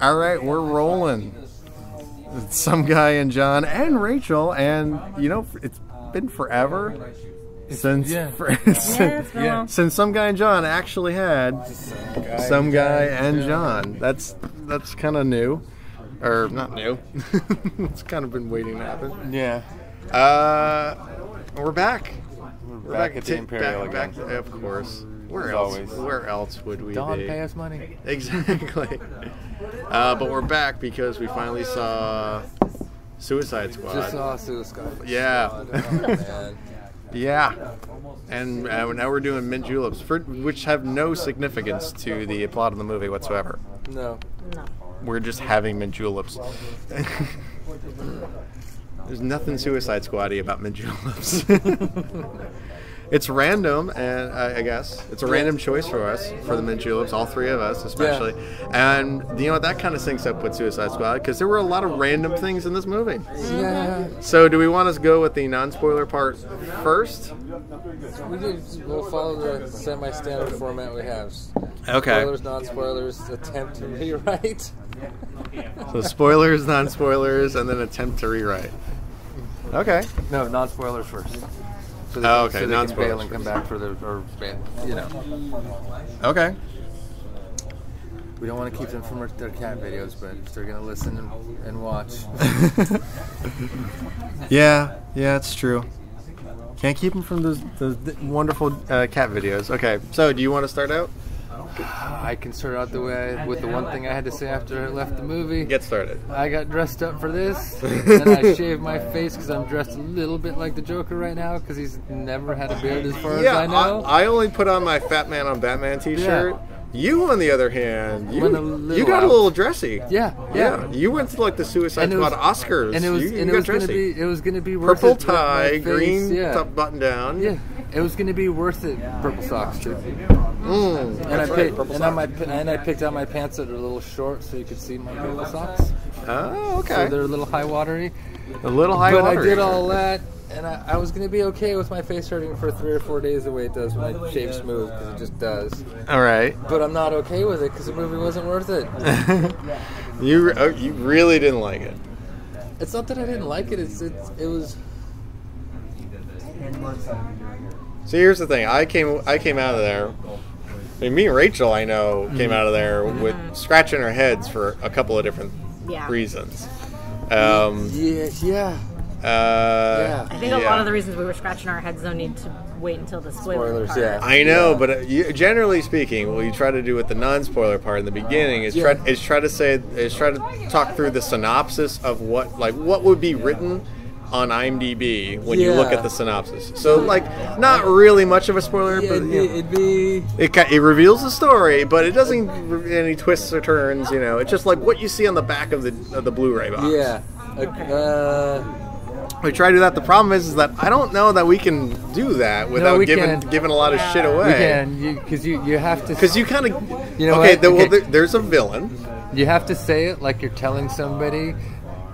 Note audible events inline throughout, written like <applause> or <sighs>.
All right, we're rolling. Some guy and John and Rachel, and you know it's been forever since yeah. for- Yeah, it's been a Yeah. since some guy and John actually had some guy and John. That's that's kind of new, or not new. <laughs> it's kind of been waiting to happen. Yeah. Uh, we're back. We're back at the Imperial back, again. back- of course. Where As else? always. Where else would we Don, be? pay us money. <laughs> Exactly. Uh, but we're back because we finally saw Suicide Squad. Just saw Suicide. Yeah. Squad. Oh, man. <laughs> yeah. And uh, now we're doing mint juleps, for, which have no significance to the plot of the movie whatsoever. No. No. We're just having mint juleps. <laughs> There's nothing Suicide Squaddy about mint juleps. It's random, and uh, I guess it's a random choice for us for the mint juleps, all three of us especially. Yeah. And you know? That kind of syncs up with Suicide Squad because there were a lot of random things in this movie. Yeah. So, do we want to go with the non-spoiler part first? We did, we'll follow the semi-standard format we have. Okay. Spoilers, non-spoilers, attempt to rewrite. So, spoilers, non-spoilers, and then attempt to rewrite. Okay. No, non-spoilers first. So they, Oh, okay, so they can bail and come back for the, or, you know. Okay. We don't want to keep them from their cat videos, but if they're going to listen and, and watch. <laughs> Yeah, yeah, it's true. Can't keep them from those, those wonderful uh, cat videos. Okay, so do you want to start out? I can start out the way I, with the one thing I had to say after I left the movie. Get started. I got dressed up for this, <laughs> and I shaved my face because I'm dressed a little bit like the Joker right now because he's never had a beard as far Yeah, as I know. I, I only put on my Fat Man on Batman T-shirt. You, on the other hand, you, Went a little you got a little dressy. yeah, Yeah, yeah. you went to like the Suicide And it was- Squad Oscars. And it was you, you and it was gonna be it was gonna be worth Purple it tie, green yeah. top button down. Yeah, it was gonna be worth it. Purple socks too. Mm, And that's I right, picked and, my, and I picked out my pants that are a little short so you could see my purple socks. Oh, okay. So they're a little high watery. a little high but water. I did all that, and I, I was gonna be okay with my face hurting for three or four days the way it does when I shave smooth because it just does. All right. But I'm not okay with it because the movie wasn't worth it. <laughs> you oh, you really didn't like it. It's not that I didn't like it. It's, it's it was So here's the thing. I came I came out of there. I mean, me and Rachel, I know, Mm-hmm. came out of there with scratching our heads for a couple of different Yeah. reasons. Um, yeah yeah uh, I think a lot of the reasons we were scratching our heads don't need to wait until the spoiler Spoilers, part. yeah. I know, Yeah. but uh, you, generally speaking, what you try to do with the non-spoiler part in the beginning is Yeah. try is try to say is try to talk through the synopsis of what like what would be written on IMDb when you look Yeah. at the synopsis. So like not really much of a spoiler, Yeah, but it'd, you be, know. it'd be It, ki- it reveals the story, but it doesn't re- any twists or turns. You know, it's just like what you see on the back of the of the Blu-ray box. yeah. Uh, we try to do that. The problem is, is that I don't know that we can do that without we giving can. giving a lot of shit we away. can because you, you have to Because you kind of, You know okay, what? the- well, Okay. there, there's a villain. you have to say it like you're telling somebody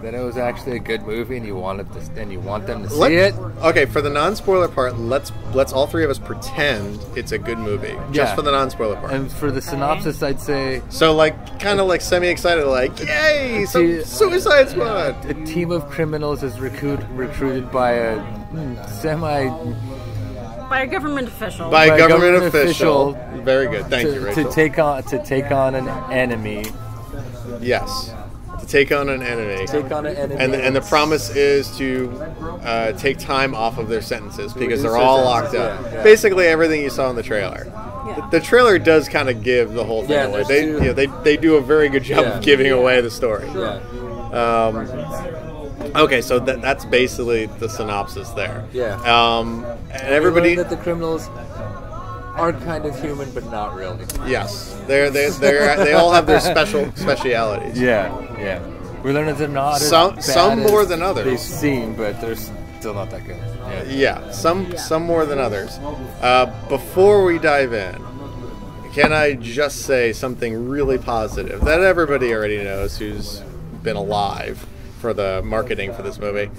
that it was actually a good movie and you wanted to and you want them to see Let- it. Okay, for the non-spoiler part, let's let's all three of us pretend it's a good movie, just Yeah. for the non-spoiler part. And for the synopsis, I'd say so, like, kind of like semi-excited, like, yay, some See- Suicide Squad. a team of criminals is recruit, recruited by a hmm, semi By a government official. By, By a a government, government official. official Very good, thank you, to, Rachel. to take on to take on an enemy. yes, to take on an enemy. Take on an enemy. and the, and the promise is to uh, take time off of their sentences because they're all locked up. yeah, yeah. Basically, everything you saw in the trailer. Yeah. The, the trailer does kind of give the whole thing Yeah, away. They, you know, they they do a very good job Yeah. of giving away the story. Yeah. Um, okay, so that, that's basically the synopsis there. Yeah. Um, and everybody, that the criminals are kind of human, but not really. yes, they're they they they all have their special <laughs> specialities. Yeah, yeah. We learned that they're not as Some- bad some as more than others. They seem, but they're still not that good. Yeah. Yeah, some some more than others. Uh, before we dive in, can I just say something really positive that everybody already knows who's been alive for the marketing for this movie?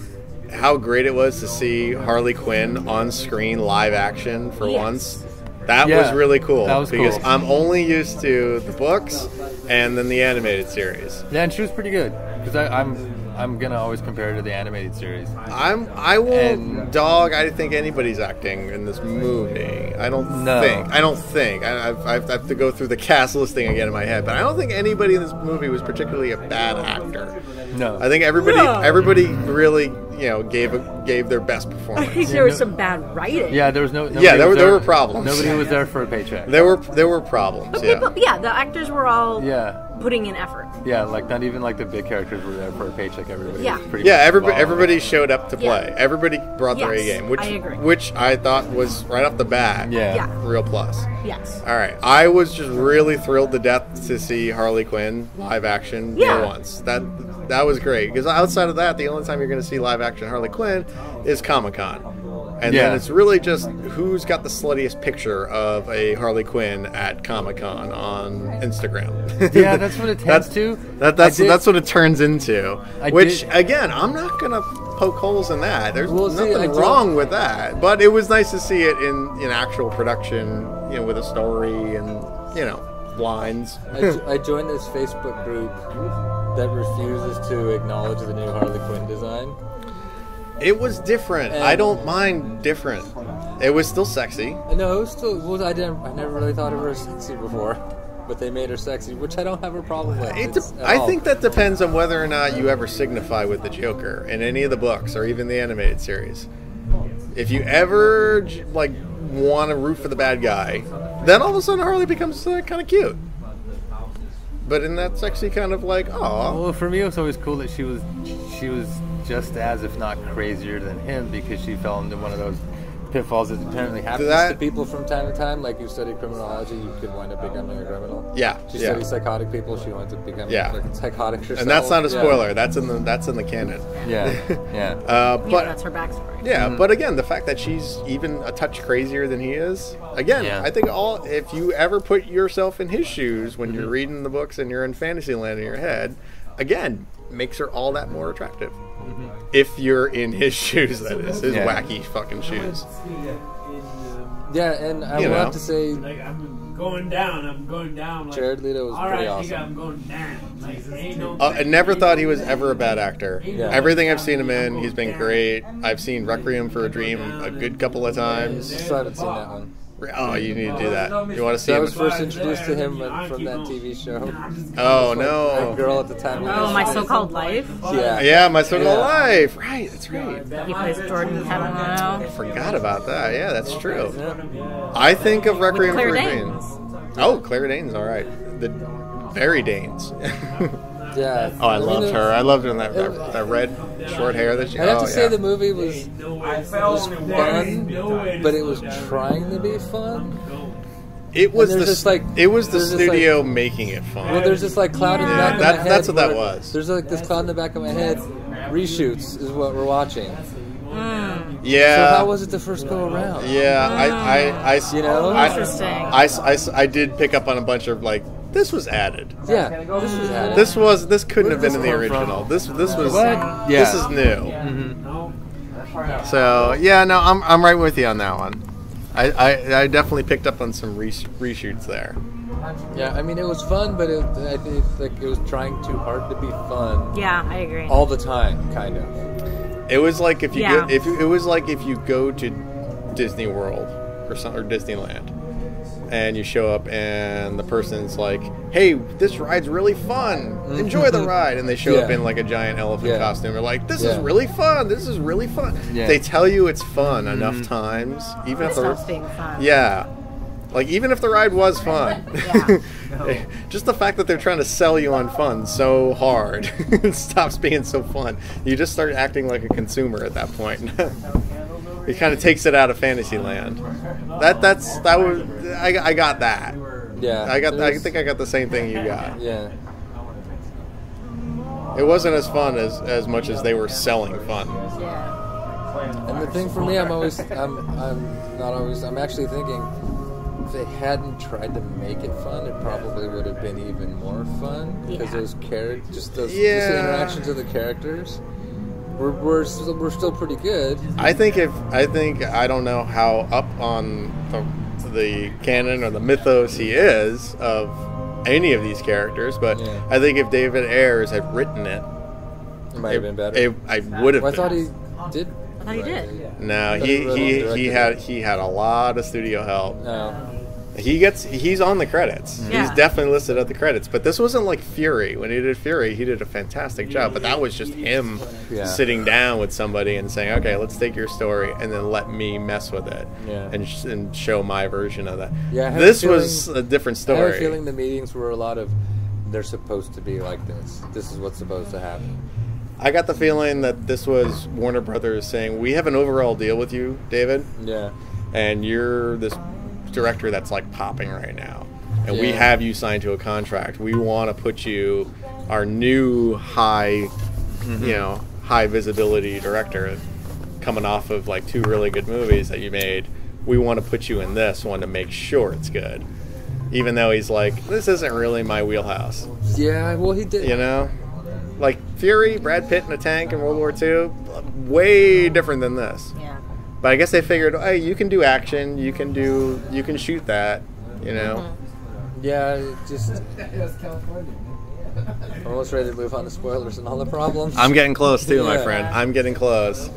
How great it was to see Harley Quinn on screen live action for Yes. once. That Yeah, was really cool. that was because cool. I'm only used to the books and then the animated series. Yeah, and she was pretty good because I'm I'm gonna always compare it to the animated series. I'm I won't And- dog. I think anybody's acting in this movie. I don't No. think. I don't think. I, I've, I've, to go through the cast listing again in my head, but I don't think anybody in this movie was particularly a bad actor. No, I think everybody No. everybody really you know gave a, gave their best performance. I think performance. there was some bad writing. yeah, there was no. Yeah, there was were- there were problems. Nobody was there for a paycheck. There were there were problems. But Yeah. people, yeah, the actors were all Yeah, putting in effort. yeah, like not even like the big characters were there for a paycheck. Everybody, Yeah. pretty Yeah, everybody, everybody showed up to Yeah. play. Everybody brought their A game, which I agree. which I thought was right off the bat, Yeah. Yeah. real plus. Yes. All right, I was just really thrilled to death to see Harley Quinn live action Yeah. for once. That that was great because outside of that, the only time you're going to see live action Harley Quinn is Comic Con, and Yeah. then it's really just who's got the sluttiest picture of a Harley Quinn at Comic Con on Instagram. Yeah, that's what it <laughs> tends That's- to. That, that's did- that's what it turns into. I which did- again, I'm not gonna poke holes in that. There's Well, nothing I did- wrong with that. But it was nice to see it in in actual production, you know, with a story and you know lines. I, jo- I joined this Facebook group that refuses to acknowledge the new Harley Quinn design. It was different. I don't mind different. It was still sexy. No, it was still. Well, I didn't. I never really thought of her as sexy before, but they made her sexy, which I don't have a problem with. It de- I all. think that depends on whether or not you ever signify with the Joker in any of the books or even the animated series. If you ever like want to root for the bad guy, then all of a sudden Harley becomes uh, kind of cute. But in that sexy kind of like, oh, Well, for me, it was always cool that she was she was just as, if not crazier than him, because she fell into one of those pitfalls that apparently happens That- to people from time to time. Like you study criminology, you could wind up becoming a criminal. Yeah, She yeah. studies psychotic people. She winds up becoming Yeah. like psychotic herself. and that's not a Yeah. spoiler. That's in the that's in the canon. Yeah, yeah. <laughs> Uh, yeah, but that's her backstory. Yeah, but again, the fact that she's even a touch crazier than he is, again, Yeah. I think all if you ever put yourself in his shoes when you're reading the books and you're in Fantasyland in your head, again, makes her all that more attractive. If you're in his <laughs> shoes, that is his Yeah. wacky fucking shoes. yeah, and I You will know. have to say, Like I'm going down, I'm going down. Like, Jared Leto was pretty right, awesome. I'm going down. Like no. Uh, I never thought he was ever a bad actor. Yeah. Everything I've seen him in, he's been great. I've seen Requiem for a Dream a good couple of times. still haven't seen that one. Oh, you need to do that. You want to see So I him? was first introduced to him from that TV show. Oh That no. girl at the time. Oh, my so-called life. Yeah. Yeah, my so-called Yeah. life. Right, that's right. He plays Jordan Kavanaugh. Forgot about that. Yeah, that's true. I think of Requiem for a Danes. Oh, Claire Danes. All right, the very Danes. <laughs> Yeah. oh, I mean, loved it- her. I loved her in that, that, that red short hair that she. Had. I'd have oh, to say yeah. the movie was was fun, but it was trying to be fun. It was and the there's this, like- it was the there's this, like- studio making it fun. Well, there's this like cloud in the Yeah, back of my head. that's what that was. There's like this cloud in the back of my head. Reshoots is what we're watching. Hmm. yeah. So how was it the first go around? Yeah, I I hmm. You know? I, Interesting. I did pick up on a bunch of like this was added. Yeah, this was added. This was this couldn't have been in the original. from? This this was What? this is new. Mm-hmm. So yeah, no, I'm I'm right with you on that one. I, I, I definitely picked up on some resh- reshoots there. yeah, I mean it was fun, but it, I think like it was trying too hard to be fun Yeah, I agree. all the time, kind of. It was like if you Yeah. go, if it was like if you go to Disney World or some or Disneyland, and you show up and the person's like, "Hey, this ride's really fun. Enjoy the ride," and they show up Mm-hmm. In like a giant elephant Yeah. costume. They're like, "This is really fun. This is really fun." Yeah. Mm-hmm. They tell you it's fun enough times, even it if the stops being fun. yeah. Like even if the ride was fun, <laughs> Yeah. <laughs> just the fact that they're trying to sell you on fun so hard, <laughs> it stops being so fun. You just start acting like a consumer at that point. It kind of takes it out of Fantasyland. That that's that was I, I got that. Yeah, I got I think I got the same thing you got. Yeah, It wasn't as fun as as much as they were selling fun. Yeah. and the thing for me, I'm always, I'm, I'm not always. I'm actually thinking, if they hadn't tried to make it fun, it probably would have been even more fun because Yeah. those characters, just those just the interactions of the characters, were were still, were still pretty good. I think if I think I don't know how up on the the canon or the mythos he is of any of these characters. But Yeah. I think if David Ayers had written it, It might have been better. it, I would have. Well, I thought he did. I thought he did. No, I he he, he had he had a lot of studio help. No. He gets he's on the credits. Mm-hmm. He's definitely listed at the credits. But this wasn't like Fury. When he did Fury, he did a fantastic job. But that was just him Yeah. sitting down with somebody and saying, "Okay, let's take your story and then let me mess with it Yeah. and sh- and show my version of that." Yeah, this a was a different story. I have a feeling the meetings were a lot of. They're supposed to be like this. This is what's supposed to happen. I got the feeling that this was Warner Brothers saying, "We have an overall deal with you, David, Yeah. and you're this director that's like popping right now, and we have you signed to a contract. We want to put you our new high, Mm-hmm. you know, high visibility director, coming off of like two really good movies that you made. We want to put you in this one to make sure it's good." Even though he's like, this isn't really my wheelhouse. Yeah. Well, he did. You know, like Fury, Brad Pitt in a tank in World War II, way different than this. Yeah. But I guess they figured, hey, you can do action, you can do, you can shoot that. You know, mm-hmm. Yeah. Just. <laughs> I'm almost ready to move on to spoilers and all the problems. I'm getting close too, my friend. I'm getting close.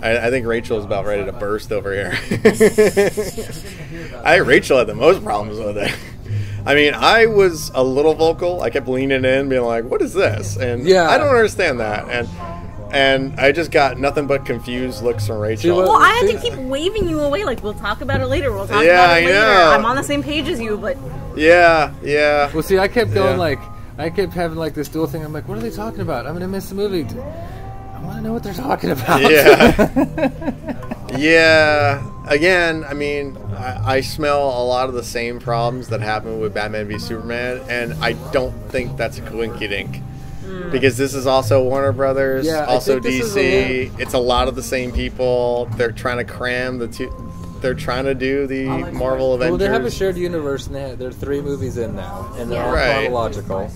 I, I think Rachel's about ready to burst over here. <laughs> <laughs> I think Rachel had the most problems with it. I mean, I was a little vocal. I kept leaning in, being like, "What is this?" And Yeah. I don't understand that. And and I just got nothing but confused looks from Rachel. Well, I had to keep waving you away. Like we'll talk about it later. We'll talk Yeah, about it later. know. I'm on the same page as you, but yeah, yeah. Well, see, I kept going Yeah. like I kept having like this dual thing. I'm like, what are they talking about? I'm gonna miss the movie. I want to know what they're talking about. Yeah. <laughs> yeah. Again, I mean, I, I smell a lot of the same problems that happened with Batman v Superman, and I don't think that's a coinkydink. Because this is also Warner Brothers, Yeah, also think this is DC. it's a lot of the same people. They're trying to cram the two. They're trying to do the Marvel Avengers. Well, they have a shared universe, and they have, there are three movies in now, and they're all Right. chronological.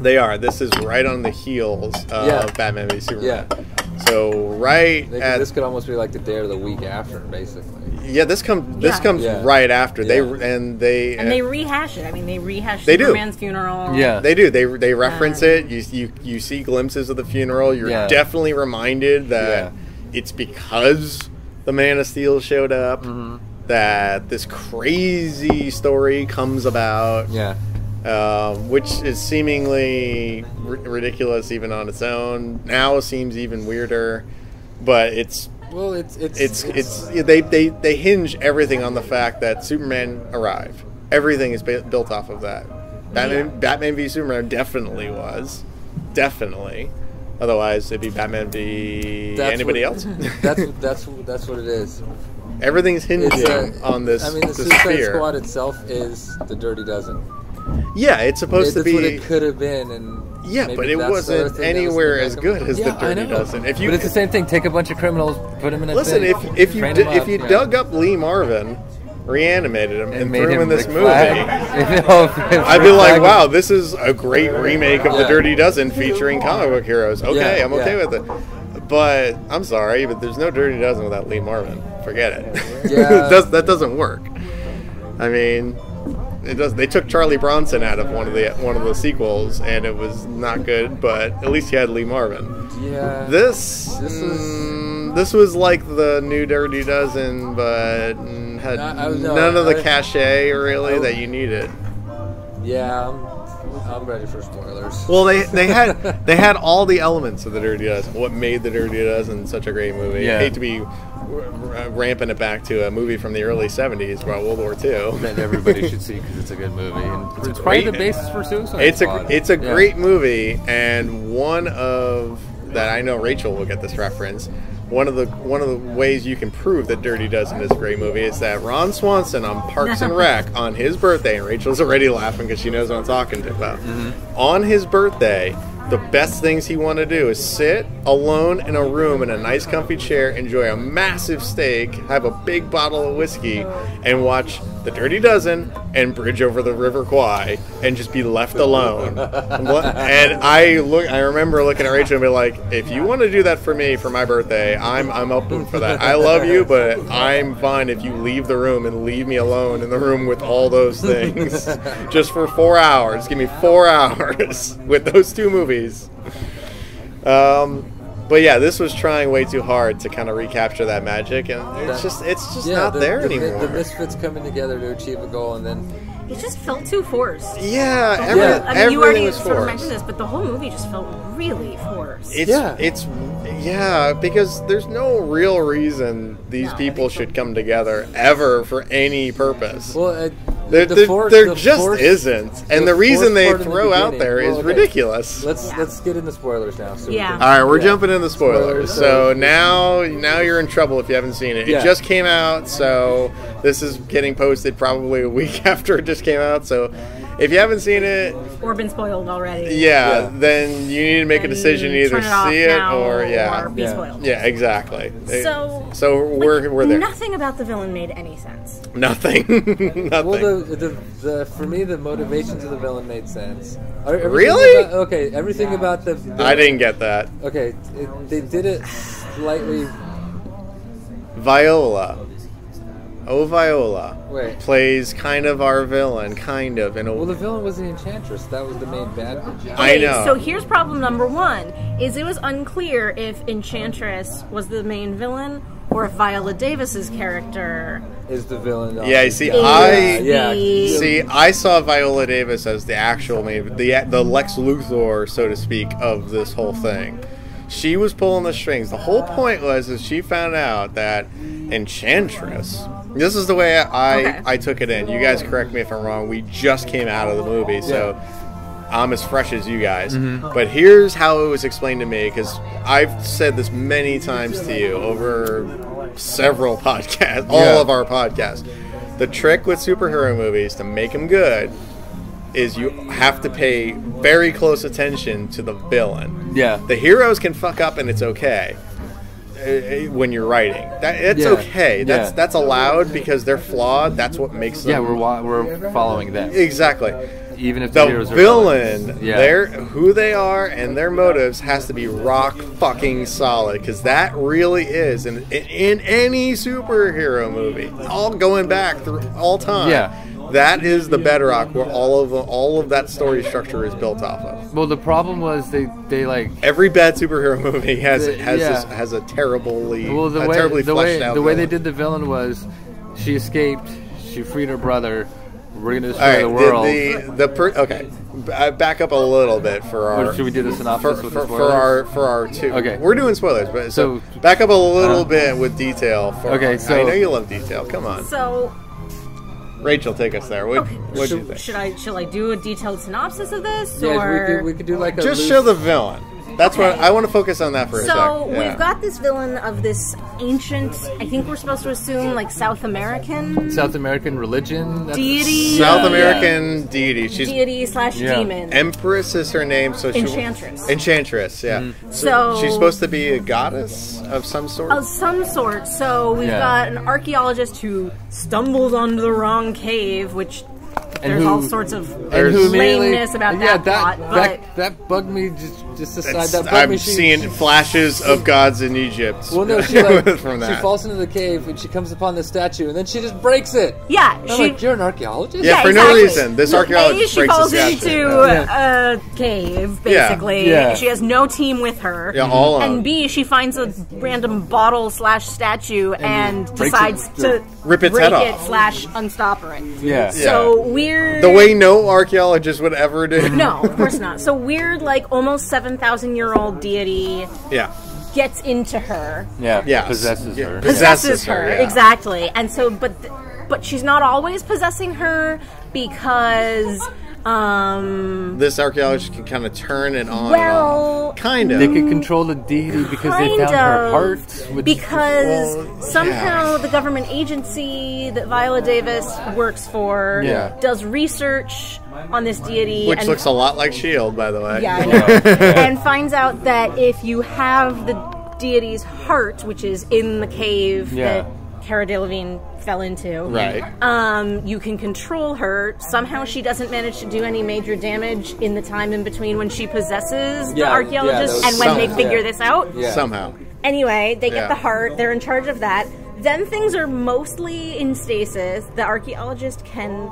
They are. This is right on the heels of Yeah. Batman v Superman. Yeah. So right They, at this could almost be like the day or the week after, basically. yeah, this comes this Yeah. comes Yeah. right after they and they and they rehash it. I mean, they rehash They do. Superman's funeral. Yeah, they do. They they reference it. You you you see glimpses of the funeral. You're Yeah. definitely reminded that Yeah. it's because the Man of Steel showed up Mm-hmm. that this crazy story comes about. Yeah. Um, which is seemingly r- ridiculous even on its own. Now seems even weirder, but it's Well, it's it's it's it's they they they hinge everything on the fact that Superman arrived. Everything is ba- built off of that. Batman Batman v Superman definitely was, definitely. Otherwise, it'd be Batman v that's anybody what- else. <laughs> that's <laughs> that's that's what it is. Everything's hinging It's uh, on this. I mean, the this Suicide sphere. Squad itself is the Dirty Dozen. Yeah, it's supposed It- to that's what be. it could have been, and Yeah, maybe but it that's wasn't other thing that was anywhere gonna as make 'em- good as Yeah, the I Dirty know. Dozen. If you but it's the same thing. Take a bunch of criminals, put them in a listen, thing, if if you d- them if you yeah. dug up Lee Marvin, reanimated him, and, made threw him in this Rick movie. Flag- <laughs> No, I'd be like, wow, this is a great remake of The Yeah. Dirty Dozen featuring comic book heroes. Okay, Yeah, I'm okay yeah. with it. But I'm sorry, but there's no Dirty Dozen without Lee Marvin. Forget it. <laughs> Yeah. Does, that doesn't work. I mean, it does. They took Charlie Bronson out of one of the one of the sequels, and it was not good. But at least you had Lee Marvin. Yeah. This This was- mm, this was like the new Dirty Dozen, but had No, I- no, none of the I- cachet really I- that you needed. Yeah, I'm, I'm ready for spoilers. Well, they they had <laughs> they had all the elements of the Dirty Dozen. What made the Dirty Dozen such a great movie? Yeah. I hate to be r- r- ramping it back to a movie from the early '70s about World War II. <laughs> that everybody should see because it's a good movie, and it's, probably the basis for Suicide It's a it's a Yeah. great movie, and one of that I know Rachel will get this reference. One of the one of the ways you can prove that Dirty Dozen is a great movie is that Ron Swanson on Parks and <laughs> Rec on his birthday, and Rachel's already laughing because she knows what I'm talking about. Mm-hmm. On his birthday, the best things he want to do is sit alone in a room in a nice comfy chair, enjoy a massive steak, have a big bottle of whiskey, and watch the Dirty Dozen, and bridge over the River Kwai, and just be left alone. <laughs> and I look, I remember looking at Rachel and be like, "If you want to do that for me for my birthday, I'm I'm open for that. I love you, but I'm fine if you leave the room and leave me alone in the room with all those things, <laughs> just for four hours. Give me four <laughs> hours with those two movies." Um, but yeah, this was trying way too hard to kind of recapture that magic, and it's That- just it's just Yeah, not the, there the, anymore. The misfits coming together to achieve a goal, and then It just felt too forced. yeah, every, whole- I mean, everything you already was sort of forced. mentioned this, but the whole movie just felt really forced. It's Yeah. it's yeah, because there's no real reason these No, people think so. should come together ever for any purpose. well, uh, there the there, force- there the just force- isn't, and the the, reason they part in the throw out beginning- there is well, okay. ridiculous. Let's Yeah. let's get into spoilers now. So Yeah. All right, we're yeah. jumping into spoilers. Spoilers, So so- now, now you're in trouble if you haven't seen it. Yeah. It just came out, so this is getting posted probably a week <laughs> after it just came out. So if you haven't seen it, or been spoiled already. yeah, Yeah. then you need to make a Then decision either it see it or yeah, or be Yeah. spoiled. yeah, exactly. So, so we're we're there. Nothing about the villain made any sense. Nothing. <laughs> Nothing. Well, the, the, the for me the motivations of the villain made sense. Everything Really? About, okay, everything about the. the I didn't get that. Okay, it, they did it slightly. Viola. Oh, Viola. Wait. Plays kind of our villain, kind of in a. Well, the villain was the Enchantress. That was the main bad. Guy. I Okay, know. So here's problem number one: is it was unclear if Enchantress was the main villain or if Viola Davis's character Is the villain? Yeah, you see, is I- Yeah. the See, I saw Viola Davis as the actual main, the the Lex Luthor, so to speak, of this whole thing. She was pulling the strings. The whole point was is she found out that Enchantress. This is the way I Okay. I took it in. You guys correct me if I'm wrong. We just came out of the movie, so I'm as fresh as you guys. Mm-hmm. But here's how it was explained to me because I've said this many times to you over several <laughs> podcasts, all Yeah. of our podcasts. The trick with superhero movies to make them good is you have to pay very close attention to the villain. Yeah. The heroes can fuck up and it's okay Eh, eh, when you're writing. That it's Yeah. okay. That's Yeah. that's allowed because they're flawed. That's what makes them Yeah, we're we're following them, exactly even if the, the heroes are villain. Yeah. their who they are and their motives has to be rock fucking solid because that really is in, in in any superhero movie. All going back through all time. Yeah. That is the bedrock where all of all of that story structure is built off of. Well, the problem was they they like Every bad superhero <laughs> movie has The- has yeah. this, has a terribly well the a way terribly the way out the way they did the villain was she escaped, she freed her brother. We're gonna destroy All right, the world. the the, the per, okay. B- uh, Back up a little bit for our. Or should we do the synopsis for, with for, the for our for our two? Okay. we're doing spoilers, but so, So- back up a little Uh, bit with detail. For Okay, I know you love detail. Come on, So, Rachel, take us there. What okay, what do you should, think? should I shall I do a detailed synopsis of this Yeah, or we could we could do like a Just loose- show the villain. That's what I want to focus on that for a second. So. Yeah. we've got this villain of this ancient, I think we're supposed to assume like South American South American religion. that's- deity, South Yeah. American deity. She's deity slash Yeah. demon. Empress is her name, so she Enchantress. Enchantress, yeah. Mm-hmm. So- she's supposed to be a goddess of some sort. of some sort. So we've Yeah. got an archeologist who stumbles onto the wrong cave, which And there's who- all sorts of and who lameness about yeah, that, plot. that, but that that bugged me just just aside. That bugged me. I'm She- seeing she- flashes of gods in Egypt. Well, no, she <laughs> like from she falls into the cave and she comes upon the statue and then she just breaks it. yeah, I'm she. like, you're an archaeologist. Yeah, for no reason. This Look, archaeologist A, she breaks the falls statue. into Yeah. a cave, basically. Yeah. She has no team with her. Yeah, all and alone. B, she finds a random bottle slash statue and, breaks decides it- to Rip its break head it off. slash unstopper it. Yeah. So weird. The way no archaeologist would ever do. No, of course not. So weird, like almost seven thousand year old deity Yeah. gets into her, Yeah. Yeah. Possesses her. Possesses possesses her, her, yeah. exactly. And so, but th- but she's not always possessing her because, um, This archaeologist can kind of turn it on. and well, kind of. They could control the deity because they kind found her heart. Which, because well, somehow yeah. the government agency that Viola Davis works for Yeah. does research on this deity, which and looks a lot like Shield, by the way. Yeah, I <laughs> know. and finds out that if you have the deity's heart, which is in the cave Yeah. that Cara Delevingne fell into. Right. Um, you can control her. Somehow she doesn't manage to do any major damage in the time in between when she possesses the Yeah, archaeologist yeah, and when they figure yeah. this out. Somehow. Anyway, they get the heart. They're in charge of that. Then things are mostly in stasis. The archaeologist can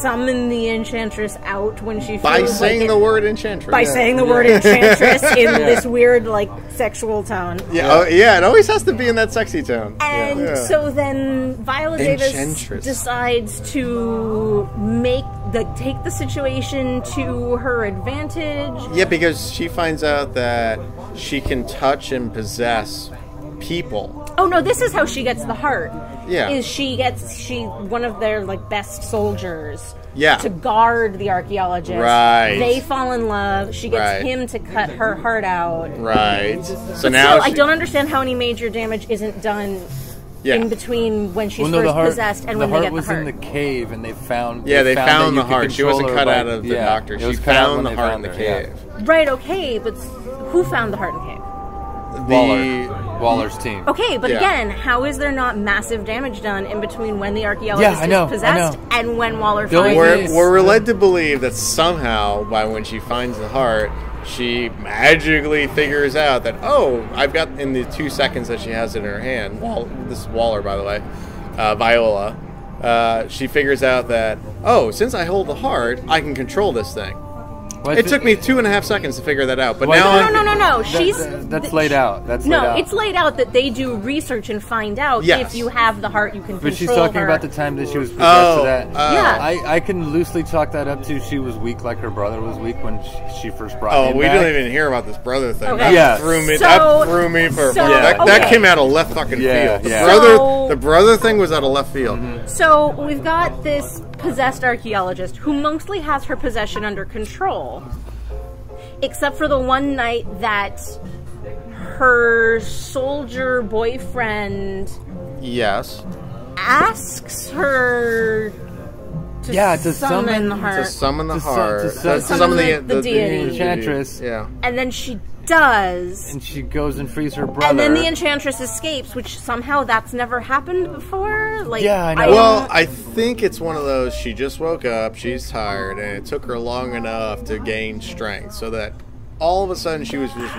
summon the enchantress out when she By feels saying like the word enchantress. by saying the word enchantress in <laughs> this weird like sexual tone. Yeah, oh, yeah, it always has to be in that sexy tone. And Yeah. so then Viola Davis decides to make the take the situation to her advantage. Yeah, because she finds out that she can touch and possess people. Oh no, this is how she gets the heart. Yeah. Is she gets she one of their like best soldiers Yeah. to guard the archaeologist. Right. They fall in love. She gets Right. him to cut her heart out. Right. So But now still, I don't understand how any major damage isn't done Yeah. in between when she's Well, no, first heart, possessed and the when heart they get was the heart. was in the cave, and they found. Yeah, they that found you the heart. She wasn't cut by- out of the yeah, doctor. She cut out found the they heart in the her, yeah. cave. Right, okay, but who found the heart in the cave? Waller, Waller's team. Okay, but Yeah. again, how is there not massive damage done in between when the archaeologist Yeah, I know, is possessed and when Waller The only finds We're, Yes. we're led to believe that somehow, by when she finds the heart, she magically figures out that oh, I've got in the two seconds that she has it in her hand. Wall, this is Waller, by the way, uh, Viola. Uh, she figures out that oh, since I hold the heart, I can control this thing. Well, It took me two and a half seconds to figure that out, but Well, now No, no, no, no, no. That- She's that- that's th- laid out. That's no, laid out. it's laid out that they do research and find out Yes. if you have the heart, you can control But she's talking her. about the time that she was possessed Oh, to that. oh. Yeah. I, I can loosely chalk that up to she was weak like her brother was weak when she, she first brought Oh, him we back. didn't even hear about this brother thing. Okay. That Yeah. threw me. So- that threw me for. so- that, Yeah. that okay. came out of left fucking Yeah, field. The yeah. brother, So- the brother thing was out of left field. Mm-hmm. So we've got this possessed archaeologist who mostly has her possession under control, except for the one night that her soldier boyfriend Yes. asks her to Yeah, to summon, summon- her, To summon the To su- heart. to su- summon the- the deity. Enchantress. Yeah. and then she does. And she goes and frees her brother. And then the enchantress escapes, which somehow that's never happened before. Like, Yeah, I know. am- Well, I think it's one of those. She just woke up. She's tired, and it took her long enough to gain strength, so that all of a sudden she was just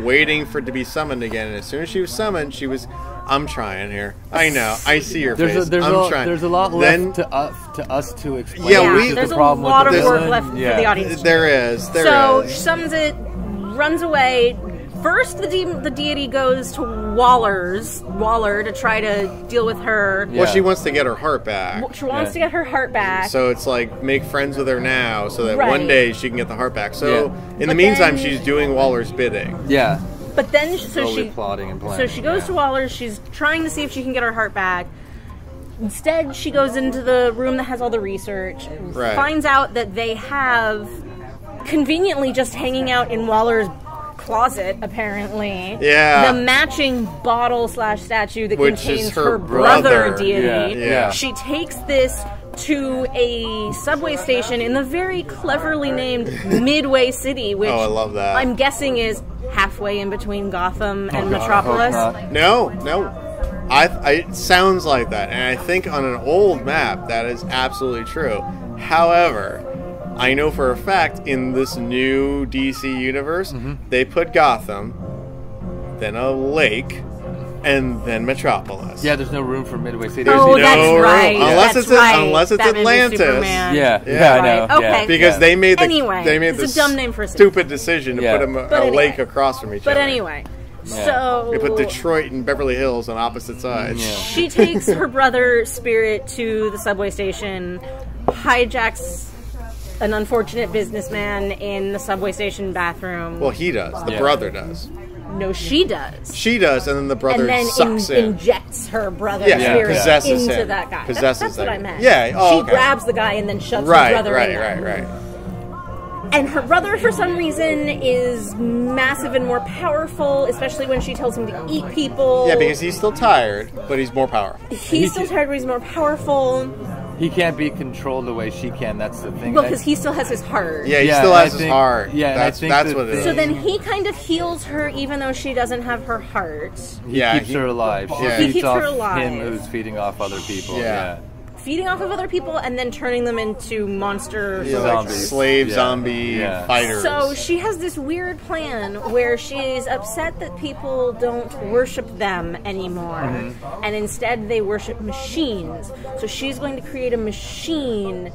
waiting for it to be summoned again. And as soon as she was summoned, she was. I'm trying here. I know. I see your there's face. a, there's I'm a, trying. there's a lot then, left to us to us to explain. Yeah, yeah, we- the there's a problem lot of work villain. left for the audience. There is. There is. so she summons it, runs away. First, the de- the deity goes to Waller's Waller to try to deal with her. well, she wants to get her heart back. She wants Yeah. to get her heart back. So it's like make friends with her now, so that one day she can get the heart back. So Yeah. in But the meantime, then- she's doing Waller's bidding. Yeah. but then, so Slowly she plotting and so she goes yeah. to Waller's. She's trying to see if she can get her heart back. Instead, she goes into the room that has all the research. Right. Finds out that they have conveniently just hanging out in Waller's closet. Apparently, Yeah. the matching bottle slash statue that Which contains her her, brother, brother. deity. Yeah, yeah. She takes this to a subway station in the very cleverly named Midway City, oh, which Oh, I love that. I'm guessing is halfway in between Gotham oh, and Oh, God, Metropolis. not. No, no. I, I it sounds like that, and I think on an old map that is absolutely true. However, I know for a fact in this new DC universe, Mm-hmm. they put Gotham, then a lake, and then Metropolis. Yeah, there's no room for Midway City. Oh, no that's room. right. Unless that's it's- right. unless it's Batman Atlantis. Superman. Yeah, Yeah. yeah, I know. okay. Yeah. because yeah. they made the Anyway, they made it's the a dumb name for a city. stupid decision to Yeah. put a, a anyway. lake across from each But other. But anyway, Yeah. so they put Detroit and Beverly Hills on opposite sides. Yeah. she takes her brother Spirit to the subway station, hijacks an unfortunate businessman in the subway station bathroom. Well, he does. The Yeah. brother does. no, she does. She does, and then the brother and then sucks in- in. injects her brother Yeah, spirit possesses into him. that guy. Possesses that's, that's what him. I meant. Yeah, oh, she okay. grabs the guy and then shoves right, her brother right, in right, there. right. And her brother, for some reason, is massive and more powerful, especially when she tells him to eat people. Yeah, because he's still tired, but he's more powerful. he's still tired, but he's more powerful. He can't be controlled the way she can. That's the thing. Well, because he still has his heart. Yeah, he Yeah, still and I has his think- heart. yeah, and I that's think that's the what it is. So then he kind of heals her, even though she doesn't have her heart. he yeah, keeps he- her alive. She Yeah. He keeps her alive. him who's feeding off other people. Yeah. Yeah. Feeding off of other people and then turning them into monster Yeah, like slave Yeah. zombie Yeah. fighters. So she has this weird plan where she's upset that people don't worship them anymore, Mm-hmm. and instead they worship machines. So she's going to create a machine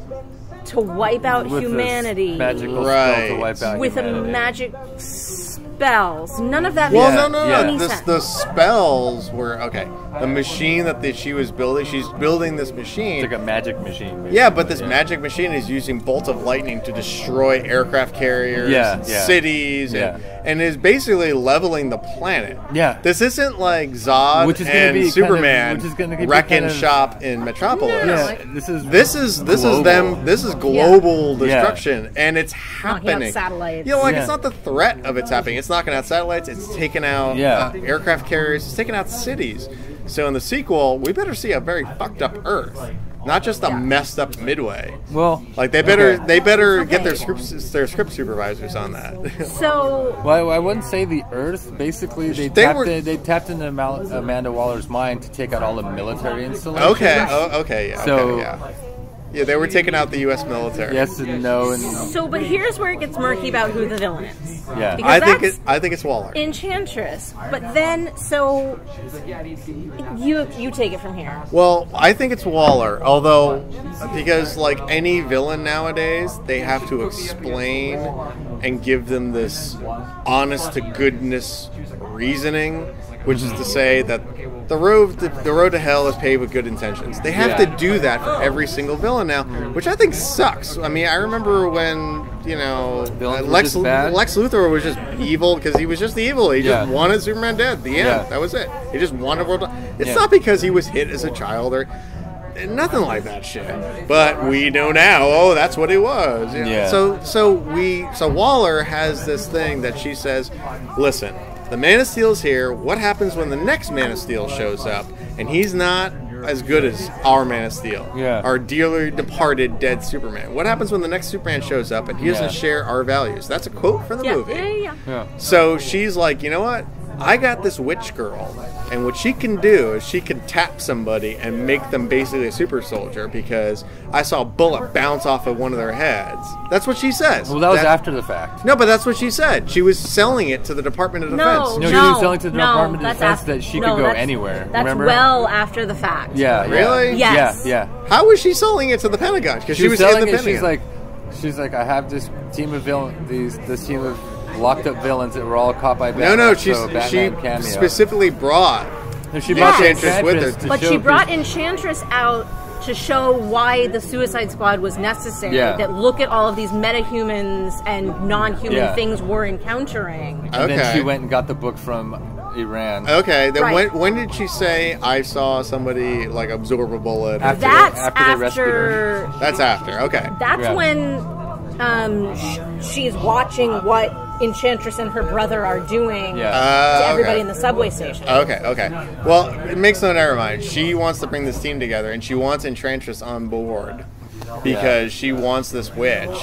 to wipe out With humanity magical spell Right. to wipe out with a humanity. magic spells. None of that well, makes no, no, yeah. no. any This, the spells were okay. The machine that the, she was building, she's building this machine. It's like a magic machine. Yeah, but this Yeah. magic machine is using bolts of lightning to destroy aircraft carriers, Yeah, and yeah. cities, and, Yeah. and is basically leveling the planet. Yeah. This isn't like Zod Which is gonna and be kind of- Superman which is gonna be wreck and kind of- shop in Metropolis. Yeah, this is This is this global. is them. This is global Yeah. destruction, and it's happening. satellites. You know, like Yeah. it's not the threat of it's happening. It's knocking out satellites. It's taking out Yeah. uh, aircraft carriers. It's taking out cities. So in the sequel, we better see a very fucked up Earth, not just a messed up Midway. Well, Like they better okay. they better get their Okay. script their script supervisors on that. <laughs> so Well, I wouldn't say the Earth. Basically, they, They tapped were- in, they tapped into Mal- Amanda Waller's mind to take out all the military installations. okay, oh, okay, yeah, So- okay, yeah, yeah. They were taking out the U.S. military. Yes and no, and no. so, but here's where it gets murky about who the villain is. yeah. Because I think that's- it, I think it's Waller. Enchantress. But then, so you you take it from here. Well, I think it's Waller, although because like any villain nowadays, they have to explain and give them this honest to goodness reasoning, which is to say that the road to, the road to hell is paved with good intentions. They have Yeah. to do that for every single villain now, which I think sucks. I mean, I remember when you know Villains uh, Lex? Lex Luthor was just evil because he was just the evil. He just Yeah. wanted Superman dead. The end. Yeah. That was it. He just wanted world. It's not because he was hit as a child or nothing like that shit. But we know now. Oh, that's what he was. you know. Yeah. So so we so Waller has this thing that she says, listen, the Man of Steel's here. What happens when the next Man of Steel shows up and he's not as good as our Man of Steel? Yeah. Our dearly departed dead Superman. What happens when the next Superman shows up and he doesn't Yeah. share our values? That's a quote from the Yeah, movie. yeah, yeah, yeah. yeah. So she's like, you know what? I got this witch girl, and what she can do is she can tap somebody and make them basically a super soldier because I saw a bullet bounce off of one of their heads. That's what she says. Well, that was That- after the fact. No, but that's what she said. She was selling it to the Department of No, Defense. No, no, she was telling to the no, Department of that's Defense af- that she no, could go that's- anywhere. That's remember? well after the fact. Yeah. yeah. Really? Yes. Yeah. Yeah. How was she selling it to the Pentagon? Because She, she, was, was, selling in the it. She's Pentagon. like, she's like, I have this team of villain, these this team of locked up villains that were all caught by no, Batman. no. She's, so she cameo. specifically brought. No, she brought the Enchantress with her. But she brought Chris- Enchantress out to show why the Suicide Squad was necessary. Yeah. That look at all of these metahumans and non-human Yeah. things we're encountering. And then she went and got the book from Iran. Okay, then Right. when, when did she say I saw somebody like absorb a bullet? After- That's after they rescued after. That's after. Okay. That's Yeah. when um, sh- she's watching what Enchantress and her brother are doing Yeah. Uh, to everybody okay. in the subway station. Okay, okay. Well, it makes no never mind. She wants to bring this team together, and she wants Enchantress on board because she wants this witch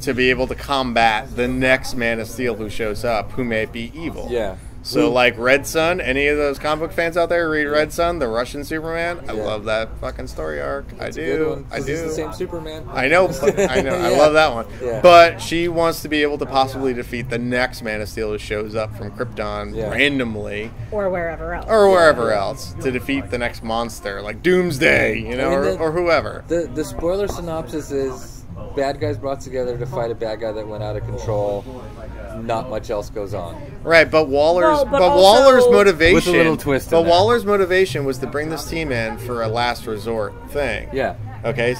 to be able to combat the next Man of Steel who shows up, who may be evil. Yeah. So, like Red Sun, any of those comic book fans out there read Red Sun, the Russian Superman? I love that fucking story arc. I It's a good do. one, I 'cause do. It's the same Superman. I know, I know, <laughs> I love that one. Yeah. But she wants to be able to possibly defeat the next Man of Steel who shows up from Krypton Yeah. randomly Or wherever else. or wherever else to defeat the next monster, like Doomsday, you know, I mean, or, the- or whoever. The the spoiler synopsis is bad guys brought together to fight a bad guy that went out of control. Not much else goes on. Right, but Waller's Well, but, but also- Waller's motivation With a little twist in But there. Waller's motivation was to bring this team in for a last resort thing. Yeah. Okay,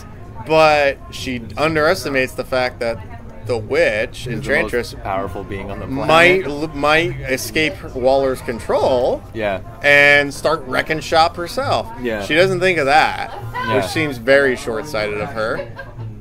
but she underestimates the fact that the witch She's Enchantress powerful being on the planet. might might escape Waller's control. Yeah. and start wrecking shop herself. Yeah. She doesn't think of that, Yeah. which seems very short sighted of her.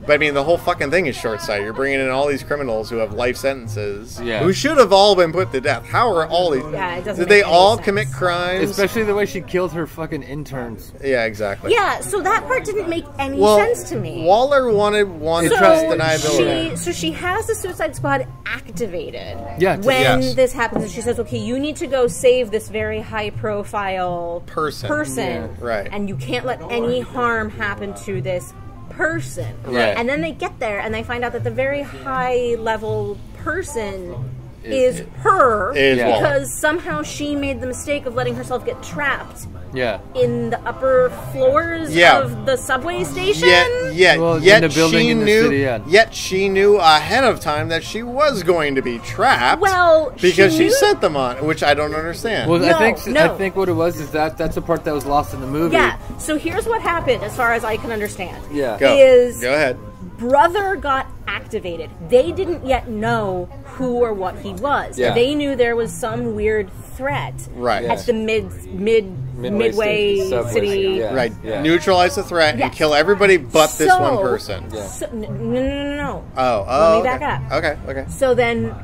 But I mean, the whole fucking thing is short sighted. You're bringing in all these criminals who have life sentences, Yeah. who should have all been put to death. How are all these? Yeah, it doesn't Did they make any all sense. commit crimes? Especially the way she killed her fucking interns. yeah, exactly. Yeah, so that part didn't make any Well, sense to me. Waller wanted one It so trust deniability. she, so she has the Suicide Squad activated. Yeah, to- When Yes. this happens, and she says, "Okay, you need to go save this very high-profile Person. person, Yeah. Right. And you can't let any harm happen to this person." Right. And then they get there, and they find out that the very high-level person Is- is, her Is because somehow she made the mistake of letting herself get trapped Yeah. in the upper floors Yeah. of the subway station. Yet, yet, Well, in yet the building she in the knew. city, yeah. Yet she knew ahead of time that she was going to be trapped. Well, because she she, sent them on, which I don't understand. Well, I No, think I think what it was is that that's a part that was lost in the movie. Yeah. So here's what happened, as far as I can understand. Yeah. Go. Is Go ahead. Brother got activated. They didn't yet know who or what he was. Yeah. They knew there was some weird threat Right. at the mid mid Midway midway, station, city. station, yeah. Right. Yeah. Neutralize the threat and kill everybody but this one person. Yeah. So, no, no, no, no. Oh, oh. me okay. back up. Okay, okay. So then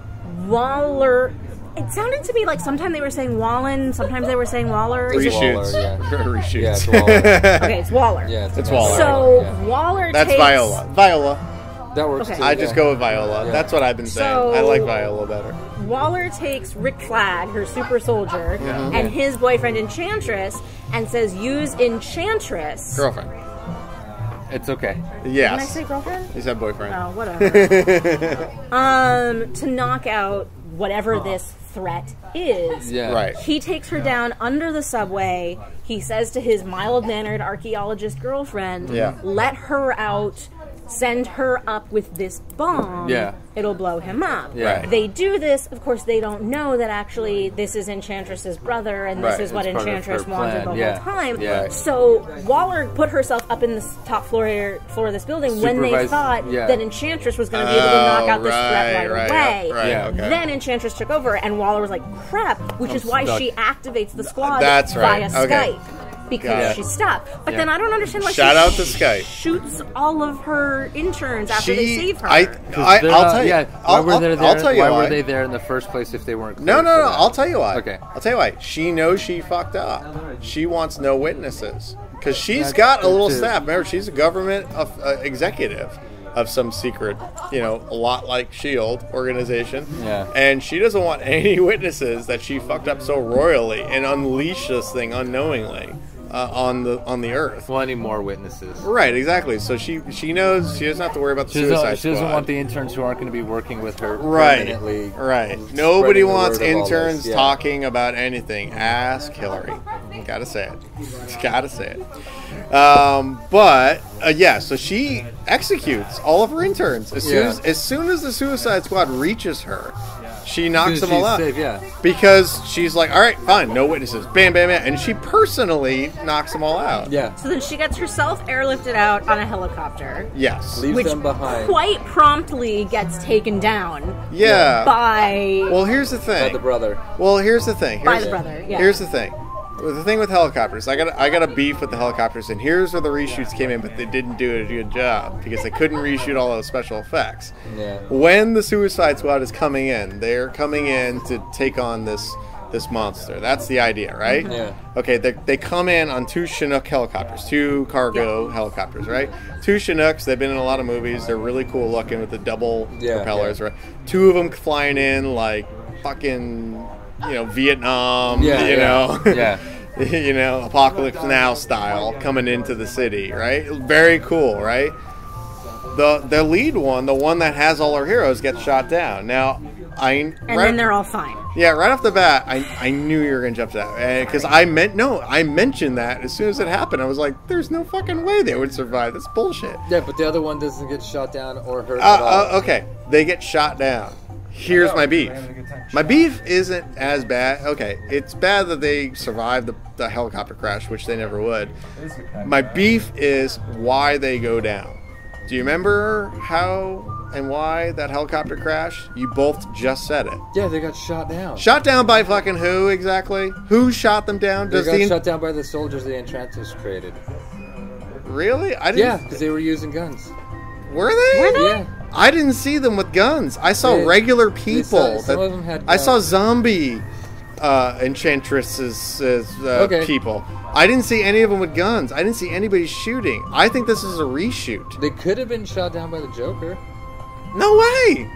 Waller. It sounded to me like sometimes they were saying Wallen, sometimes they were saying Waller. Is it- Reshoots. Waller, yeah. <laughs> Reshoots. Yeah, it's <laughs> Waller. okay, it's Waller. Yeah, It's Waller. So Yeah. Waller That's takes, Viola. Viola. That works Okay. too. I yeah. just go with Viola. Yeah. That's what I've been saying. So- I like Viola better. Waller takes Rick Flag, her super soldier, Yeah. and his boyfriend Enchantress, and says, "Use Enchantress." Girlfriend. It's okay. Did I Yes. say girlfriend? He said boyfriend. Oh, whatever. <laughs> um, to knock out whatever this threat is. Yeah. Right. He takes her down under the subway. He says to his mild mannered archaeologist girlfriend, Yeah. let her out, send her up with this bomb. Yeah. It'll blow him up. Yeah. Right. They do this, of course, they don't know that actually this is Enchantress's brother and this Right. is what It's Enchantress wanted the yeah. whole time. Yeah. So Waller put herself up in the top floor floor of this building when they thought yeah. that Enchantress was going to be able to knock out this Oh, threat right, right, away. Yeah. okay. Then Enchantress took over, and Waller was like, "Crap," which is why stuck. she activates the squad That's right. via Okay. Skype because Got it. she's stuck. But Yeah. then I don't understand why Shout she out to Skype. shoots all of her interns after they save her. I, 'Cause I, they're I'll not- tell you. Yeah. Why I'll, were I'll- there? I'll tell you why why. were they there in the first place if they weren't? No, cleared no, for no. that? I'll tell you why. Okay. I'll tell you why. She knows she fucked up. She wants no witnesses because she's That's got a true, little too. staff. Remember, she's a government of, uh, executive of some secret, you know, a lot like Shield organization. Yeah. And she doesn't want <laughs> any witnesses that she fucked up so royally and unleashed this thing unknowingly uh, on the on the earth. Well, any more witnesses? Right, exactly. So she she knows she doesn't have to worry about the She suicide doesn't, she doesn't squad. want the interns who aren't going to be working with her. Right, permanently right. Nobody the wants word of all interns yeah. talking about anything. Ask Hillary. Gotta say it. Gotta say it. Um, but uh, yeah, so she executes all of her interns as soon Yeah. as as soon as the Suicide Squad reaches her. She knocks them all out safe, yeah. because she's like, "All right, fine, no witnesses." Bam, bam, bam, and she personally knocks them all out. Yeah. so then she gets herself airlifted out on a helicopter, Yes. Leaves which them behind. quite promptly gets taken down Yeah. by Well, here's the thing. by thing. the brother. Well, here's the thing. By Here's the brother, yeah. Here's the thing. The thing with helicopters, I got I got a beef with the helicopters, and here's where the reshoots came in, but they didn't do a good job because they couldn't reshoot all those special effects. Yeah. When the Suicide Squad is coming in, they're coming in to take on this this monster. That's the idea, right? Yeah. Okay, they, they come in on two Chinook helicopters, two cargo helicopters, right? Two Chinooks. They've been in a lot of movies. They're really cool looking with the double Yeah, propellers, yeah. right? Two of them flying in like fucking, you know, Vietnam. Yeah, you yeah. know. Yeah. <laughs> you know, Apocalypse Now style coming into the city, right? Very cool, right? The the lead one, the one that has all our heroes, gets shot down. Now, I and then they're all fine. yeah, right off the bat, I, I knew you were gonna jump to that because I meant no, I mentioned that as soon as it happened. I was like, "There's no fucking way they would survive. That's bullshit." Yeah, but the other one doesn't get shot down or hurt Uh, at all. uh, okay, they get shot down. Here's my beef. My beef isn't as bad. Okay, it's bad that they survived the, the helicopter crash, which they never would. My beef is why they go down. Do you remember how and why that helicopter crashed? You both just said it. Yeah, they got shot down. Shot down by fucking who exactly? Who shot them down? They Does got the shot down by the soldiers the Enchantress created. really? I didn't. Yeah, because they were using guns. Were they? Were they? Yeah. I didn't see them with guns. I saw They- regular people. saw- some that- of them had I saw zombie uh, enchantresses as, uh, Okay. people. I didn't see any of them with guns. I didn't see anybody shooting. I think this is a reshoot. They could have been shot down by the Joker. No way.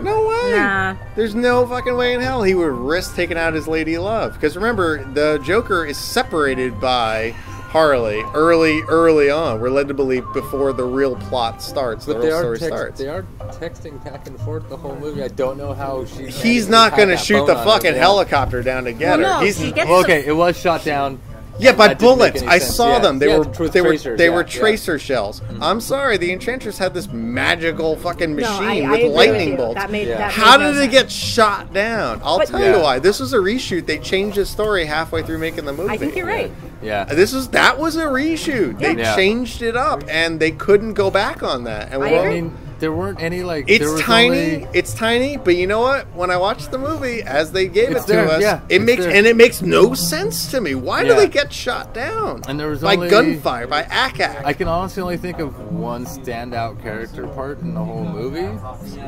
No way. Nah. There's no fucking way in hell he would risk taking out his lady love. Because remember, the Joker is separated by Harley early, early on. We're led to believe before the real plot starts, But the they real are story text, starts. they are texting back and forth the whole movie. I don't know how she. He's not going to shoot the phone on her. fucking helicopter down to get Well, her. no, He's she gets Well, okay, it was shot down. Yeah, by That didn't make bullets. I sense. saw Yeah. them. They Yeah, were with they were they yeah, were yeah. Mm-hmm. tracer shells. I'm sorry, the Enchantress had this magical fucking No, machine I, I with agree with lightning you. bolts. That made, Yeah. that How made did it get shot down? I'll But- tell Yeah. you why. This was a reshoot. They changed the story halfway through making the movie. I think you're right. Yeah. This is that was a reshoot. They Yeah. changed it up, and they couldn't go back on that. And I we're- I mean, there weren't any like. there it's tiny. only- It's tiny, but you know what? When I watched the movie, as they gave It's it to us, yeah, it makes there. and it makes no sense to me. Why do they get shot down? And there was by only- gunfire, by ack-ack. I can honestly only think of one standout character part in the whole movie,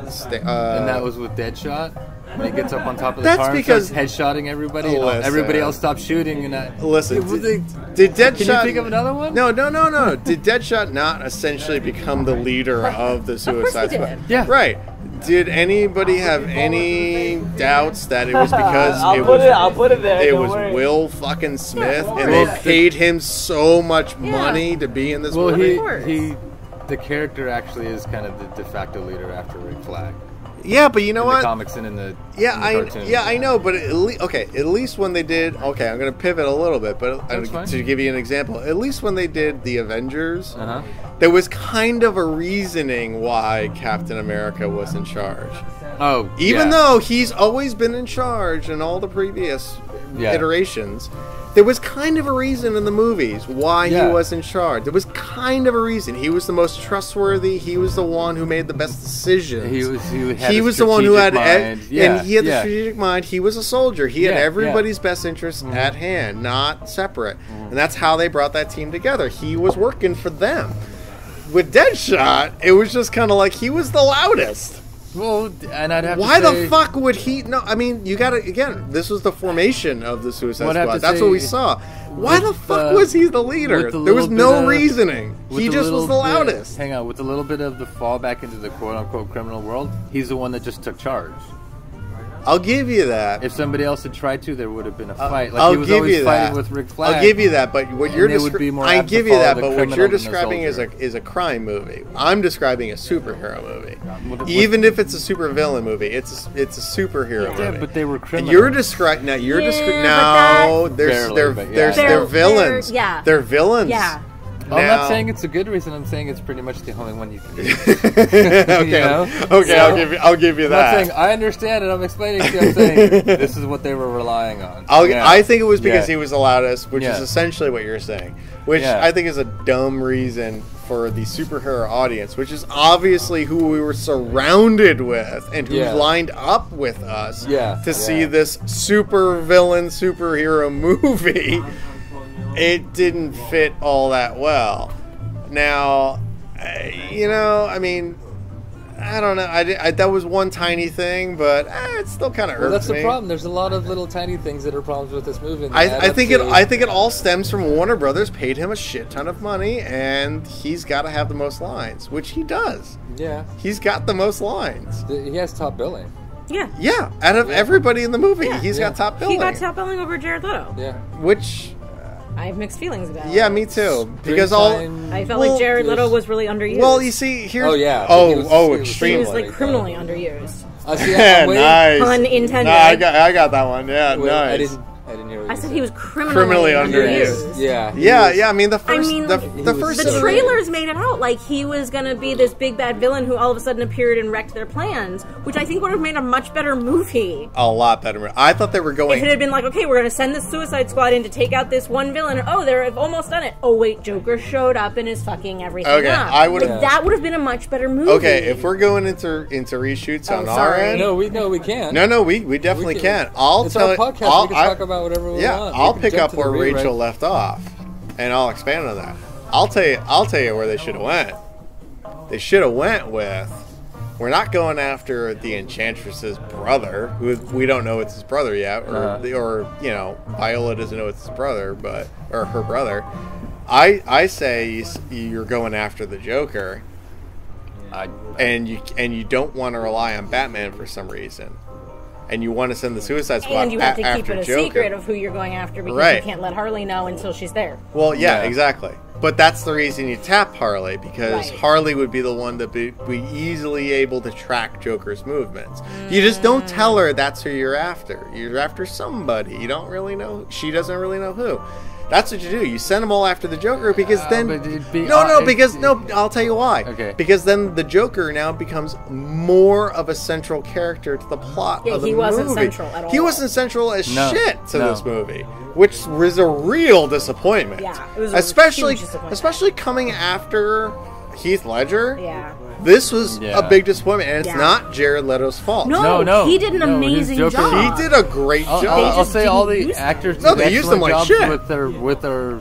Sta- uh, and that was with Deadshot. When he gets up on top of the That's car and because- starts headshotting everybody, and Listen. everybody else stops shooting. And I, Listen, did, a- did Deadshot? Can you think of another one? No, no, no, no. did Deadshot not essentially become the leader of the course Suicide Squad? Yeah. Right. Did anybody have any doubts that it was <laughs> because I'll it put was it. I'll put it there. it was worry. Will fucking Smith and Well, they paid him so much Yeah. money to be in this well, movie? he he, the character actually is kind of the de facto leader after Rick Flag yeah, but you know what? the comics and in the Yeah, in the I cartoon. yeah I know, but at le- okay, at least when they did okay, I'm gonna pivot a little bit, but uh, to give you an example, at least when they did the Avengers, Uh-huh. there was kind of a reasoning why Captain America was in charge. Oh, Even yeah. though he's always been in charge in all the previous Yeah. iterations, there was kind of a reason in the movies why Yeah. he was in charge. There was kind of a reason. He was the most trustworthy. He was the one who made the best decisions. He was he, had He was the one who had, ev- yeah, and he had the strategic mind. He was a soldier. He had Yeah, yeah. everybody's best interests at hand, not separate. Mm-hmm. And that's how they brought that team together. He was working for them. With Deadshot, it was just kind of like he was the loudest. Well, and I'd have Why to say, the fuck would he? No, I mean, you gotta again. This was the formation of the Suicide Squad. That's say, what we saw. Why the fuck the- was he the leader? the there was no of- reasoning. He just was the bit- loudest. Hang on, with a little bit of the fall back into the quote unquote criminal world, he's the one that just took charge. I'll give you that. If somebody else had tried to, there would have been a fight. Like I'll he was give always you fighting that. with Rick Flag. I'll give you that, but what you're they would be more I give you that, but what you're describing is a is a crime movie. I'm describing a superhero movie. What- what- Even if it's a supervillain movie, it's a, it's a superhero Yeah, movie. but they were And criminals. You're describing now. You're Yeah, describing but no. that- There's Barely, they're yeah. there's They're- they're they're- villains. yeah. they're villains. Yeah. I'm not saying it's a good reason. I'm saying it's pretty much the only one you can do. <laughs> <laughs> okay, You know? okay, So- I'll give you. I'll give you I'm not that. saying I understand it. I'm explaining to you. I'm saying <laughs> this is what they were relying on. I'll, Yeah. I think it was because Yeah. he was the loudest, which is essentially what you're saying. Which Yeah. I think is a dumb reason for the superhero audience, which is obviously who we were surrounded with and who Yeah. lined up with us Yeah, to see this super villain superhero movie. It didn't fit all that well. Now, uh, you know, I mean, I don't know. I, I that was one tiny thing, but eh, it still kind of Well, irked that's the me. problem. There's a lot of little tiny things that are problems with this movie. I, I think it. I think it all stems from Warner Brothers paid him a shit ton of money, and he's got to have the most lines, which he does. Yeah, He's got the most lines. He has top billing. Yeah. Yeah, out of everybody in the movie, Yeah. he's Yeah. got top billing. He got top billing over Jared Leto. Yeah, which, I have mixed feelings about it. yeah, me too. Because all. I felt Well, like Jared Leto there's- was really underused. Well, you see, here. Oh, yeah, Oh, he was- oh, he was- he was like criminally underused. I see. I'm <laughs> nice. Pun intended. Nah, I got, I got that one. Yeah, Wait, nice. I didn't. Hear. What I you said he was criminally, Criminally underused. underused. Yeah. Yeah, was- yeah. I mean, the I first, mean, the, the first was The so- trailers made it out like he was gonna be this big bad villain who all of a sudden appeared and wrecked their plans, which I think would have made a much better movie. a lot better. I thought they were going. If it had been like, okay, we're gonna send the Suicide Squad in to take out this one villain. Oh, they've almost done it. Oh wait, Joker showed up and is fucking everything Okay, up. I would've- Like, that would have been a much better movie. Okay, if we're going into into reshoots Oh, on our sorry. end, No, we no, we can't. no, no, we we definitely We can. can- I'll It's tell our it- podcast. I'll, we can I- talk about whatever we yeah, want. We I'll pick up to the where rewrite. Rachel left off, and I'll expand on that. I'll tell you. I'll tell you where they should have went. they should have went with. We're not going after the Enchantress's brother, who we don't know it's his brother yet, or Uh-huh. or you know Viola doesn't know it's his brother, but or her brother. I I say you s- you're going after the Joker, I, and you and you don't want to rely on Batman for some reason, and you want to send the Suicide Squad And you have a- to keep it a Joker. secret of who you're going after because Right. you can't let Harley know until she's there. Well, yeah, Yeah. exactly. But that's the reason you tap Harley because Right. Harley would be the one that be, be easily able to track Joker's movements. You just don't mm. tell her that's who you're after. You're after somebody. You don't really know. She doesn't really know who. That's what you do. You send them all after the Joker because Uh, then but be- no, uh, no, it- because no. I'll tell you why. Okay. Because then the Joker now becomes more of a central character to the plot Yeah, of the he wasn't movie. central at all. He wasn't central as No, shit to no. this movie, which was a real disappointment. Yeah, it was a especially huge disappointment. especially coming after Heath Ledger. Yeah. This was Yeah. a big disappointment, and it's Yeah. not Jared Leto's fault. No, No, no, he did an no, amazing job. He did a great I'll, job. I'll, I'll say all the use them. actors. No, they used them like jobs shit. with their with their.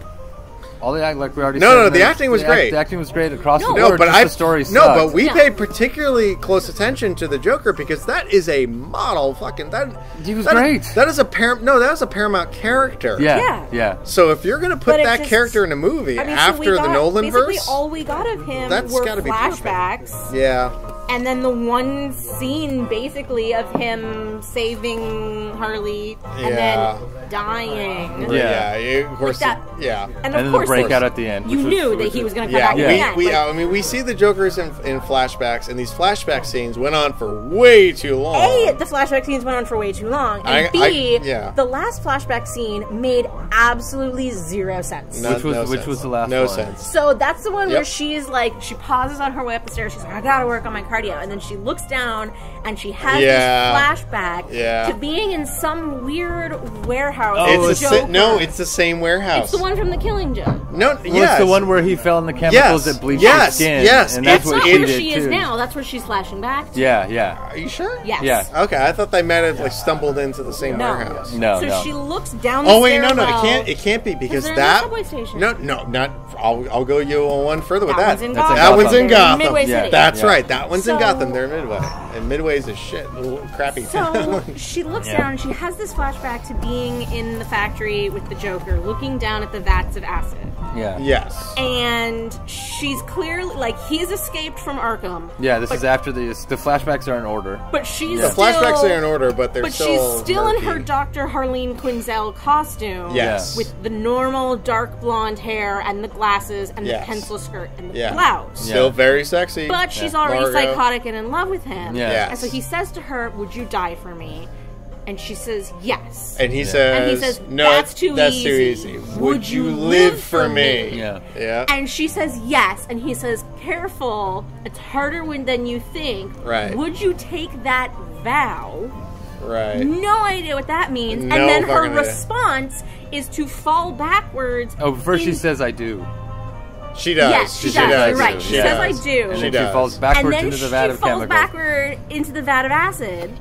All the act like we already No, said. no, in the this, acting was the act- great. The acting was great across No. the no, board. but just I the story no, sucked. but we Yeah. paid particularly close attention to the Joker because that is a model fucking that. He was that- great. That is a par- no, that was a Paramount character. yeah, Yeah. yeah, So if you're gonna put But it that just- character in a movie I mean, so we after the got- Nolan basically verse, all we got of him That's were gotta be perfect. flashbacks, yeah, and then the one scene basically of him saving Harley and Yeah. then dying. Yeah. yeah, of course, that- yeah. And, And of then the course, breakout at the end. you which knew was, that he was going to come Yeah, back we, at we, but I mean, we see the Jokers in, in flashbacks, and these flashback scenes went on for way too long. A, the flashback scenes went on for way too long, and I- B, I- yeah. the last flashback scene made absolutely zero sense. No- Which was- no which sense. was the last No one? sense. So that's the one where she's like, she pauses on her way up the stairs. She's like, I gotta work on my cardio. And then she looks down and she has Yeah. this flashback Yeah. to being in some weird warehouse. Oh, It's the sa- no, it's the same warehouse. It's the one from the Killing Joke. No, Well, yes. it's the one where he fell in the chemicals Yes, that bleached yes, his skin. yes, and that's it's what That's she not where did she too. is now. That's where she's flashing back to. Yeah, yeah. Are you sure? Yes. Yeah. Okay, I thought they might have like stumbled into the same No. warehouse. No, so no. she looks down. Oh the wait, no, no, it can't. It can't be because they're the that. subway station. No, no, not. I'll, I'll go you one further with That that. one's in That's Gotham. That one's in Gotham. Midway Yeah. City. That's Yeah. right. That one's in So- Gotham. They're Midway, and Midway's a shit, little crappy So town. <laughs> she looks Yeah. down and she has this flashback to being in the factory with the Joker, looking down at the vats of acid. Yeah. yes. And she's clearly like he's escaped from Arkham. Yeah, this but, is after the the flashbacks are in order. But she's The still, flashbacks are in order, but they're But still. she's still in her. Dr. Harleen Quinzel costume. Yes. With the normal dark blonde hair and the glasses and Yes. the pencil skirt and the yeah. blouse. Still very sexy. But she's Yeah. already Margot. Psychotic and in love with him. Yeah. Yes. And so he says to her, Would you die for me? And she says, Yes. And he Yeah. says, And he says, "No, "That's too that's easy. too easy. Would, you live for me?" Yeah. Yeah. And she says yes, and he says, "Careful, it's harder when than you think." Right. Would you take that vow? Right. No idea what that means. No and then her fucking idea. response is to fall backwards. Oh, first she says I do. She does. Yes, she, she does. does. You're right. She She says. I do. And She then does. she falls and backwards then into the vat of acid. She falls backward into the vat of acid.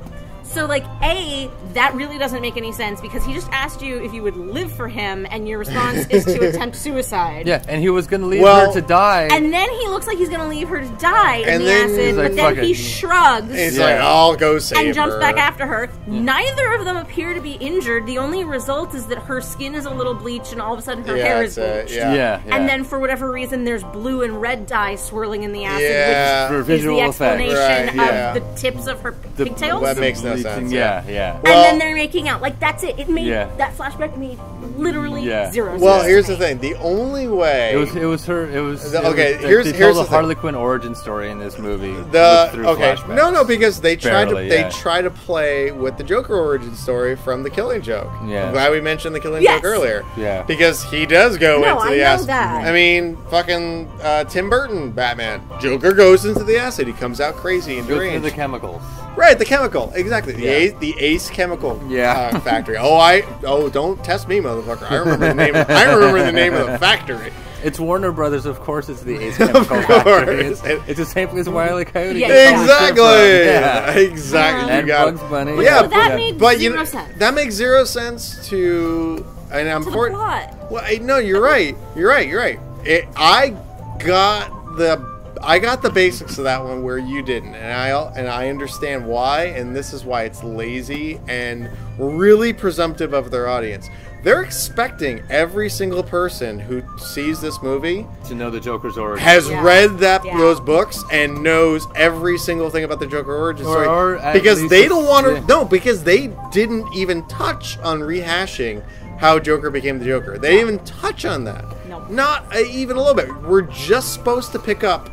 So, like, A, that really doesn't make any sense because he just asked you if you would live for him, and your response <laughs> is to attempt suicide. Yeah, and he was gonna leave Well- her to die. And then he looks like he's gonna leave her to die in And the then- acid, like, but then he it." shrugs It's Yeah. like I'll go save and jumps her. back after her. Neither of them appear to be injured. The only result is that her skin is a little bleached, and all of a sudden her Yeah, hair is it's, bleached. yeah. yeah, yeah. And then, for whatever reason, there's blue and red dye swirling in the acid, Yeah. for which is visual the explanation Right, yeah. of the tips of her The- pigtails. That makes no Bleaching, sense. Yeah, yeah. and Well- then they're making out. Like that's it. It made Yeah. that flashback made literally Yeah. zero. Well, here's the thing. The only way It was it was her it was The- it okay, was- here's- they here's tell the the thing. Harley Quinn origin story in this movie the okay flashbacks. no no because they tried Barely, to yeah. they try to play with the Joker origin story from the Killing Joke. Yeah. I'm glad we mentioned the Killing Yes. Joke earlier. Yeah. because he does go No, into I the know acid. that. I mean, fucking uh, Tim Burton Batman. Joker goes into the acid. He comes out crazy and Go through deranged. the chemicals. Right, the chemical, exactly. The Yeah. Ace, the Ace Chemical Yeah. uh, factory. Oh, I oh, don't test me, motherfucker. I remember the name. Of, I remember the name of the factory. It's Warner Brothers, of course. It's the Ace <laughs> Chemical. Factory. It's, it's the same place Wile E. Coyote. Yeah, gets all Exactly. <laughs> Yeah. Exactly. You And got Bugs Bunny. Yeah, So that but, made but you zero know, sense. that makes zero sense to. And I'm To for plot. Well, I, no, you're right. You're right. You're right. It, I got the. I got the basics of that one where you didn't, and I and I understand why, and this is why it's lazy and really presumptive of their audience. They're expecting every single person who sees this movie to know the Joker's origin. has Yeah. read that Yeah. those books and knows every single thing about the Joker origin Or- story or at because they don't want to yeah. no because they didn't even touch on rehashing how Joker became the Joker. They didn't even touch on that. No. Not uh, even a little bit. We're just supposed to pick up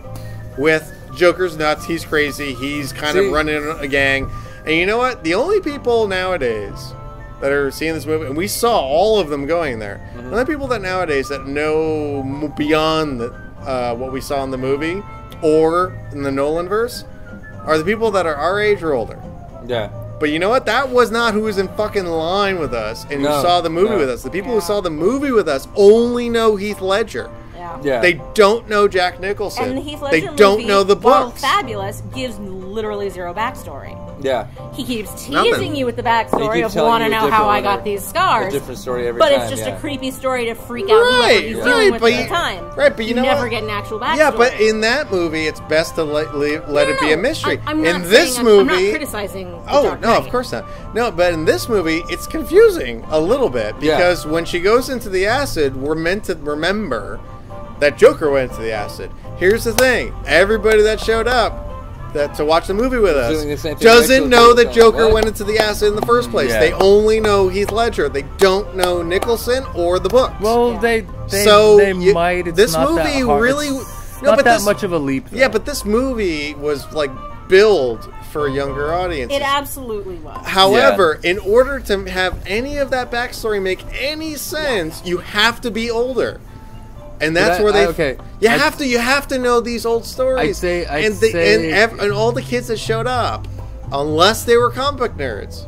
with Joker's nuts. He's crazy. He's kind See- of running a gang. And you know what? The only people nowadays that are seeing this movie, and we saw all of them going there. Mm-hmm. The only people that nowadays that know beyond the, uh, what we saw in the movie or in the Nolan verse are the people that are our age or older. Yeah. But you know what? That was not who was in fucking line with us and No, who saw the movie no. with us. The people who saw the movie with us only know Heath Ledger. Yeah. Yeah. They don't know Jack Nicholson. And the Heath Ledger they don't movie, know the while books. fabulous, gives literally zero backstory. yeah. He keeps teasing Nothing. you with the backstory of telling want to know how I got these scars. A different story every but time. it's just yeah. a creepy story to freak out whoever Right, he's right, dealing with but at the time. right, but you know never what? get an actual backstory. Yeah, but in that movie, it's best to let, let, let No, it be a mystery. I, am not in this I'm- I'm, movie, not criticizing. The Oh Dark no, of course not. No, but in this movie, it's confusing a little bit Yeah. because when she goes into the acid, we're meant to remember that Joker went into the acid. Here's the thing: everybody that showed up that to watch the movie with us Doing the same thing doesn't know that Joker What? went into the acid in the first place. Yeah. They only know Heath Ledger. They don't know Nicholson or the books. Well, Yeah. they they, So, they you- might. It's this not that movie hard. really- It's no, not but that this- much of a leap. yeah, but this movie was like billed for a younger audience. It absolutely was. However, in order to have any of that backstory make any sense, you have to be older. And that's I- where they I- okay. You I- have to you have to know these old stories. I'd say- I'd and the, say- and, ev- and all the kids that showed up, unless they were comic book nerds.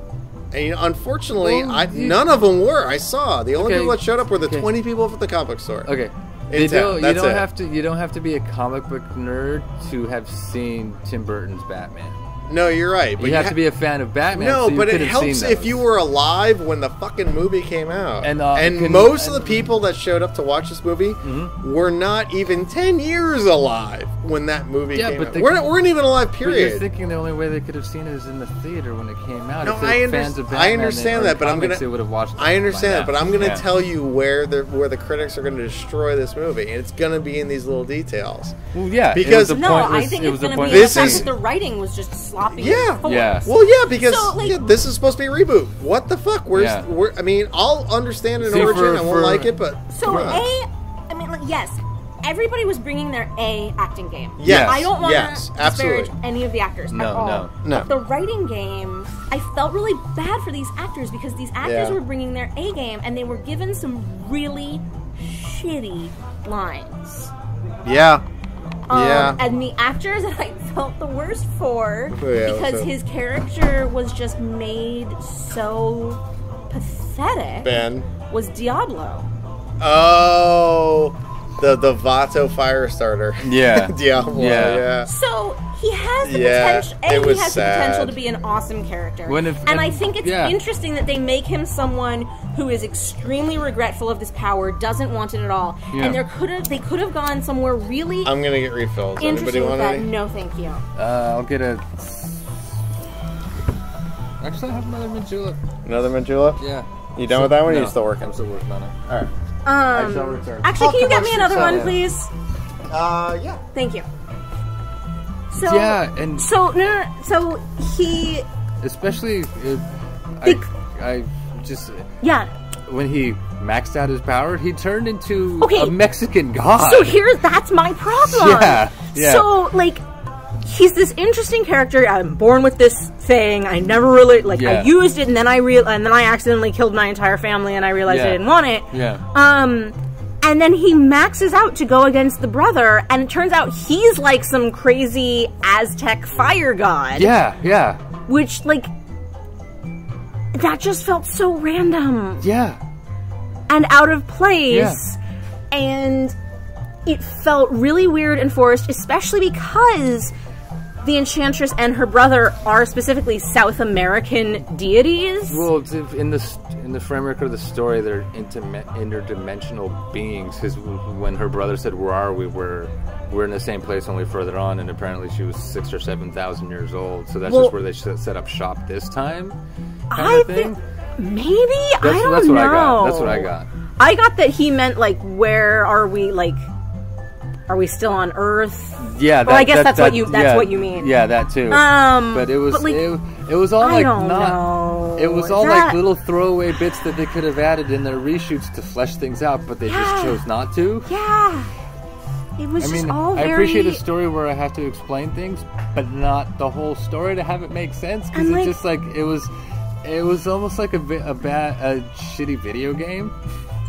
And you know, unfortunately, Well, I, you- none of them were. I saw the only Okay. people that showed up were the Okay. twenty people at the comic book store. Okay. You don't, you don't have to. You don't have to be a comic book nerd to have seen Tim Burton's Batman. No, you're right. But you have ha- to be a fan of Batman. No, so but it helps if you were alive when the fucking movie came out. And, uh, and can- most of the people that showed up to watch this movie Mm-hmm. were not even ten years alive when that movie Yeah, came but out. they- We're not, weren't even alive. period. you're thinking the only way they could have seen it is in the theater when it came out. No, if they're I, fans of Batman I understand that, but I'm gonna. They would have watched. I understand that, but. I'm gonna Yeah. tell you where the where the critics are going to destroy this movie, and it's going to be in these little details. Well, yeah, Because- it was a No, I think it it's was going to be pointless This the fact is- that the writing was just sloppy. Yeah. and forced. Yeah. Well, yeah, because So, like- yeah, this is supposed to be a reboot. What the fuck? Where's? Yeah. Where, I mean, I'll understand an See, origin. for- I won't for- like it, but So come A, on. I mean, like, yes, everybody was bringing their A acting game. Yes, I don't want yes, to absolutely. any of the actors No, at all. no. No. The writing game, I felt really bad for these actors because these actors Yeah. were bringing their A game and they were given some really shitty lines. Yeah. Um, Yeah. And the actors that I felt the worst for Oh, yeah, because up? his character was just made so pathetic Ben. was Diablo. Oh, the the Vato Firestarter. Yeah. <laughs> Diablo. Yeah. Yeah. So he has the Yeah, potential. it A, he was has the potential to be an awesome character, When if- and I think it's yeah. interesting that they make him someone who is extremely regretful of this power, doesn't want it at all, Yeah. and there could have they could have gone somewhere really I'm gonna get refills. Anybody want that. any? No, thank you. Uh, I'll get a. Actually, I have another mint julep. Another Manjula? Yeah. You done with that one? Or No, you still working? I'm still working on it. All right. I shall Um, return. actually, can you get me another one, some. please? Uh, yeah. Thank you. So Yeah, and- so no, no, no, so he Especially, if I, I just yeah. when he maxed out his power, he turned into Okay. a Mexican god. So here, that's my problem. <laughs> Yeah, yeah. So like, he's this interesting character. I'm born with this thing. I never really like. I used it, and then I real, and then I accidentally killed my entire family, and I realized I didn't want it. Yeah. Um, and then he maxes out to go against the brother, and it turns out he's like some crazy Aztec fire god. yeah, yeah, Which like. That just felt so random yeah. and out of place. And it felt really weird and forced, especially because the Enchantress and her brother are specifically South American deities. Well, in the in the framework of the story, they're interdimensional beings. Because when her brother said, "Where are we?" We're we're in the same place, only further on. And apparently, she was six or seven thousand years old. So that's Well- just where they set set up shop this time. I think maybe That's, I don't that's know. what I got. That's what I got. I got that he meant like where are we like are we still on Earth? Yeah, Well, I guess that's what you- that's what you mean. Yeah, that too. Um, but it was but, like, it, it was all I like don't not. know. It was all That- like little throwaway bits that they could have added in their reshoots to flesh things out, but they Yeah. just chose not to. Yeah. It was I just mean, all I very appreciate a story where I have to explain things, but not the whole story to have it make sense. Because it's like- just like it was, it was almost like a, a bad, a shitty video game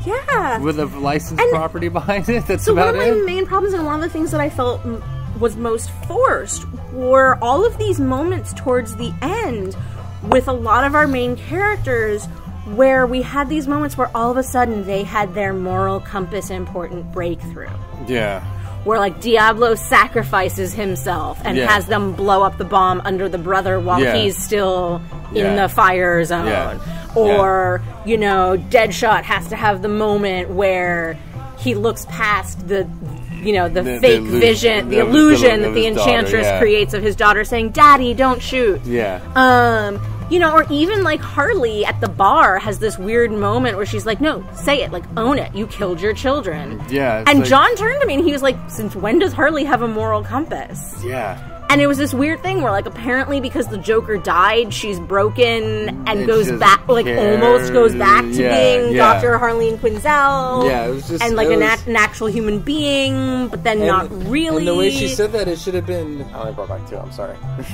Yeah. with a licensed And- property behind it. That's So one of my it. main problems, and one of the things that I felt m- was most forced, were all of these moments towards the end with a lot of our main characters, where we had these moments where all of a sudden they had their moral compass important breakthrough. yeah, Where like Diablo sacrifices himself and Yeah. has them blow up the bomb under the brother while Yeah. he's still in the fire zone. Yeah. Or, you know, Deadshot has to have the moment where he looks past the you know, the, The- the fake illusion- vision, the, the- the illusion that the his daughter, enchantress yeah. creates of his daughter saying, Daddy, don't shoot. yeah. Um, you know, or even like Harley at the bar has this weird moment where she's like, "No, say it, like own it. You killed your children." Yeah, And like- John turned to me and he was like, "Since when does Harley have a moral compass?" yeah. And it was this weird thing where like apparently because the Joker died, she's broken and And goes back, like care. almost goes back to Yeah, being yeah. Doctor Harleen Quinzel. Yeah, it was just- and like an, was- an actual human being, but then And- not really. And the way she said that, it should have been. I only brought back two. I'm sorry. <laughs>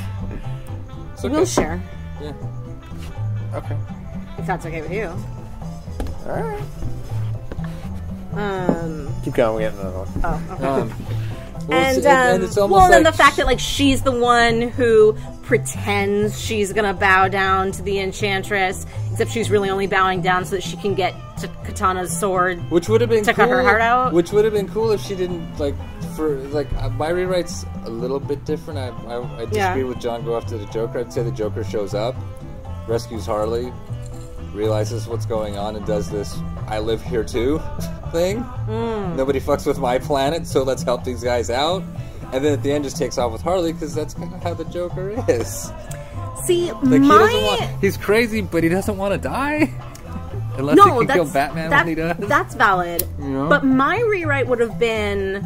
It's okay. We'll share Yeah. Okay. if that's okay with you. All right. Um. Keep going. We have another one. Oh. Okay. Um, well, and, it's, um, and it's almost well, and then the fact that like she's the one who pretends she's gonna bow down to the enchantress, except she's really only bowing down so that she can get to Katana's sword. Which would have been to cool, cut her heart out? Which would have been cool if she didn't like for like uh, my rewrite's a little bit different. I I, I disagree Yeah. with John go after the Joker. I'd say the Joker shows up, rescues Harley, realizes what's going on, and does this "I live here too" <laughs> thing. Hmm. Nobody fucks with my planet, so let's help these guys out. And then at the end, just takes off with Harley because that's kind of how the Joker is. See, Like he my want. He's crazy, but he doesn't want to die. <laughs> Unless no, he can that's kill Batman that- when he does. that's valid. know? But my rewrite would have been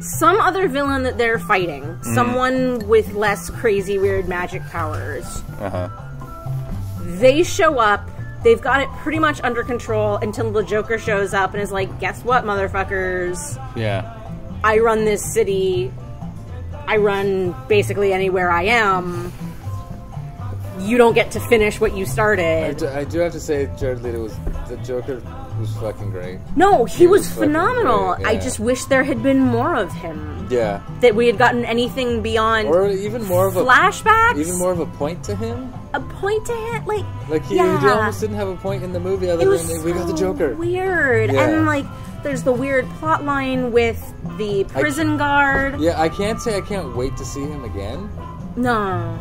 some other villain that they're fighting, Mm. someone with less crazy, weird magic powers. Uh huh. they show up they've got it pretty much under control until the joker shows up and is like guess what motherfuckers? Yeah. i run this city. I run basically anywhere i am. You don't get to finish what you I started do, I do have to say, Jared Leto was the Joker was fucking great. no he, He was, was phenomenal great, i just wish there had been more of him Yeah, that we had gotten anything beyond or even more of a flashbacks even more of a point to him. a point to him like Like he, yeah. he almost didn't have a point in the movie other than we got the Joker. Weird. Yeah. And like there's the weird plot line with the prison guard. Yeah, I can't say I can't wait to see him again. No.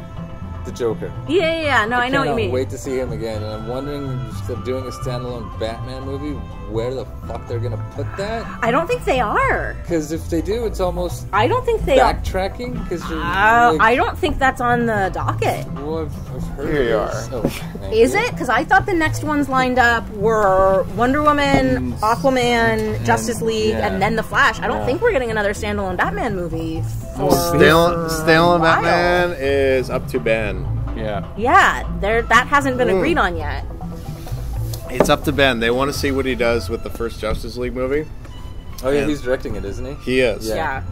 The Joker. Yeah, yeah, yeah. No, I, know what you mean. Wait to see him again, and I'm wondering instead of doing a standalone Batman movie, where the fuck they're gonna put that? I don't think they are. Because if they do, it's almost I don't think they are. backtracking. Because. Uh, like, I don't think that's on the docket. Well, I've, I've heard Here it you is. are. Oh, thank Is you. it? Because I thought the next ones lined up were Wonder Woman, Aquaman, Justice League, yeah. and then The Flash. I don't Yeah. think we're getting another standalone Batman movie. For Stalen, Stalen a while. Batman is up to Ben. Yeah. Yeah, there. That hasn't been agreed on yet. It's up to Ben. They want to see what he does with the first Justice League movie. Oh yeah, And- he's directing it, isn't he? He is Yeah. Yeah,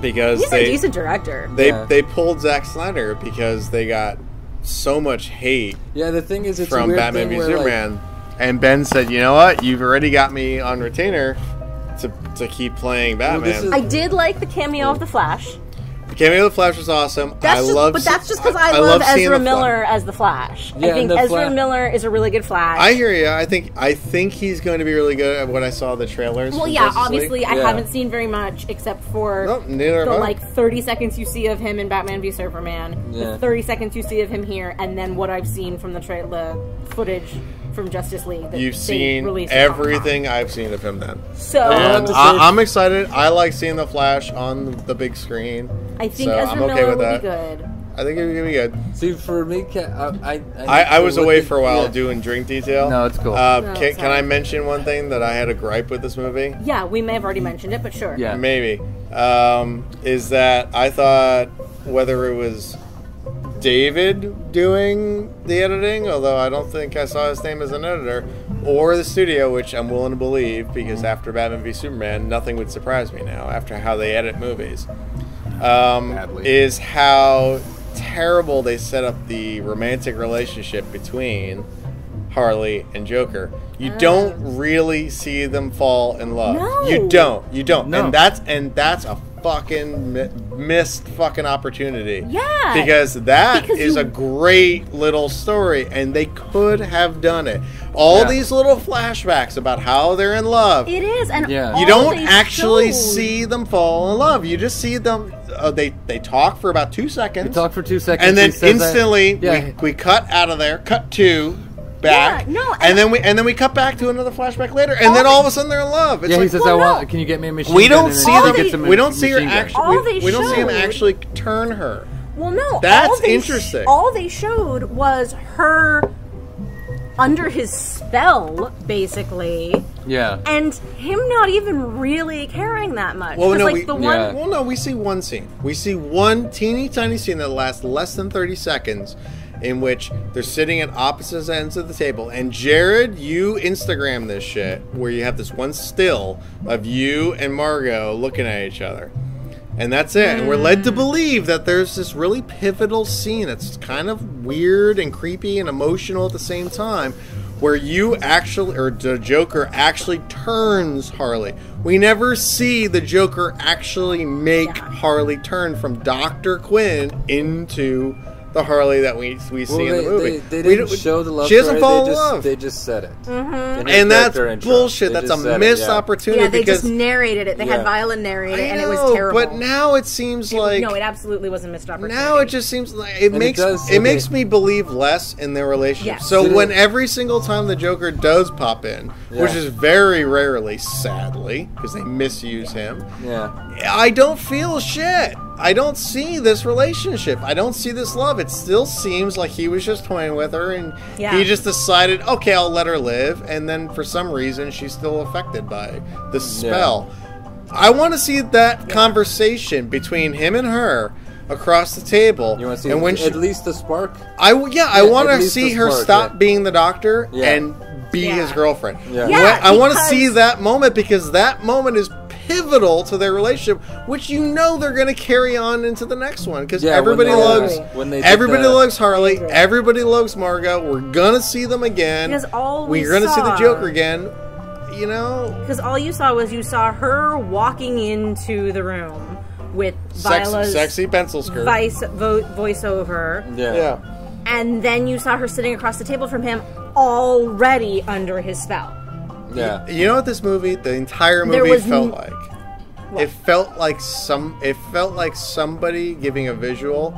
because he's they a decent director. they Yeah. they pulled Zack Snyder because they got so much hate Yeah, the thing is, it's a from weird Batman thing v where, like, Superman, and Ben said, "You know what? You've already got me on retainer to to keep playing Batman." this is- I did like the cameo of the Flash. Cameo of the Flash was awesome. That's I just, love, but that's just because I, love, love Ezra the Miller Flash. as the Flash. Yeah, I think Ezra Fla- Miller is a really good Flash. I hear you. I think I think he's going to be really good at what I saw the trailers. well, yeah, Justice obviously, League. I Yeah. haven't seen very much except for Nope, the have like 30 seconds you see of him in Batman v Superman, Yeah. the 30 seconds you see of him here, and then what I've seen from the tra- the footage from Justice League. That You've they seen released at Comic-Con. everything I've seen of him then. So And I, I'm excited. I like seeing the Flash on the big screen. I think so Ezra I'm okay Miller with will that. be good. I think it's gonna be good. See, for me, Ca- I I, I, I was away look for a while yeah. doing drink detail. No, it's cool. Uh, No, can, can I mention one thing that I had a gripe with this movie? Yeah, we may have already mentioned it, but sure. Yeah. Maybe. Um, is that I thought whether it was David doing the editing, although I don't think I saw his name as an editor, or the studio, which I'm willing to believe because after Batman v Superman, nothing would surprise me now after how they edit movies. Um, is how terrible they set up the romantic relationship between Harley and Joker. You don't really see them fall in love. No. You don't. You don't. No. And that's and that's a fucking mi- missed fucking opportunity. Yeah. Because that is Because you- a great little story and they could have done it. All Yeah. these little flashbacks about how they're in love. It is, and Yeah. You don't actually showed- see them fall in love. You just see them. Uh, they they talk for about two seconds, We talk for two seconds. and then he says that- instantly yeah. we, we cut out of there, cut to back, Yeah, no, and, and- then we and then we cut back to another flashback later, and then all of a sudden they're in love. It's yeah, he says, Well, "I no. want. Can you get me a machine?" we don't And see them. gets him We don't see her actually. We, we don't see him actually turn her. Well, no. That's all they interesting. all they showed was her under his spell, basically, Yeah. and him not even really caring that much. Well, 'Cause, no, like we, the one. Yeah. well, no, we see one scene. We see one teeny tiny scene that lasts less than 30 seconds in which they're sitting at opposite ends of the table. And Jared, you Instagram this shit where you have this one still of you and Margot looking at each other. And that's it. And we're led to hmm. believe that there's this really pivotal scene that's kind of weird and creepy and emotional at the same time where you actually, or the Joker actually turns Harley. We never see the Joker actually make Yeah. Harley turn from Dr. Quinn into the Harley that we, we see Well, in the movie. They, they We didn't don't- show the love She doesn't story, fall they in just, love. They just said it. Mm-hmm. And that's bullshit. That's a just said it, missed yeah. opportunity yeah, they because just narrated it. They had Yeah. Viola narrate it, I and it was terrible. But now it seems like no, it absolutely was a missed opportunity. Now it just seems like it And it makes does- it, makes me believe less in their relationship. Yes. So Did when it- every single time the Joker does pop in, which is very rarely, sadly, because they misuse him, Yeah. I don't feel shit. I don't see this relationship. I don't see this love. It still seems like he was just toying with her and Yeah. he just decided, okay, I'll let her live. And then for some reason, she's still affected by the spell. I want to see that conversation between him and her across the table. You want to see and when at she, least the spark? I yeah, I want to see the her spark, stop yeah. being the doctor Yeah. and be Yeah. his girlfriend. Yeah. Yeah, I want to see that moment because that moment is pivotal to their relationship, which you know they're going to carry on into the next one because Yeah, when everybody they, uh, loves when they everybody the- loves Harley, agree. everybody loves Margot. We're gonna see them again. Because all we we're gonna see the Joker again. You know, Because all you saw was you saw her walking into the room with Sex, Viola's sexy pencil skirt. vice vo- voiceover, Yeah. Yeah. and then you saw her sitting across the table from him, already under his spell. Yeah. You know what this movie, the entire movie felt n- like? It felt like some. It felt like somebody giving a visual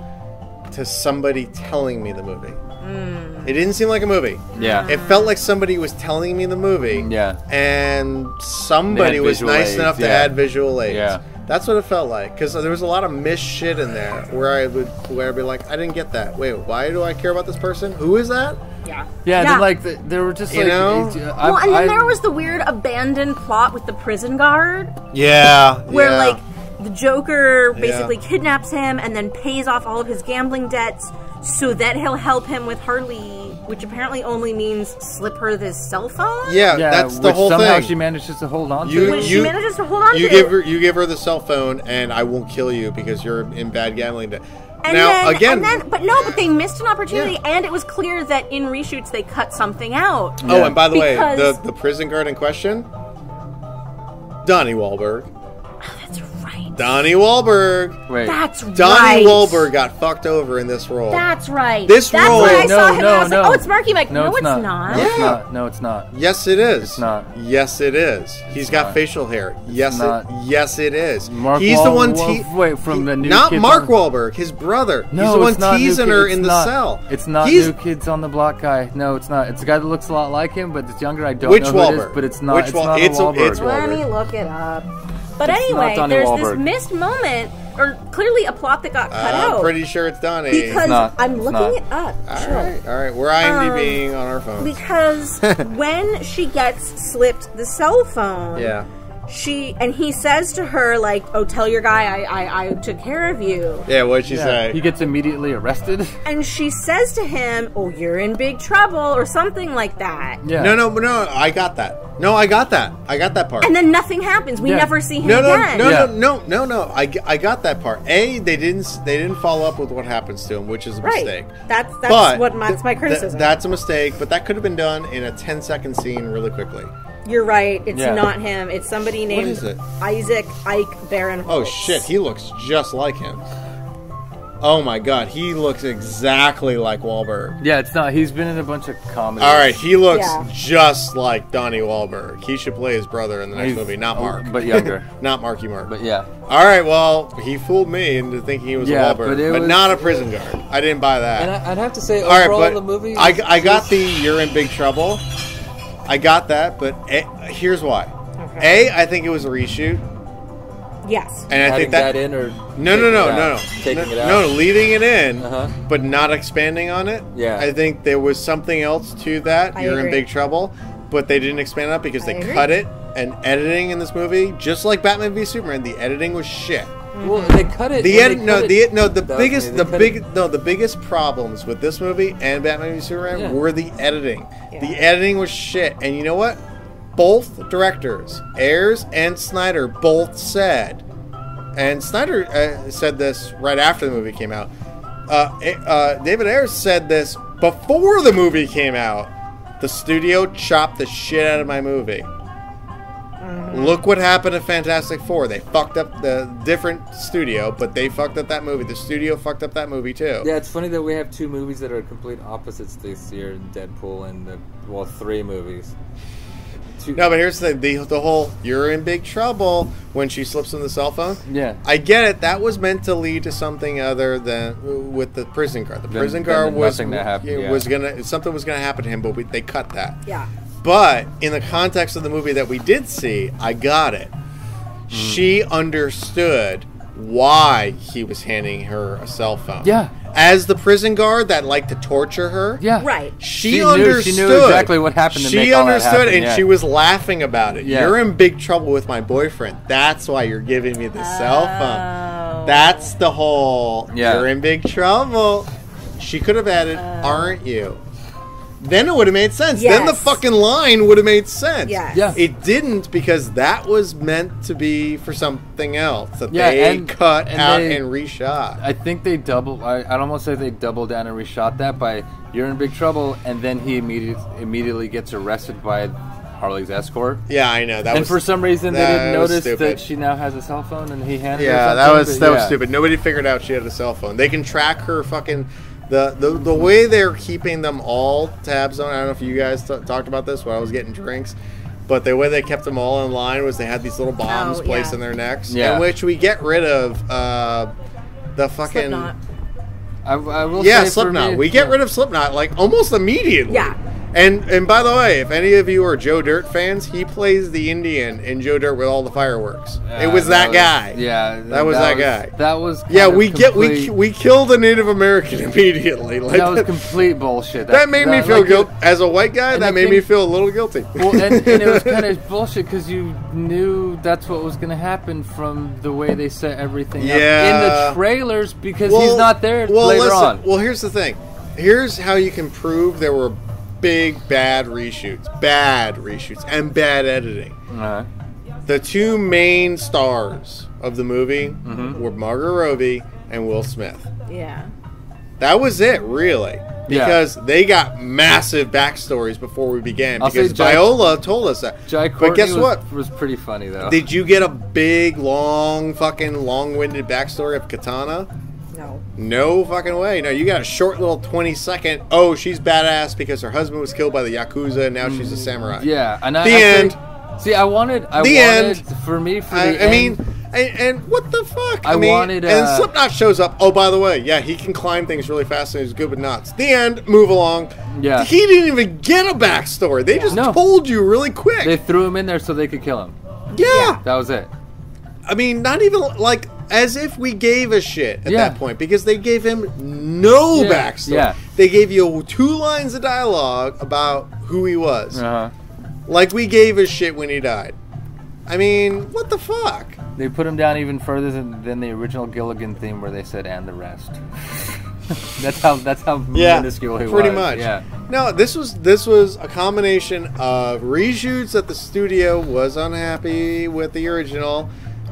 to somebody telling me the movie. Hmm. It didn't seem like a movie. Yeah. It felt like somebody was telling me the movie. Yeah. And somebody was nice aids, enough to yeah. add visual aids. Yeah. That's what it felt like because there was a lot of missed shit in there where I would where I'd be like, I didn't get that. Wait, why do I care about this person? Who is that? Yeah. Yeah, then like the, there were just You like know? it's- uh, I- Well, and then I- there was the weird abandoned plot with the prison guard, Yeah. where yeah. like the Joker Yeah. basically kidnaps him and then pays off all of his gambling debts so that he'll help him with Harley, which apparently only means slip her this cell phone. yeah, yeah, that's the which whole somehow thing. she manages to hold on You- to. When it. she manages to hold on you to give it. her you give her the cell phone and I won't kill you because you're in bad gambling debt. And now then, again, and then, but no, but they missed an opportunity, Yeah. and it was clear that in reshoots they cut something out. oh, and by the way, the the prison guard in question, Donnie Wahlberg. Oh, that's right. Donnie Wahlberg. Wait. That's Donnie right. Wahlberg got fucked over in this role. That's right. This That's role- why I Wait, saw no, him and no, I was no. like, oh, it's Marky Mike. No, No, it's, not. No, Yeah. it's not. No, it's not. Yes, it is. It's not. Yes, it is. He's got not. facial hair. Yes, not. it. Yes, it is. Mark He's the one. Wahl- Te- wait, from the New not Kids Mark on- Wahlberg, his brother. No, He's the one it's not teasing Kid- her it's in the cell. It's not He's, New Kids on the Block guy. No, it's not. It's a guy that looks a lot like him, but it's younger. I don't know who it is, but it's not. Which it's not it's a- a Wahlberg. it's Wahlberg. Let me look it up. But It's anyway, Donnie there's Wahlberg. this missed moment, or clearly a plot that got cut out. I'm out. pretty sure it's Donnie. because not. I'm It's looking not. it up. all Sure. right, all right. We're IMDbing um, on our phones. Because <laughs> when she gets slipped the cell phone, yeah. She and he says to her like, "Oh, tell your guy I I, I took care of you." Yeah. What'd she Yeah. say? He gets immediately arrested. <laughs> And she says to him, "Oh, you're in big trouble," or something like that. Yeah. No, no, no. I got that. No, I got that. I got that part. And then nothing happens. We Yeah. never see him no, no, again. no, Yeah. no, no, no, no. I, g- I got that part. A, they didn't they didn't follow up with what happens to him, which is a Right. mistake. That's that's but what that's th- my th- criticism. that's a mistake, but that could have been done in a 10 second scene really quickly. You're right. It's Yeah. not him. It's somebody named is it? Isaac Ike Baron. Oh shit, he looks just like him. Oh my god, he looks exactly like Wahlberg. Yeah, it's not. He's been in a bunch of comedies. All right, he looks Yeah. just like Donnie Wahlberg. He should play his brother in the next He's- movie, not oh, Mark, but <laughs> younger. not Marky Mark. But yeah. All right, well, he fooled me into thinking he was Yeah, a Wahlberg, but it but was- not a prison guard. I didn't buy that. And I, I'd have to say, All right, overall, but the movie. I, I got the you're in big trouble. I got that, but a, here's why. A, I think it was a reshoot, Yes. and I having think that, that, in or no, no, no, it no, out? no, taking no, it out. no, leaving it in, Uh-huh. but not expanding on it. Yeah. I think there was something else to that. I you're in big trouble, but they didn't expand on it because I they agree. cut it. And editing in this movie, just like Batman v Superman, the editing was shit. Well, they cut it. The when edit, they no, the it- no, the that biggest, the big, it- no, the biggest problems with this movie and Batman v Superman Yeah. were the editing. The editing was shit, and you know what? Both directors, Ayers and Snyder, both said, and Snyder uh, said this right after the movie came out. Uh, uh, David Ayers said this before the movie came out. The studio chopped the shit out of my movie. Look what happened to Fantastic Four. They fucked up the different studio, but they fucked up that movie. The studio fucked up that movie too. Yeah, it's funny that we have two movies that are complete opposites this year: Deadpool and the well, three movies. Two, No, but here's the thing: the, the whole "you're in big trouble" when she slips on the cell phone. Yeah. I get it. That was meant to lead to something other than with the prison guard. The prison than guard the was that happened, yeah. was gonna something was gonna happen to him, but we, they cut that. Yeah. But in the context of the movie that we did see, I got it. Hmm. She understood why he was handing her a cell phone. Yeah. As the prison guard that liked to torture her. Yeah. Right. She, She knew- understood. she knew exactly what happened to she make all that understood, happen, and yeah. she was laughing about it. Yeah. You're in big trouble with my boyfriend. That's why you're giving me the cell phone. Oh. That's the whole. Yeah. You're in big trouble. She could have added, "Aren't you?" Then it would have made sense. Then the fucking line would have made sense. Yes. Yeah. It didn't because that was meant to be for something else that Yeah, they and- cut and out they- and reshot. I think they double. I, I'd almost say they doubled down and reshot that by "You're in big trouble," and then he immediately immediately gets arrested by Harley's escort. yeah, I know that and was for some reason, they didn't notice stupid. that she now has a cell phone, and he handed. her Yeah, that was but that was stupid. Nobody figured out she had a cell phone. They can track her fucking the the, the way they're keeping them all tabs on. I don't know if you guys t- talked about this when I was getting drinks, but the way they kept them all in line was they had these little bombs Oh, placed yeah. in their necks, Yeah. in which we get rid of uh, the fucking Slipknot. I, I will yeah say for Slipknot. me- we get yeah. rid of Slipknot like almost immediately. Yeah. And and by the way, if any of you are Joe Dirt fans, he plays the Indian in Joe Dirt with all the fireworks. it Uh, was that, guy. Yeah, That was that guy. That was Yeah, we get we we killed a Native American <laughs> immediately. Like that was complete bullshit. that made me feel like, guilty as a white guy. That made thing- me feel a little guilty. Well, and, <laughs> and it was kind of bullshit because you knew that's what was going to happen from the way they set everything up in the trailers because he's not there well, later listen, on. Well, here's the thing. Here's how you can prove there were big bad reshoots, bad reshoots, and bad editing. Uh, The two main stars of the movie Mm-hmm. were Margot Robbie and Will Smith. Yeah. That was it, really. Yeah. because they got massive backstories before we began. I'll because Jai- Viola told us that. Jai but Courtney guess was, what? Was pretty funny though. Did you get a big, long, fucking, long-winded backstory of Katana? No. Fucking way. No, you got a short little 20 second, oh, she's badass because her husband was killed by the Yakuza and now she's a samurai. yeah, and I, The I end. think- see, I wanted. I The wanted end. for me for I, the I mean, and, and what the fuck? I mean, wanted, and uh, Slipknot shows up. Oh, by the way, yeah, he can climb things really fast and he's good with knots. The end. Move along. Yeah. he didn't even get a backstory. They just No. told you really quick. they threw him in there so they could kill him. yeah. That was it. I mean, not even like as if we gave a shit at Yeah. that point because they gave him no Yeah, backstory. yeah. They gave you two lines of dialogue about who he was, Uh-huh. like we gave a shit when he died. I mean, what the fuck? They put him down even further than, than the original Gilligan theme, where they said "and the rest." <laughs> that's how. That's how minuscule he was. pretty much. Yeah. No, this was this was a combination of reshoots that the studio was unhappy with the original,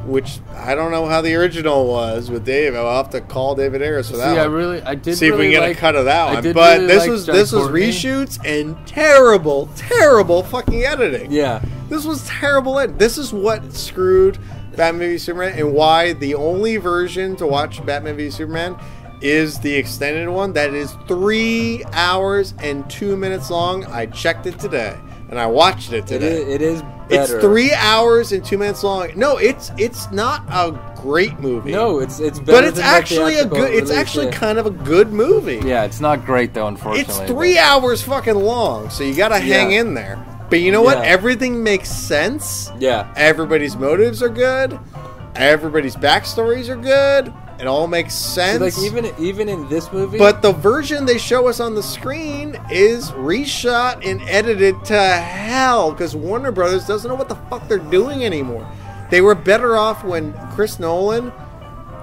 which I don't know how the original was with Dave. I'll have to call David Ayers for See, that. I really, I did See if we really can get like, a cut of that one. But really this like was Jai this was reshoots and terrible, terrible fucking editing. Yeah. This was terrible. Ed- This is what screwed Batman v Superman, and why the only version to watch Batman v Superman is the extended one that is three hours and two minutes long. I checked it today, and I watched it It today. is, it is it's three hours and two minutes long. No, it's it's not a great movie. No, it's it's better but it's than actually a good. It's actually yeah. kind of a good movie. Yeah, it's not great though, unfortunately. It's three but- hours fucking long, so you gotta hang Yeah. in there. But you know what? Yeah. Everything makes sense. Yeah. Everybody's motives are good. Everybody's backstories are good. It all makes See, sense. like even even in this movie, but the version they show us on the screen is reshot and edited to hell because Warner Brothers doesn't know what the fuck they're doing anymore. They were better off when Chris Nolan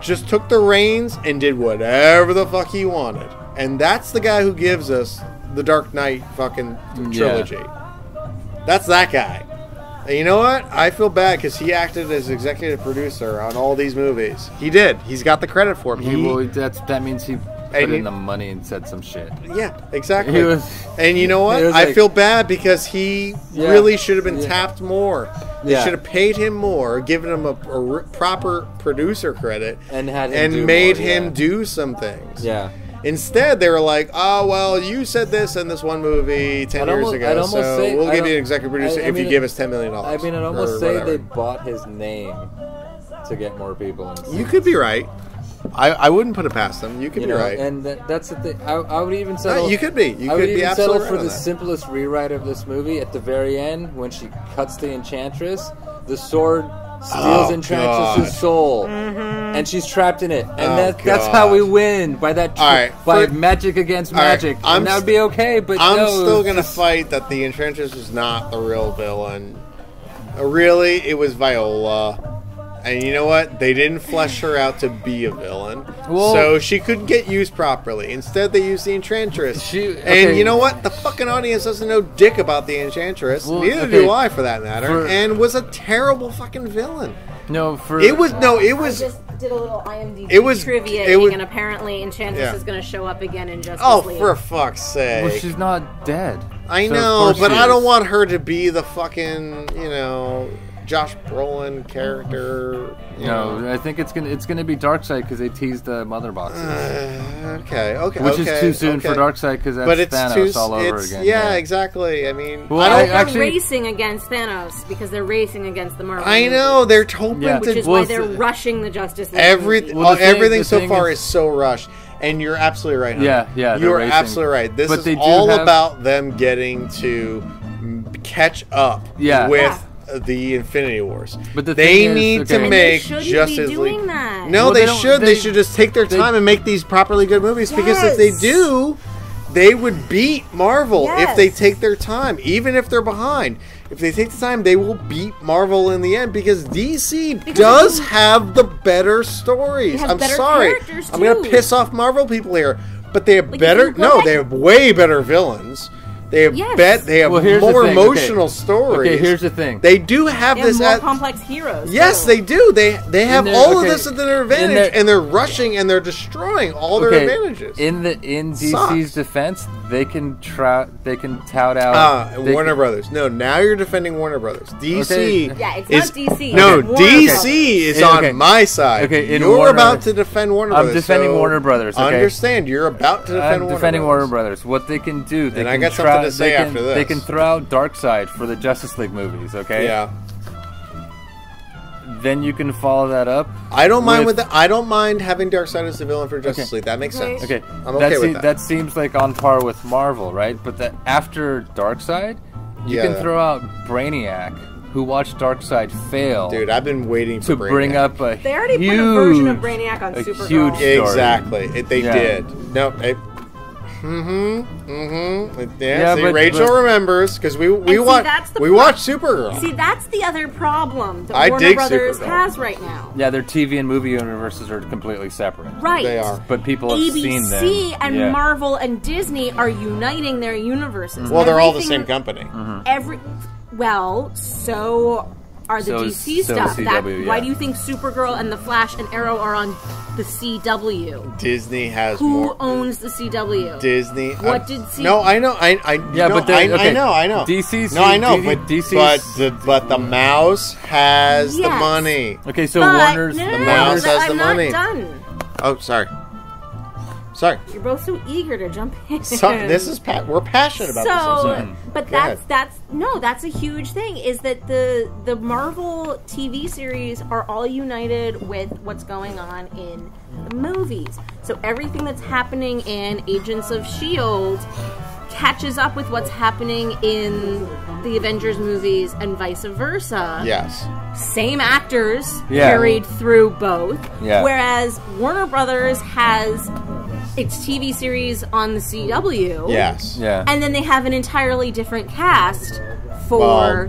just took the reins and did whatever the fuck he wanted. And that's the guy who gives us the Dark Knight fucking trilogy. That's that guy. And you know what? I feel bad because he acted as executive producer on all these movies. He did. He's got the credit for him. He, well, that's that means he put And he- in the money and said some shit. Yeah, exactly. He was- and you know what? He was I like- feel bad because he Yeah. really should have been Yeah. tapped more. They Yeah. should have paid him more, given him a, a r- proper producer credit, And had him do made more, him yeah. do some things. yeah, Instead, they were like, "Oh well, you said this in this one movie 10 I'd years almost- ago, so say- we'll I give you an executive producer I- I if mean, you give us ten million dollars." I mean, I'd almost say whatever. they bought his name to get more people. In You could be right. I, I wouldn't put it past them. You could you be know, right. and that, that's the thing. I, I would even settle. you could be. You I could would be settle for on the simplest rewrite of this movie at the very end when she cuts the enchantress. The sword steals Oh, enchantress's God. soul, and she's trapped in it. And Oh, that, that's how we win by that tr- All right, by for- magic against All right, magic. I'm and that would be okay. But I'm no, still gonna just- fight that the Enchantress was not the real villain. Uh, Really, it was Viola. And you know what? They didn't flesh her out to be a villain, Well- so she couldn't get used properly. Instead, they used the Enchantress. She- And you know what? The fucking audience doesn't know dick about the Enchantress. Well, Neither okay. do I, for that matter. For- and was a terrible fucking villain. No, for It was no. It I was. just did a little IMDb It was- trivia, it was- and apparently Enchantress Yeah. is going to show up again in Justice Oh, League. for fuck's sake! Well, she's not dead. I So know, but I don't want her to be the fucking, you know, Josh Brolin character. You No, know. I think it's gonna it's gonna be Darkseid because they teased the mother boxes, Uh, okay, okay, which okay, is too soon for okay. Darkseid because that's But it's Thanos too. all over it's, again. Yeah, exactly. I mean, Well, I They're don't. I actually- racing against Thanos because they're racing against the Marvel. I movies, know they're hoping Yeah. which is Well, why they're rushing the Justice League. Every, movie. Well, the thing- everything so thing far is- is so rushed, and you're absolutely right. honey. Yeah, yeah, you're racing. absolutely right. This But is all have- about them getting to catch up Yeah. with Yeah. The Infinity Wars. But the they thing is, need okay. to And they make shouldn't Justice be doing League. that. No, Well, they, they should. They, they- should just take their they- time and make these properly good movies. Because if they do, they would beat Marvel if they take their time, even if they're behind. If they take the time, they will beat Marvel in the end because DC Because does they- have the better stories. I'm better sorry, I'm gonna piss off Marvel people here, but they have Like, better. No, they have way better villains. They have Yes. bet. They have Well, here's the more thing, okay. emotional stories. Okay, here's the thing. They do have They have this. more at- complex heroes. yes, too. they do. They they have their- all okay, of this at their advantage, their- and they're rushing and they're destroying all their okay, advantages. in the in DC's Sucks. defense, they can try. They can tout out. Ah, they Warner can- Brothers. No, now you're defending Warner Brothers. DC. Okay. Yeah, it's is, not DC. No, it's DC Brothers. is Yeah, on okay. my side. Okay, in you're Warner- about to defend Warner I'm Brothers. defending so Warner Brothers, okay? Understand? You're about to defend I'm Warner defending Brothers. Warner Brothers. What they can do, they And I can got try- something to say they can, after this. They can throw out Darkseid for the Justice League movies, okay? Yeah, Then you can follow that up. I don't mind with With- that. I don't mind having Darkseid as the villain for Justice Okay. League. That makes Okay. sense. Okay, I'm okay that, with se- that. that seems like on par with Marvel, right? But that after Darkseid, you Yeah. can throw out Brainiac, who watched Darkseid fail Dude, I've been waiting for to bring up a They already huge, put a version of Brainiac on a Supergirl. huge story. Exactly. It, they Yeah. did. No. It, mm-hmm. Mm-hmm. Yeah. Yeah, see, but- Rachel but- remembers because we we watch that's we pro- watch Supergirl. See, that's the other problem that I Warner Brothers Supergirl. has right now. Yeah, their TV and movie universes are completely separate. Right. They are. But people have seen them. ABC and Yeah. Marvel and Disney are uniting their universes. well, they're all the same company. Every well, so are the So DC so stuff. is That- CW, Why do you think Supergirl and the Flash and Arrow are on the CW? Disney has Who more. owns the CW? Disney. What uh, did C- No, I know. I I Yeah, no, but I, the- I know. I know. DC's No, I know. D- but DC's but the but the mouse has the money. Okay, so But, Warner's no, no, the no, mouse no, has I'm the not money. done. Oh, sorry. Sorry. You're both so eager to jump in. So, this is pa- we're passionate about this. So mm. but Go that's ahead. that's no that's a huge thing is that the the marvel tv series are all united with what's going on in the movies so everything that's happening in agents of shield catches up with what's happening in the avengers movies and vice versa Yes. same actors Yeah. carried through both. Yeah. Whereas Warner Brothers has its TV series on the CW. Yes. yeah. And then they have an entirely different cast for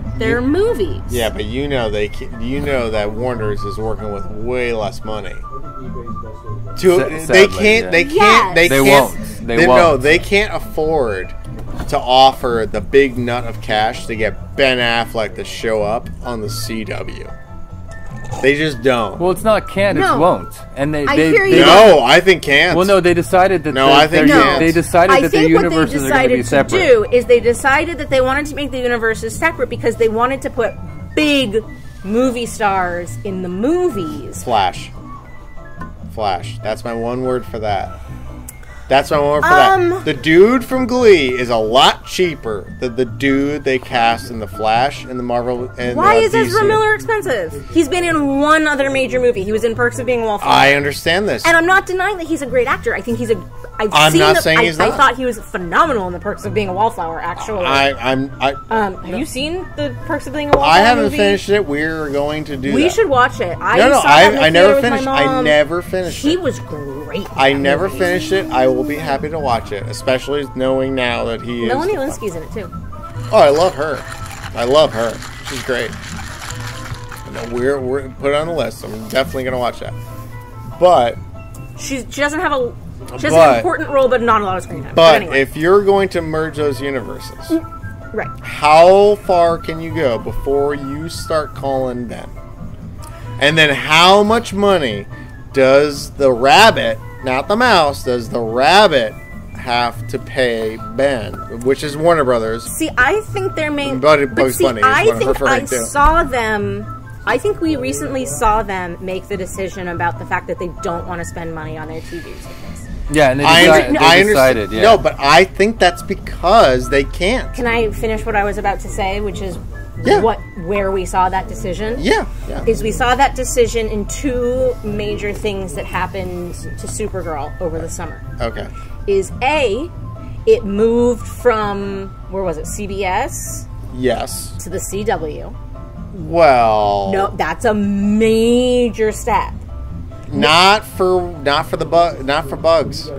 Well, their you- movies. Yeah, but you know they you know that Warner's is working with way less money. To Sa- they can't yeah. they can't Yes. they, They can't won't. They no won't. no they can't afford to offer the big nut of cash to get Ben Affleck to show up on the CW. They just don't. well, it's not can, it's No. won't. And they, I they, hear they you. no, I think can't. Well, no, they decided that. No, they're- I think they're- No. they decided I that their think what they universes are going to be decided to separate. do is they decided that they wanted to make the universes separate because they wanted to put big movie stars in the movies. Flash. Flash. That's my one word for that. That's my one word for Um, that. The dude from Glee is a lot cheaper than the dude they cast in the Flash in the Marvel and Why uh, is Ezra. Miller expensive? He's been in one other major movie. He was in Perks of Being a Wallflower. I understand this. And I'm not denying that he's a great actor. I think he's a. I've I'm seen not the, saying I, he's I not. thought he was phenomenal in the Perks of Being a Wallflower. Actually, I, I'm. I, um, have you seen the Perks of Being a Wallflower? I haven't movie? finished it. We're going to do We that. should watch it. I No, no, I- that in the I never theater with my finished- I never finished He was great. In I never movie. finished it. I will be happy to watch it, especially knowing now that he is. Melanie Lynskey's in it too. Oh, I love her. I love her. She's great. No, We're we're put it on the list. I'm definitely gonna watch that. But She's she doesn't have a she has But- an important role, but not a lot of screen time. but anyway, if you're going to merge those universes, mm, right, how far can you go before you start calling Ben? And then how much money does the rabbit, not the mouse, does the rabbit have to pay Ben, which is Warner Brothers? see, I think they're main. Buddy- but see, Bunny I think I to. saw them. I think we recently saw them make the decision about the fact that they don't want to spend money on their TV series. Yeah, and they, I, deci- under- they I decided. understand. Yeah. No, but I think that's because they can't. Can I finish what I was about to say, which is Yeah. what where we saw that decision? Yeah, yeah. Is we saw that decision in two major things that happened to Supergirl over the summer. Okay. Is A, it moved from where was it, CBS Yes. to the CW. Well, No, that's a major step. not for not for the bug, not for bugs.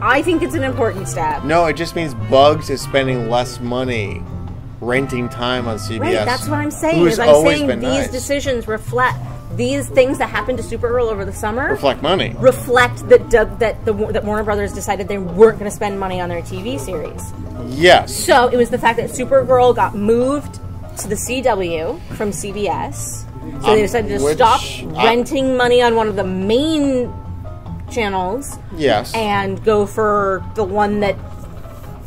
I think it's an important step. No, it just means Bugs is spending less money renting time on CBS. Right, that's what I'm saying. Who's Is I'm always saying these nice. decisions reflect these things that happened to Supergirl over the summer Reflect money. reflect that that the that Warner Brothers decided they weren't going to spend money on their TV series. Yes. So it was the fact that Supergirl got moved to the CW from CBS. So they Um, decided to stop I- renting money on one of the main channels Yes. and go for the one that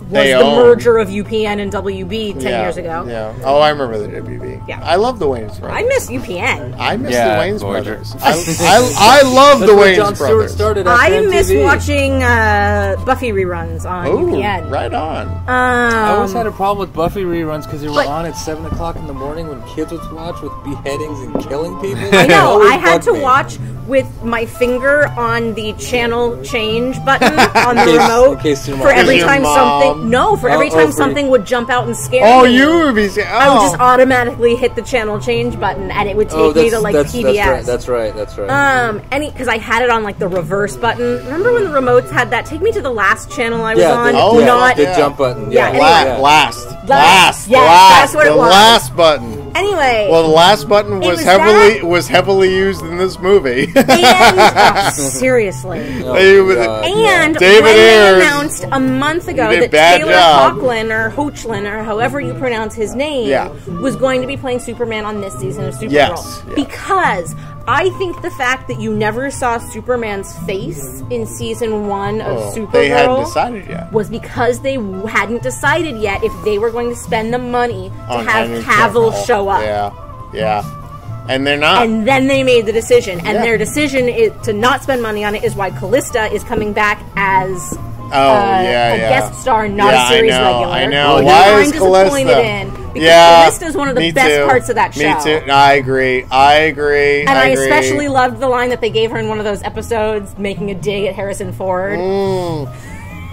was They the own. merger of UPN and WB 10 yeah. years ago. Yeah. Oh, I remember the WB. Yeah. I love the Wayans brothers. I miss UPN. I miss Yeah, the Wayans Voyager. brothers. <laughs> I, I, I love That's the where Wayans John Stewart brothers. started. I after miss watching uh, Buffy reruns on Ooh, UPN. right on. Um, I always had a problem with Buffy reruns because they were But- on on at seven o'clock in the morning when kids would watch with beheadings and killing <laughs> people. I know. I had to me. watch with my finger on the channel change button <laughs> on the In case- remote in case for every time mom- something. No, for every Oh, time oh, something would jump out and scare me Oh, me. you would be. Oh. I would just automatically hit the channel change button, and it would take Oh, me to like that's, PBS. That's right. That's right. That's right. Um, any because I had it on like the reverse button. Remember when the remotes had that? Take me to the last channel I was yeah, on. the, Oh, yeah, not the yeah. jump button. Yeah, Yeah, anyway. La- yeah. last, Last. last, Yes, last, that's what the it was. last button. Anyway. Well, the last button was, was heavily that- was heavily used in this movie. <laughs> and oh, <laughs> seriously. Oh, They would- And David when Ayers, they announced a month ago that bad Tyler job. Hoechlin or Hoechlin or however you pronounce his name Yeah. was going to be playing Superman on this season of Supergirl. Yes, yeah. Because I think the fact that you never saw Superman's face in season one of Oh, Supergirl they hadn't decided yet. was because they hadn't decided yet if they were going to spend the money to on have Henry Cavill show up. Yeah, yeah, and they're not. And then they made the decision, and Yeah. their decision is to not spend money on it is why Calista is coming back as oh uh, yeah, a yeah. guest star, not Yeah, a series I know, regular. I know. Which Why I'm is disappointed Calista? in because yeah, Calista is one of the best too. parts of that show. Me show. too. I agree. I agree. And I, agree. especially loved the line that they gave her in one of those episodes, making a dig at Harrison Ford. Mm.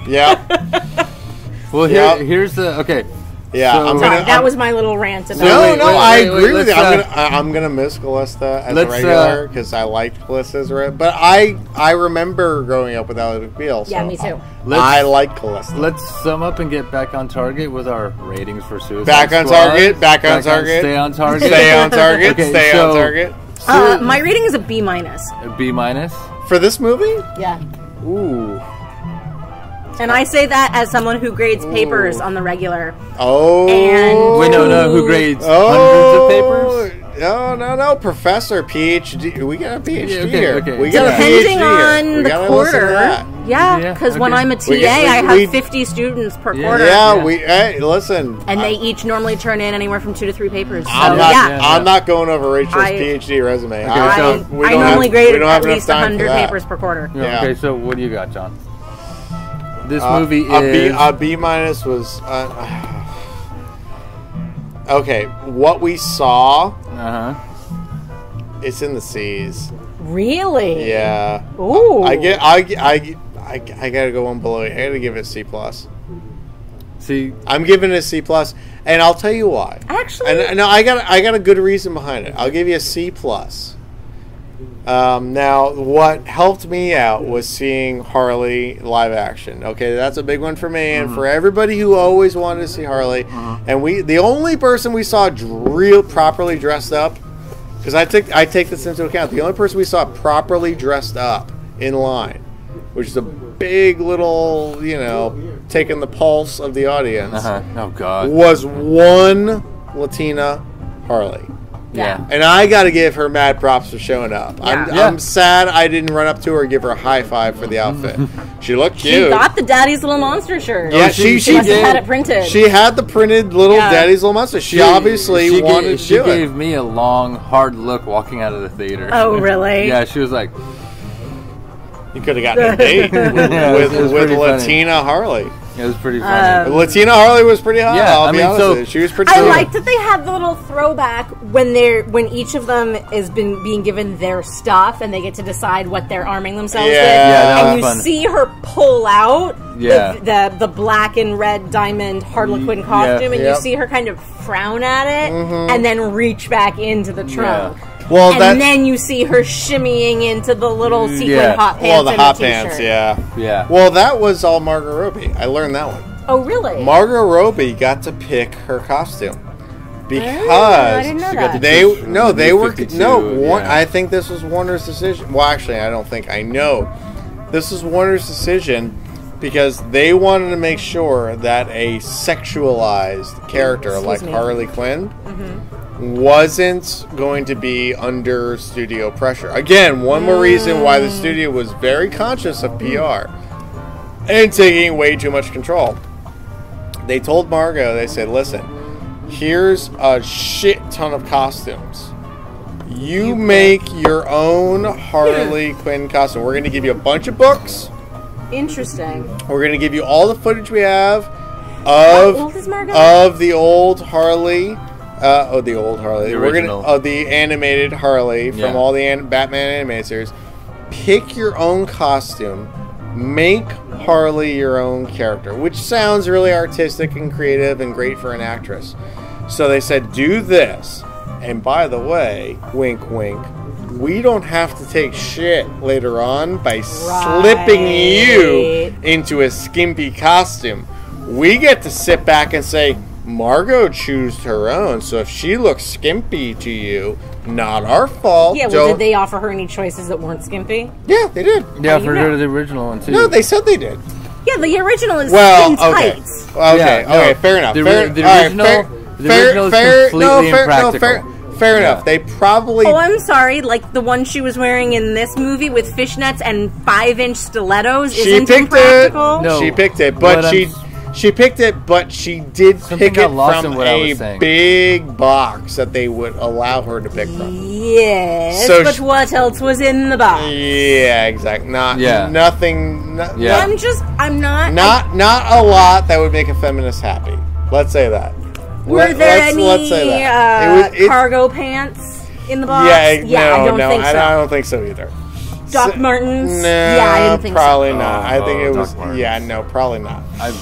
Yeah, Well, here, Yep. here's the okay. Yeah. So- I'm Sorry, gonna. that I'm- was my little rant about No, wait, no, wait, I agree wait, with you. let's, I'm uh, gonna, I- I'm gonna miss Calista as a let's, uh, regular because I liked Calista as a regular. But I, I remember growing up with Ally McBeal. Yeah, me too. Let's- I like Calista. Let's sum up and get back on target with our ratings for Suicide Back on Squad. target, back on target. stay on <laughs> target. Stay on target. Okay, stay so- on target. Uh, my rating is a B minus. B minus. For this movie? Yeah. Ooh. And I say that as someone who grades papers on the regular. Oh. And- We don't know who grades Oh. hundreds of oh. papers. No, no, no, Professor PhD. We got a PhD Yeah, okay, here. okay. We got a PhD here. on We the gotta listen to quarter. that. Yeah, Yeah, because when. I'm a TA, We- we- I have we- 50 students per Yeah. quarter. Yeah, Yeah. we. Hey, listen. And they each normally turn in anywhere from two to three papers. So, I'm not. yeah. yeah. I'm not going over Rachel's I- PhD resume. Okay, I, so- I, we don't normally have- grade we don't at least 100 papers per quarter. Yeah. Okay, so what do you got, John? This Uh, movie a B, is a B minus was. Uh, <sighs> okay, what we saw, uh huh. it's in the C's. Really? Yeah. Ooh. I get. I. get- I. get- I, I gotta go one below. I gotta give it a C plus. See, I'm giving it a C plus, and I'll tell you why. Actually, And no, I got I got a good reason behind it. I'll give you a C plus. Um, now, what helped me out was seeing Harley live action. Okay, that's a big one for me, and for everybody who always wanted to see Harley. And we, the only person we saw real properly dressed up, because I take I take this into account. The only person we saw properly dressed up in line, which is a big little, you know, taking the pulse of the audience, uh huh. Oh God. was one Latina Harley. Yeah. And I got to give her mad props for showing up. I'm, Yeah. Yeah. I'm sad I didn't run up to her and give her a high five for the outfit. <laughs> she looked cute. She got the Daddy's Little Monster shirt. yeah, Oh, she she- she, She did. had it printed. She had the printed little Yeah. Daddy's Little Monster. She, obviously she wanted gave, to she do gave it. me a long, hard look walking out of the theater. Oh, really? <laughs> yeah, she was like, You could have gotten a date <laughs> with, <laughs> Yeah, was- with, with pretty funny. Latina Harley. it was pretty funny. Um, Latina Harley was pretty hot. Yeah, I'll I be mean, honest so- with you. She was pretty. I cool. like that they had the little throwback when they're when each of them is been being given their stuff and they get to decide what they're arming themselves Yeah. with. Yeah, that and was you fun. see her pull out Yeah. the, the the black and red diamond Harlequin Yeah. costume, and Yep. you see her kind of frown at it and then reach back into the trunk. Well, and that then you see her shimmying into the little mm, sequin Yeah. hot pants. well the and hot t-shirt. pants. Yeah. yeah. Well, that was all Margot Robbie. I learned that one. Oh, really? Margot Robbie got to pick her costume. Oh, because didn't know that. the they no they were no War, yeah. I think this was Warner's decision. Well, actually, I don't think I know. This is Warner's decision because they wanted to make sure that a sexualized character Excuse like me. Harley Quinn mm-hmm. Wasn't going to be under studio pressure. Again, one more reason why the mm. studio was very conscious of PR and taking way too much control. They told Margot, they said, listen, here's a shit ton of costumes. You make your own <laughs> Harley Quinn costume. We're going to give you a bunch of books. Interesting. We're going to give you all the footage we have of old is Margot? of the old Harley. Uh, oh, the old Harley. The We're gonna oh the animated Harley from Yeah. all the an- Batman animated series. Pick your own costume. Make Harley your own character, which sounds really artistic and creative and great for an actress. So they said, do this. And by the way, wink, wink, we don't have to take shit later on by slipping you into a skimpy costume. We get to sit back and say, Margot chose her own, so if she looks skimpy to you, not our fault. Yeah, well, Don't- did they offer her any choices that weren't skimpy? Yeah, they did. Yeah, How for her know? the original one too. No, they said they did. Yeah, the original is Well, skin okay, tights. okay, Yeah, no, okay, fair enough. the fair, the all right, original- fair, the fair, original is fair, completely no, fair, no, impractical. fair, fair Yeah. enough. They probably Oh, I'm sorry. Like the one she was wearing in this movie with fishnets and five-inch stilettos she isn't picked it. impractical. No. She picked it, What but I'm she s- she picked it, but she did Something pick got it lost from in what I a was big box that they would allow her to pick from. Yes, So but she- what else was in the box? Yeah, exactly. Not Yeah. nothing. No, Yeah. I'm just, I'm not. Not not a lot that would make a feminist happy. Let's say that. were Let- there let's- any let's say that. uh, It was- it- cargo pants in the box? Yeah, I no, don't no, think so. I, I don't think so either. Doc So- Martens? No, yeah, I didn't think probably so. not. I think Oh, it Doc was. Martens. Yeah, no, probably not. I,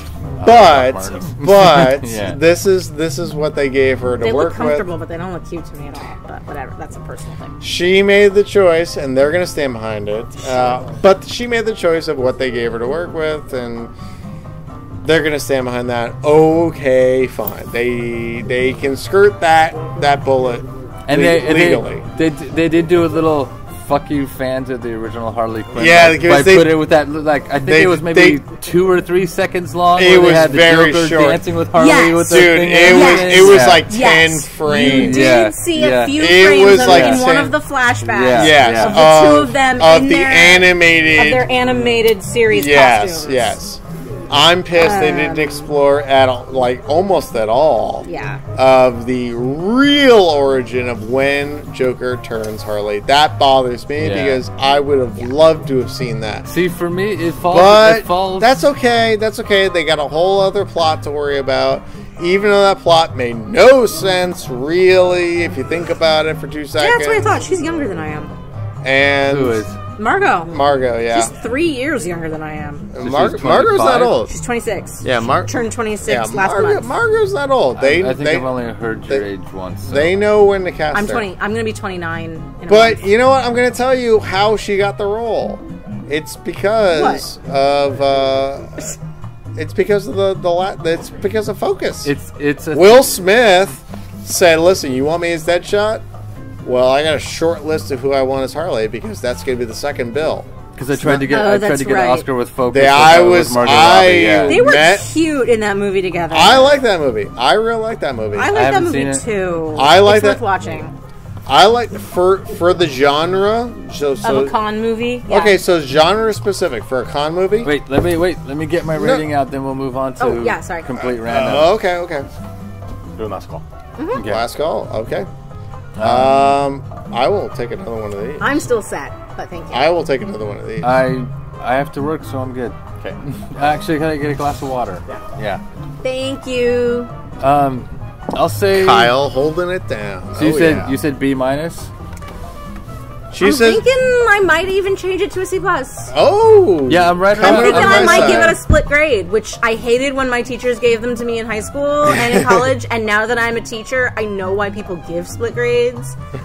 But <laughs> but Yeah. this is this is what they gave her to work with. They work look comfortable, with. but they don't look cute to me at all. But whatever, that's a personal thing. She made the choice, and they're going to stand behind it. Uh, but she made the choice of what they gave her to work with, and they're going to stand behind that. Okay, fine. They they can skirt that that bullet and le- they, and legally. they, they they did do a little fuck you fans of the original Harley Quinn. Yeah, by, by they- put it with that like I think they- it was maybe they- two or three seconds long. It where they was had the very Joker short. dancing with Harley Yes. with Dude, thing it and was everything. it was Yeah. like ten Yes. frames. You did Yeah, see yeah. a few It frames was of like it in one of the flashbacks Yeah. Yes, Yeah. of the two of them of in the their, animated. of their animated series yes, costumes. yes. I'm pissed they didn't Um, explore at all, like almost at all. Yeah. Of the real origin of when Joker turns Harley. That bothers me Yeah. because I would have loved to have seen that. See, for me, it falls. But it falls. that's okay. That's okay. They got a whole other plot to worry about. Even though that plot made no sense, really, if you think about it for two seconds. Yeah, seconds. that's what I thought. She's younger than I am. And who is. Margot. Margot, yeah. She's three years younger than I am. Mar- she's Margot's not old. She's 26. Yeah, Mar- Turned 26 Yeah, last Margot, month. Margot's not old. They, I think they, I've only heard your they- age once. So. they know when to cast I'm her. 20. I'm going to be 29 in But month. you know what? I'm going to tell you how she got the role. It's because of uh, it's because of the the la- it's because of focus. It's it's a Will Smith said, "Listen, you want me as Deadshot? Well, I got a short list of who I want as Harley because that's going to be the second bill." because I tried to get Oh, I tried to get right. an Oscar with Focus. They- I uh, with was- Margot I- Robbie, yeah. They were Met- cute in that movie together. I like that movie. I really like that movie. I I, like that movie seen it. too. I like it's that- worth watching. I like for for the genre. So so of a con movie. Yeah. okay, so genre specific for a con movie. Wait, let me wait. Let me get my rating out. Then we'll move on to Oh, yeah, sorry. complete random. Oh, okay, okay. Do a last call. Okay. Last call. Okay. Um, I will take another one of these. I'm still set, but thank you. I will take another one of these. I I have to work, so I'm good. Okay. <laughs> Actually, can I get a glass of water? Yeah. Thank you. Um, I'll say. Kyle holding it down. So you Oh, said yeah. you said B minus. She I'm says, thinking I might even change it to a C plus. "Oh, Yeah, I'm right come I'm thinking I might side. give it a split grade, which I hated when my teachers gave them to me in high school and in <laughs> college. and now that I'm a teacher, I know why people give split grades. <laughs>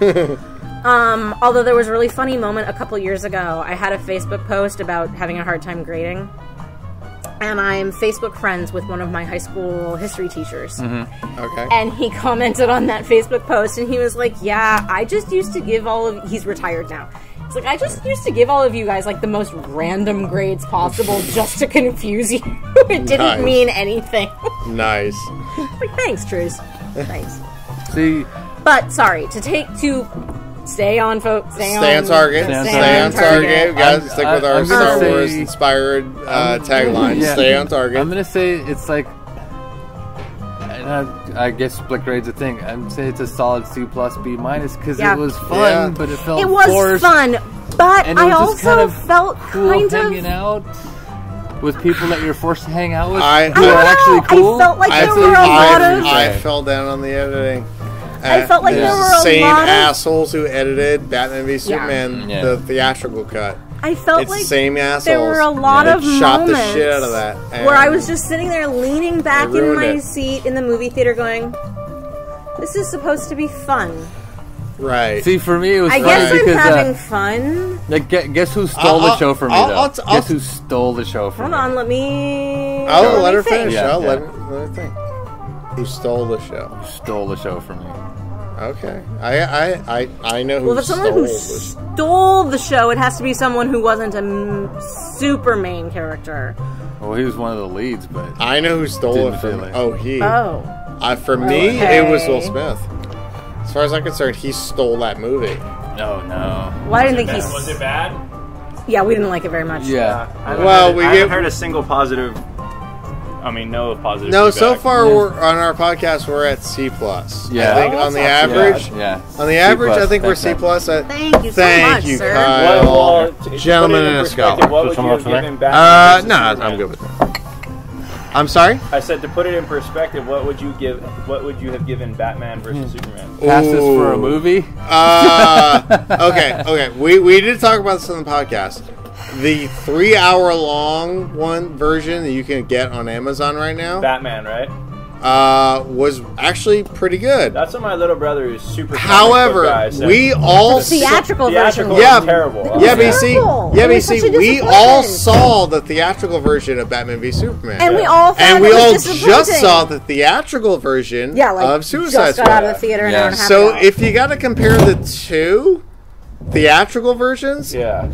um, although there was a really funny moment a couple years ago. I had a Facebook post about having a hard time grading. And I'm Facebook friends with one of my high school history teachers. Mm-hmm. Okay. And he commented on that Facebook post, and he was like, "Yeah, I just used to give all of he's retired now." It's like I just used to give all of you guys like the most random grades possible <laughs> just to confuse you. <laughs> it didn't Nice. mean anything. <laughs> nice. like, thanks, Truce. Thanks. See, But sorry to take to stay on, folks. Stay, Stay on target. Stay on Stay on target. We gotta I'm- stick I- with our I'm Star say- Wars inspired uh, tagline. yeah. Stay on target. I'm gonna say it's like, and I, I guess split grades a thing. I'm say it's a solid C plus B minus because Yeah. it was fun, Yeah. but it felt It was forced, fun, but and it I was also just kind of felt cool kind hanging of. out with people that you're forced to hang out with I- who I are know, actually I cool. felt like I, there were a I, lot of- I fell down on the editing. I Uh, felt like the there were a same lot of- assholes who edited Batman v Superman, Yeah. the theatrical cut. I felt It's like the same assholes. there were a lot that of shot moments the shit out of that. where I was just sitting there leaning back in ruined my it. seat in the movie theater, going, "This is supposed to be fun." right. See, for me, it was I funny guess I'm because having uh, fun. like, gu- guess who stole I'll- the show from me I'll- though? I'll t- I'll guess who stole the show from me? Hold me? on, let me. I'll let let me her think. finish. Yeah, I'll yeah. let, her, let her think. Who stole the show? Who stole the show from me. Okay, I I I, I know who Well, if it's stole someone who the show. stole the show, it has to be someone who wasn't a m- super main character. Well, he was one of the leads, but I know who stole it from. feel it. Oh, he. Oh, Uh, for me, it was Will Smith. As far as I'm concerned, he stole that movie. no, no. well, I didn't think he? Was it bad? Yeah, we didn't like it very much. Yeah. I Well, heard, we I haven't heard a single positive. I mean, no positive. No, so feedback. far we're on our podcast we're at C plus. Yeah. I think Oh, on the that's average, Yeah, yeah. on the average, I plus, think we're C plus. Uh, Thank you so Thank much, you, sir. Kyle. Well, well, to- to put Gentleman and a scholar. What would you more have for there? given Batman Uh, no, Superman? I'm good with that. I'm sorry. I said to put it in perspective, what would you give? What would you have given Batman versus Superman? Pass this for a movie. Uh, <laughs> okay, okay. We we did talk about this on the podcast. The three hour long one version that you can get on Amazon right now Batman, right? uh, was actually pretty good. That's what my little brother is super. comic book However, guy said. we all The theatrical theatrical version. Yeah, was terrible. Yeah, but you see, yeah, but you see, we all saw the theatrical version of Batman v Superman, And we all and we all just saw the theatrical version yeah, like of Suicide just got out of Squad. the theater an Yeah. hour and a half So if you got to compare the two theatrical versions, Yeah,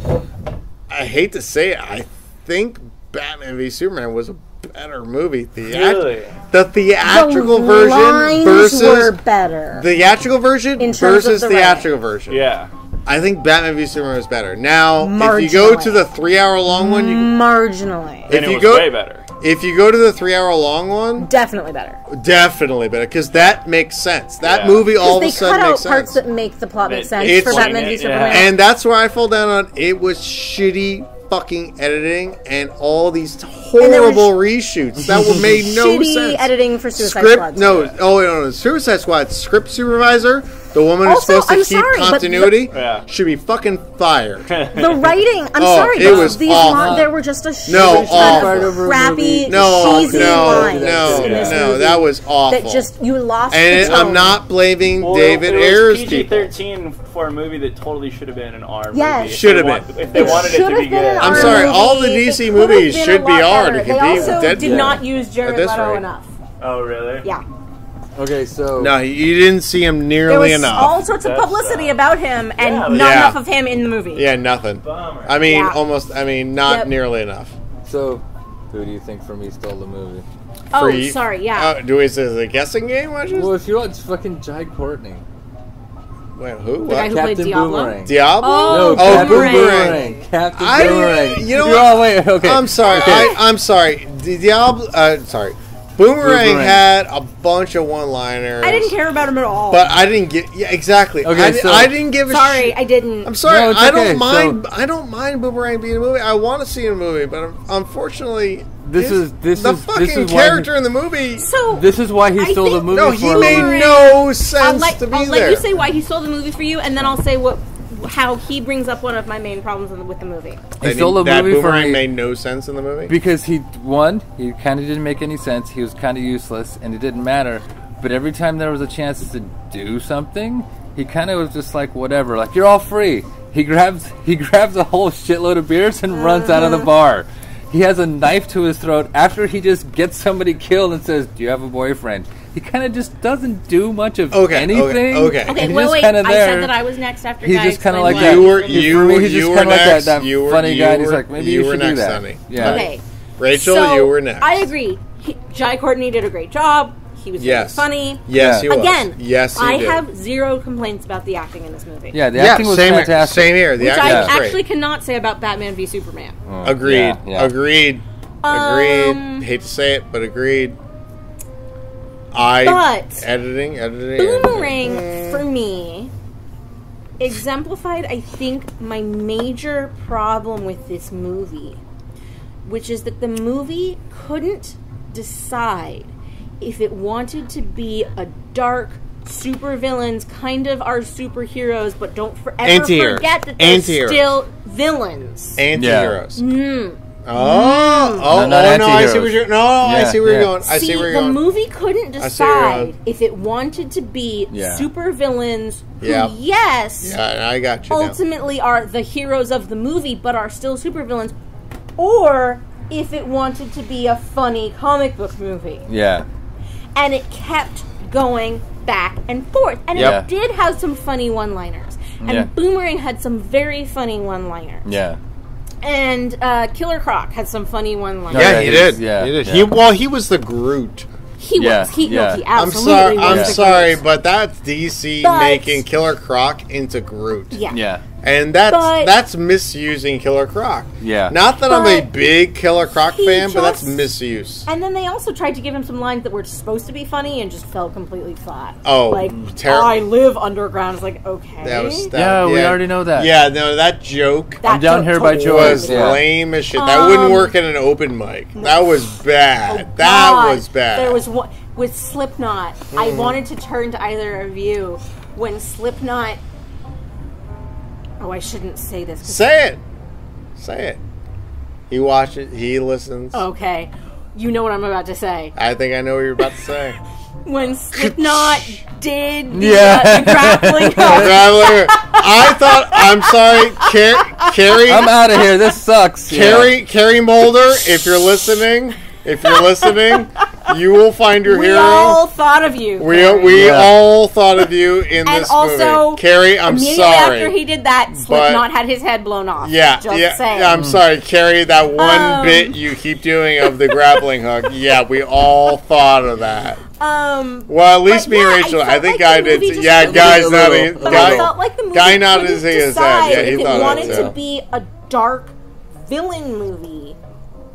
I hate to say it, I think Batman v Superman was a better movie. Theat- Really? The theatrical the version lines versus were better. the theatrical version In terms of versus the theatrical version. yeah. I think Batman v Superman was better. Now, if you go to the three-hour-long one, you Marginally, And if it you was go way better. If you go to the three-hour-long one, definitely better. definitely better because that makes sense. That Yeah. movie all of a Because they sudden cut out parts that make the plot make It- sense it's- for Batman v Yeah. And that's where I fall down on. It was shitty fucking editing and all these there was horrible reshoots that were made no <laughs> Shitty sense. editing for Suicide Script Squad. no, oh wait, no, no, Suicide Squad script supervisor, the woman who's Also, supposed to I'm keep sorry, but the- continuity, <laughs> Yeah. should be fucking fired. <laughs> The writing, I'm Oh, sorry, it but was these awful. li- there were just a shit No, ton of crappy. No, cheesy no, lines no, in this no, movie that was awful. that just you lost. and the it, I'm not blaming Well, David it Ayers PG-13 for a movie that totally should have been an R. Yes. movie. Should they have want- been. If they It wanted it should to be have been good. an I'm R sorry, movie. all the DC movies should be R to. They also did not use Jared Leto enough. Oh, really? Yeah, Okay, so No, you didn't see him there nearly was enough. all sorts of That's, publicity uh, about him, and Yeah, not Yeah. enough of him in the movie. yeah, nothing. Bummer. I mean, Yeah. almost. I mean, not Yep. nearly enough. so who do you think for me stole the movie? Oh, For you- sorry, yeah. Uh, do we? Is it a guessing game? Watch? Well, if you want it's fucking Jai Courtney, Wait, who? The guy What? who played Captain Diablo. Boomerang. Diablo? Oh, No, Oh, Captain Boomerang. Boomerang. Captain I- Boomerang. you know You're what? all- wait, okay. I'm sorry. Okay. I, I'm sorry. Di- Diablo. Uh, sorry. Boomerang, Boomerang. had a bunch of one-liners. I didn't care about him at all. But I didn't get. Yeah, exactly. Okay, I, so- I didn't give a sorry, shit. I didn't. I'm sorry. No, it's I okay, don't mind. so- I don't mind Boomerang being a movie. I want to see a movie, but um, unfortunately, This his- is- this the is- this fucking is why- character in the movie. so This is why he I stole the think- movie No, he for made me. Boomerang- no I'll sense let, to be I'll there. let you say why he stole the movie for you, and then I'll say what how he brings up one of my main problems in the, with the movie. He That stole the that movie for Boomerang me made no sense in the movie. because he one he kind of didn't make any sense. He was kind of useless, and it didn't matter. But every time there was a chance to do something, he kind of was just like whatever. Like you're all free. He grabs he grabs a whole shitload of beers and runs out of Uh-huh. the bar. he has a knife to his throat after he just gets somebody killed and says, "Do you have a boyfriend?" He kind of just doesn't do much of Okay, okay, anything. okay. Okay, He's wait, wait. kinda I there. said that I was next after He's Guy just kind of like why. that. You were- you were- he's just you were kinda like next. that, that You were- funny you guy. and He's like, maybe you you, were should next, do that. Sonny. Yeah. Okay. Rachel, so, you were next. I agree. He, Jai Courtney did a great job. He was Yes. very funny. Yes, he was. Again, yes, he I did. have zero complaints about the acting in this movie. Yeah, the yeah, acting was same, fantastic. Same here. The Which acting I was great. actually cannot say about Batman v Superman. Agreed. Yeah, yeah. Agreed. Agreed. Um, Hate to say it, but agreed. I But- editing, editing. editing. Boomerang, for me, exemplified, I think, my major problem with this movie, which is that the movie couldn't decide if it wanted to be a dark supervillains, kind of are superheroes, but don't forever Anti-heroes. forget that they're Anti-heroes. still villains. Anti-heroes. Mm. Oh, oh, No, not oh, no! I see anti-heroes. you're. No, I see where yeah. you're going. I see, See, where you're going. The movie couldn't I see where you're decide if it wanted to be Yeah. supervillains who, Yeah. yes, yeah, I got you. now. ultimately are the heroes of the movie but are still super villains, or if it wanted to be a funny comic book movie. Yeah. And it kept going back and forth. And Yep. it did have some funny one liners. And Yeah. Boomerang had some very funny one liners. Yeah. And uh, Killer Croc had some funny one liners. Yeah, Yeah, he he did. yeah, he did. yeah. He well, he was the Groot. He Yeah, was. He, yeah. no, he I'm absolutely sorry. was. I'm the sorry, Groot. but that's DC But- making Killer Croc into Groot. Yeah. Yeah. And that's But- that's misusing Killer Croc. Yeah. Not that I'm a big Killer Croc he fan, but that's misuse. And then they also tried to give him some lines that were supposed to be funny and just fell completely flat. Oh, like terrible. I live underground. It's like okay, That was that, Yeah, we already know that. Yeah, no, that joke That I'm down joke here by totally Joy. was Yeah. lame as shit. That wouldn't Um, work at an open mic. That was bad. Oh, that God. was bad. There was one with Slipknot. I Mm. wanted to turn to either of you when Slipknot. Oh, I shouldn't say this. Say it. Say it. He watches. He listens. Okay, you know what I'm about to say. I think I know what you're about to say. <laughs> When Slipknot did the, Yeah. uh, the <laughs> grappling hook. I thought. I'm sorry, Car- Carrie. I'm out of here. This sucks. Yeah. Carrie, Carrie Mulder, if you're listening, if you're listening, you will find your We hero. all thought of you. we Carrie. we Yeah. all thought of you in and this also, movie. Carrie, I'm immediately sorry. after he did that, Slipknot had his head blown off. yeah, just yeah, saying. yeah, I'm sorry, Carrie. That one Um, bit you keep doing of the grappling hook. Yeah, we all thought of that. Um, Well, at least me yeah, I Rachel. I, felt think like Guy the did. just Yeah, couldn't- Guy's A not. little, but a I felt like the movie Guy nodded couldn't his head. decide Yeah, he if thought it that wanted too. to be a dark villain movie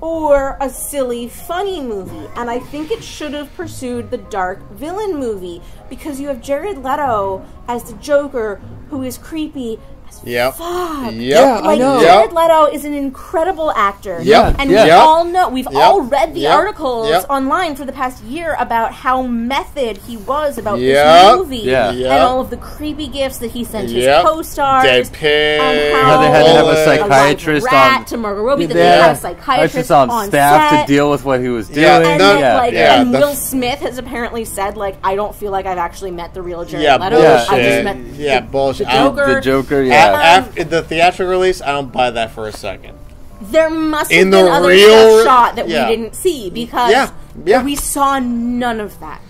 or a silly funny movie. And I think it should have pursued the dark villain movie because you have Jared Leto as the Joker, who is creepy Yep. fuck. Yep. Like know. Jared Leto is an incredible actor. Yep. And Yeah. we Yep. all know we've Yep. all read the Yep. articles Yep. online for the past year about how method he was about Yep. this movie Yeah. Yep. and all of the creepy gifts that he sent Yep. his co-stars. Dead pig. on How they had to have a psychiatrist Elijah Rat on to Margot Robbie, that Yeah. they had a psychiatrist on, on staff set. to deal with what he was doing. Yeah, And No, then, yeah, like, yeah, and Will Smith has apparently said, like, I don't feel like I've actually met the real Jared Yeah, Leto. bullshit. I just met yeah, the, bullshit. the Joker. the Joker. Yeah, after the theatrical release, I don't buy that for a second. there must have In been the other real- stuff shot that yeah. we didn't see because Yeah, yeah. we saw none of that.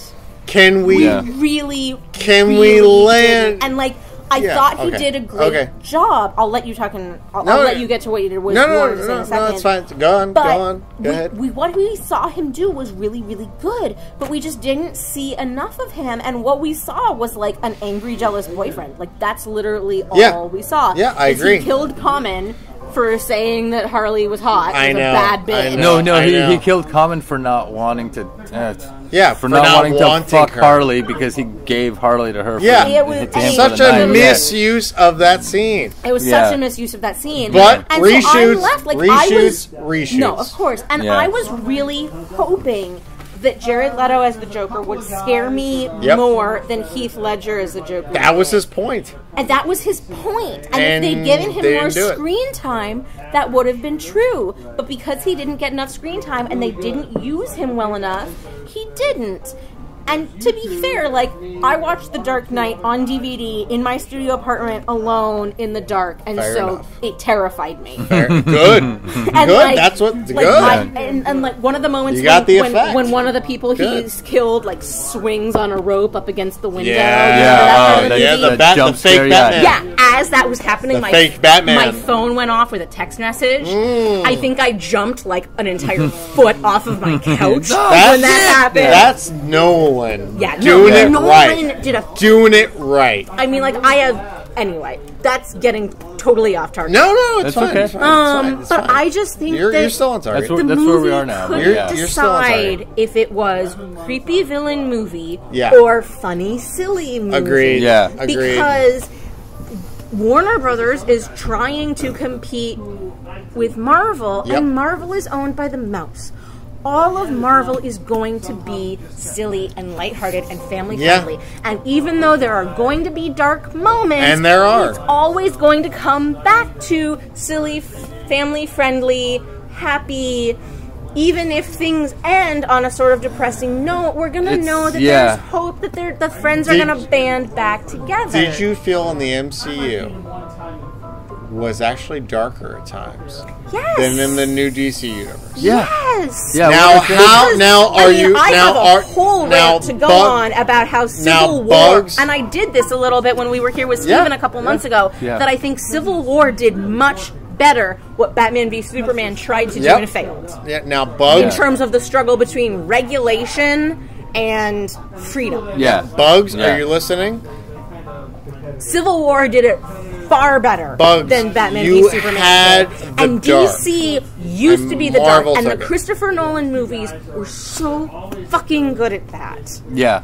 Can we? Yeah. Really, Can really we land- didn't. And like, I Yeah, thought he okay, did a great okay. job. I'll let you talk and I'll, No, I'll let you get to what you did. What No, no, no, no, no, it's fine. Go on, But go on. Go we, ahead. we what we saw him do was really really good, but we just didn't see enough of him. And what we saw was like an angry, jealous boyfriend. Like that's literally all Yeah. we saw. Yeah, I agree. He killed Common for saying that Harley was hot. I was know, a bad I bit. know. No, no, I he, know. he killed Common for not wanting to. Uh, Yeah, for, for not, not wanting to wanting fuck her. Harley because he gave Harley to her. For, Yeah. It was- to him Such a misuse of that scene. It was Yeah. such a misuse of that scene. But and reshoots, so I'm left like I was reshoots, reshoots. No, of course. And Yeah. I was really hoping that Jared Leto as the Joker would scare me Yep. more than Heath Ledger as the Joker. That was his point. and that was his point. And, And if they'd given him they more didn't it. screen time, that would have been true. But because he didn't get enough screen time and they didn't use him well enough, he didn't. And to be fair, like I watched The Dark Knight on DVD in my studio apartment alone in the dark, and Fair so enough. it terrified me. <laughs> Fair- good. <laughs> And good. like- That's what like, good. I- and, and like one of the moments You got when, the when, effect. when one of the people Good. he's killed like swings on a rope up against the window. Yeah. Remember Yeah, that part oh, the yeah, the, bat, the jump fake scare. Batman. Yeah, as that was happening, The my fake Batman. my phone went off with a text message. Mm. I think I jumped like an entire foot off of my <laughs> couch That's, when that happened. That's Nolan. yeah, doing no, it Nolan right. did a. Doing it right. I mean, like I have. Anyway, that's getting totally off target. No, no, it's That's fine. okay. It's fine. It's fine. Um, It's but fine. I just think You're, that you're still on target. That's where- the that's where we movie are now. Could You're- Yeah. you're still on target. decide if it was creepy villain movie Yeah. or funny silly movie. Agreed. Yeah. Agreed. Because Warner Brothers is trying to compete with Marvel, Yep. and Marvel is owned by the mouse. All of Marvel is going to be silly and lighthearted and family friendly. Yeah. And even though there are going to be dark moments, And there are. it's always going to come back to silly, family friendly, happy. Even if things end on a sort of depressing note, we're gonna It's- know that yeah. there's hope that the friends are gonna band back together. Did you feel in the MCU was actually darker at times Yes. than in the new DC universe? Yeah. Yes. Yeah. Now, what if they- how Because, now I are mean, you I now have a are whole now rant to go Bug- on about how Civil now War, Bugs- and I did this a little bit when we were here with Yeah. Steven a couple months ago. Yeah. That I think Civil War did much better what Batman v Superman tried to do Yep. and failed Yeah, now Bugs in terms of the struggle between regulation and freedom. Yeah. Bugs, Yeah. are you listening? Civil War did it far better Bugs, than Batman you v Superman had the and dark. DC used And to be the Marvel dark, and the. Christopher Nolan movies were so fucking good at that. Yeah.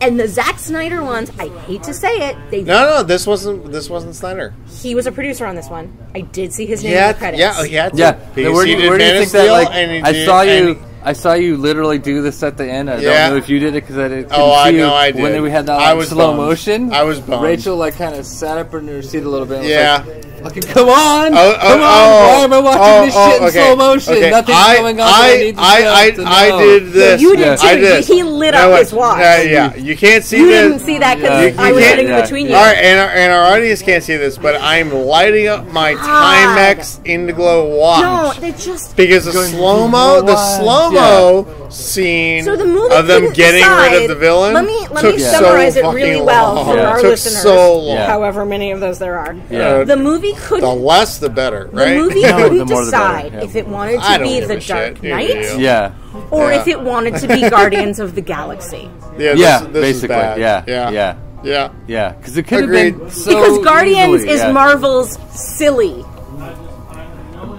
And the Zack Snyder ones, I hate to say it, they No, no, this wasn't this wasn't Snyder. he was a producer on this one. I did see his name Yeah, in the credits. yeah, oh, he had. Yeah. Because where do he you, where do you think that? Like, and he I did- saw and you. he- I saw you literally do this at the end. I Yeah. don't know if you did it because I didn't. Oh, I see you. know I did. When we had that I was slow bummed. motion, I was bummed. Rachel like kind of sat up in her seat a little bit. And Yeah. Was like, Fucking come on! Oh, oh, come on! oh, Why am I watching oh, this oh, shit in oh, slow motion? okay. Nothing's I, going on. that I, I, to I, I, to I know. did this. you did I too. did. He lit up what- his watch. Yeah, yeah. You can't see You this. didn't see that because Yeah. I You was can't- sitting yeah. between you. All right, and our, and our audience can't see this, but I'm lighting up my Timex Indiglo watch. No, they just because the slow mo, the slow mo scene So the movie of them couldn't getting rid of the villain. Let me let took me so summarize it really well long. for Yeah. our took listeners. so long. However many of those there are. Yeah. The movie The couldn't. less, the better, right? The movie No, couldn't the more the decide yeah. if it wanted to be the a shit. Dark Knight. Yeah. or Yeah. if it wanted to be <laughs> Guardians of the Galaxy. yeah, this, Yeah. this is basically. bad. Yeah. yeah, Yeah. yeah. Yeah. Because it could have been so because Guardians easily, is yeah. Marvel's silly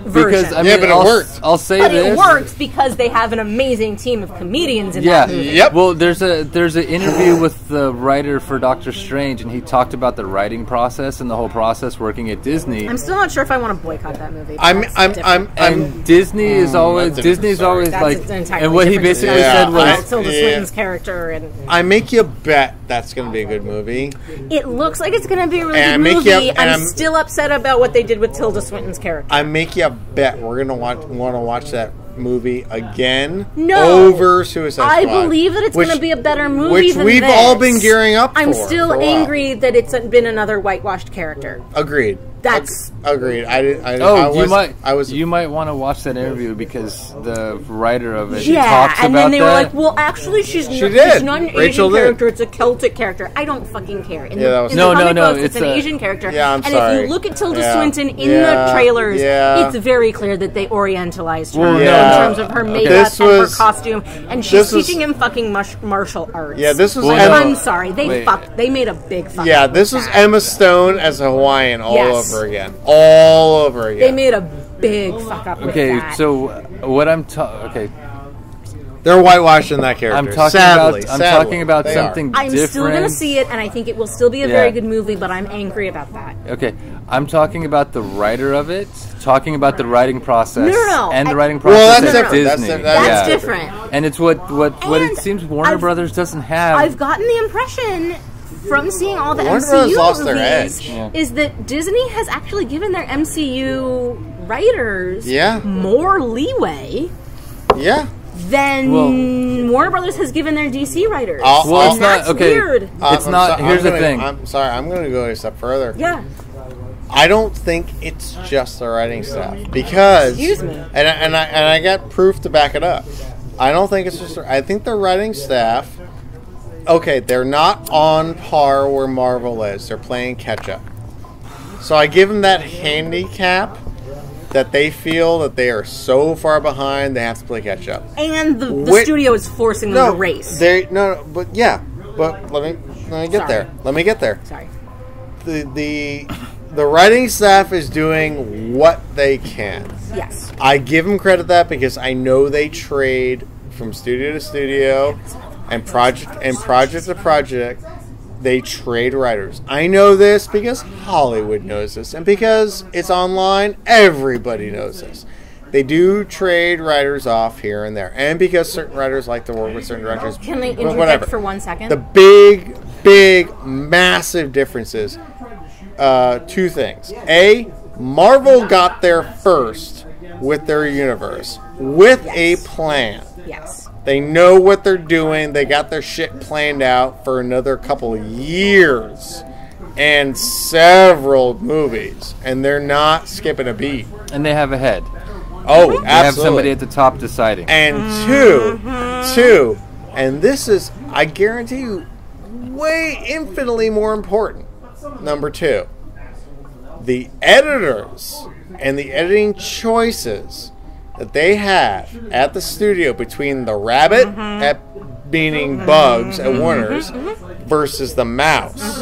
version. Because I mean, Yeah, but it I'll, worked. I'll say but this. it works because they have an amazing team of comedians in Yeah. that movie. Yep. Well, there's a there's an interview with the writer for Doctor Strange, and he talked about the writing process and the whole process working at Disney. I'm still not sure if I want to boycott that movie. I'm, I'm. I'm, I'm. Disney is mm, always that's a Disney's different always That's like, an and what he basically discussion said was, I- Tilda yeah. Swinton's character, and I make you a bet that's going to be a good movie. it looks like it's going to be a really And I good make movie. you- and I'm, I'm- still upset about what they did with Tilda Swinton's character. I make you a bet we're going to watch want to watch that movie again. No. over Suicide I Squad, believe that it's which- going to be a better movie which we've this. all been gearing up. I'm for still for angry that it's been another whitewashed character. Agreed. That's Agreed. I did. I, "Oh, I was, you might, I was. you might want to watch that interview because the writer of it yeah, talks and about then they that." were like, "Well, actually, she's She not, did. she's not an Rachel Asian did. character; it's a Celtic character." I don't fucking care. In Yeah, the, that was- in No, the no, no, books, it's, it's an a- Asian character. Yeah, I'm and if you look at Tilda Yeah. Swinton in Yeah. the trailers, Yeah. it's very clear that they orientalized her Well, yeah. in terms of her makeup This and was- her costume, and this she's was- teaching him fucking martial arts. yeah, this was. Well, Emma, I'm sorry, they fucked. They made a big fuck. yeah, this was. Emma Stone as a Hawaiian all Yes. Over again. All over again. They made a big fuck up with okay, that. so uh, what I'm ta- okay, They're whitewashing that character. I'm talking sadly, about I'm sadly, talking about they are. something I'm different. still gonna see it, and I think it will still be a Yeah. very good movie. But I'm angry about that. Okay, I'm talking about the writer of it, talking about the writing process No, no, no. and the I- writing Well, process that's at different. That's Disney. di- that's That's yeah. different. And it's what what what it And seems Warner I've- Brothers doesn't have. I've gotten the impression from seeing all the Warner MCU Brothers lost their movies edge. Yeah. is that Disney has actually given their MCU writers Yeah. more leeway Yeah. than Well- Warner Brothers has given their DC writers. I'll- Well, I'll- it's not that's okay. weird. Uh, It's I'm not. so- here's I'm the gonna- thing. I'm sorry. I'm going to go a step further. Yeah. I don't think it's just the writing staff because Excuse me. and I, and I and I got proof to back it up. I don't think it's just. I think the writing staff. Okay, they're not on par where Marvel is. They're playing catch up. So I give them that handicap that they feel that they are so far behind they have to play catch up. And the, the Wait- studio is forcing them No, to race. They no, no, but yeah, but let me let me get Sorry. there. Let me get there. Sorry. The the the writing staff is doing what they can. Yes. I give them credit that because I know they trade from studio to studio and project and project to project. They trade writers. I know this because Hollywood knows this, and because it's online, everybody knows this. They do trade writers off here and there, and because certain writers like to work with certain directors. Can they interject whatever. for one second? The big, big, massive differences. Uh, two things. A, Marvel got there first with their universe with a plan. yes. They know what they're doing. They got their shit planned out for another couple of years and several movies, and they're not skipping a beat. and they have a head. Oh, They have somebody at the top deciding. And two, two, and this is, I guarantee you, way infinitely more important. Number two, the editors and the editing choices that they have at the studio between the rabbit mm-hmm. at meaning bugs at mm-hmm. Warner's mm-hmm. versus the mouse.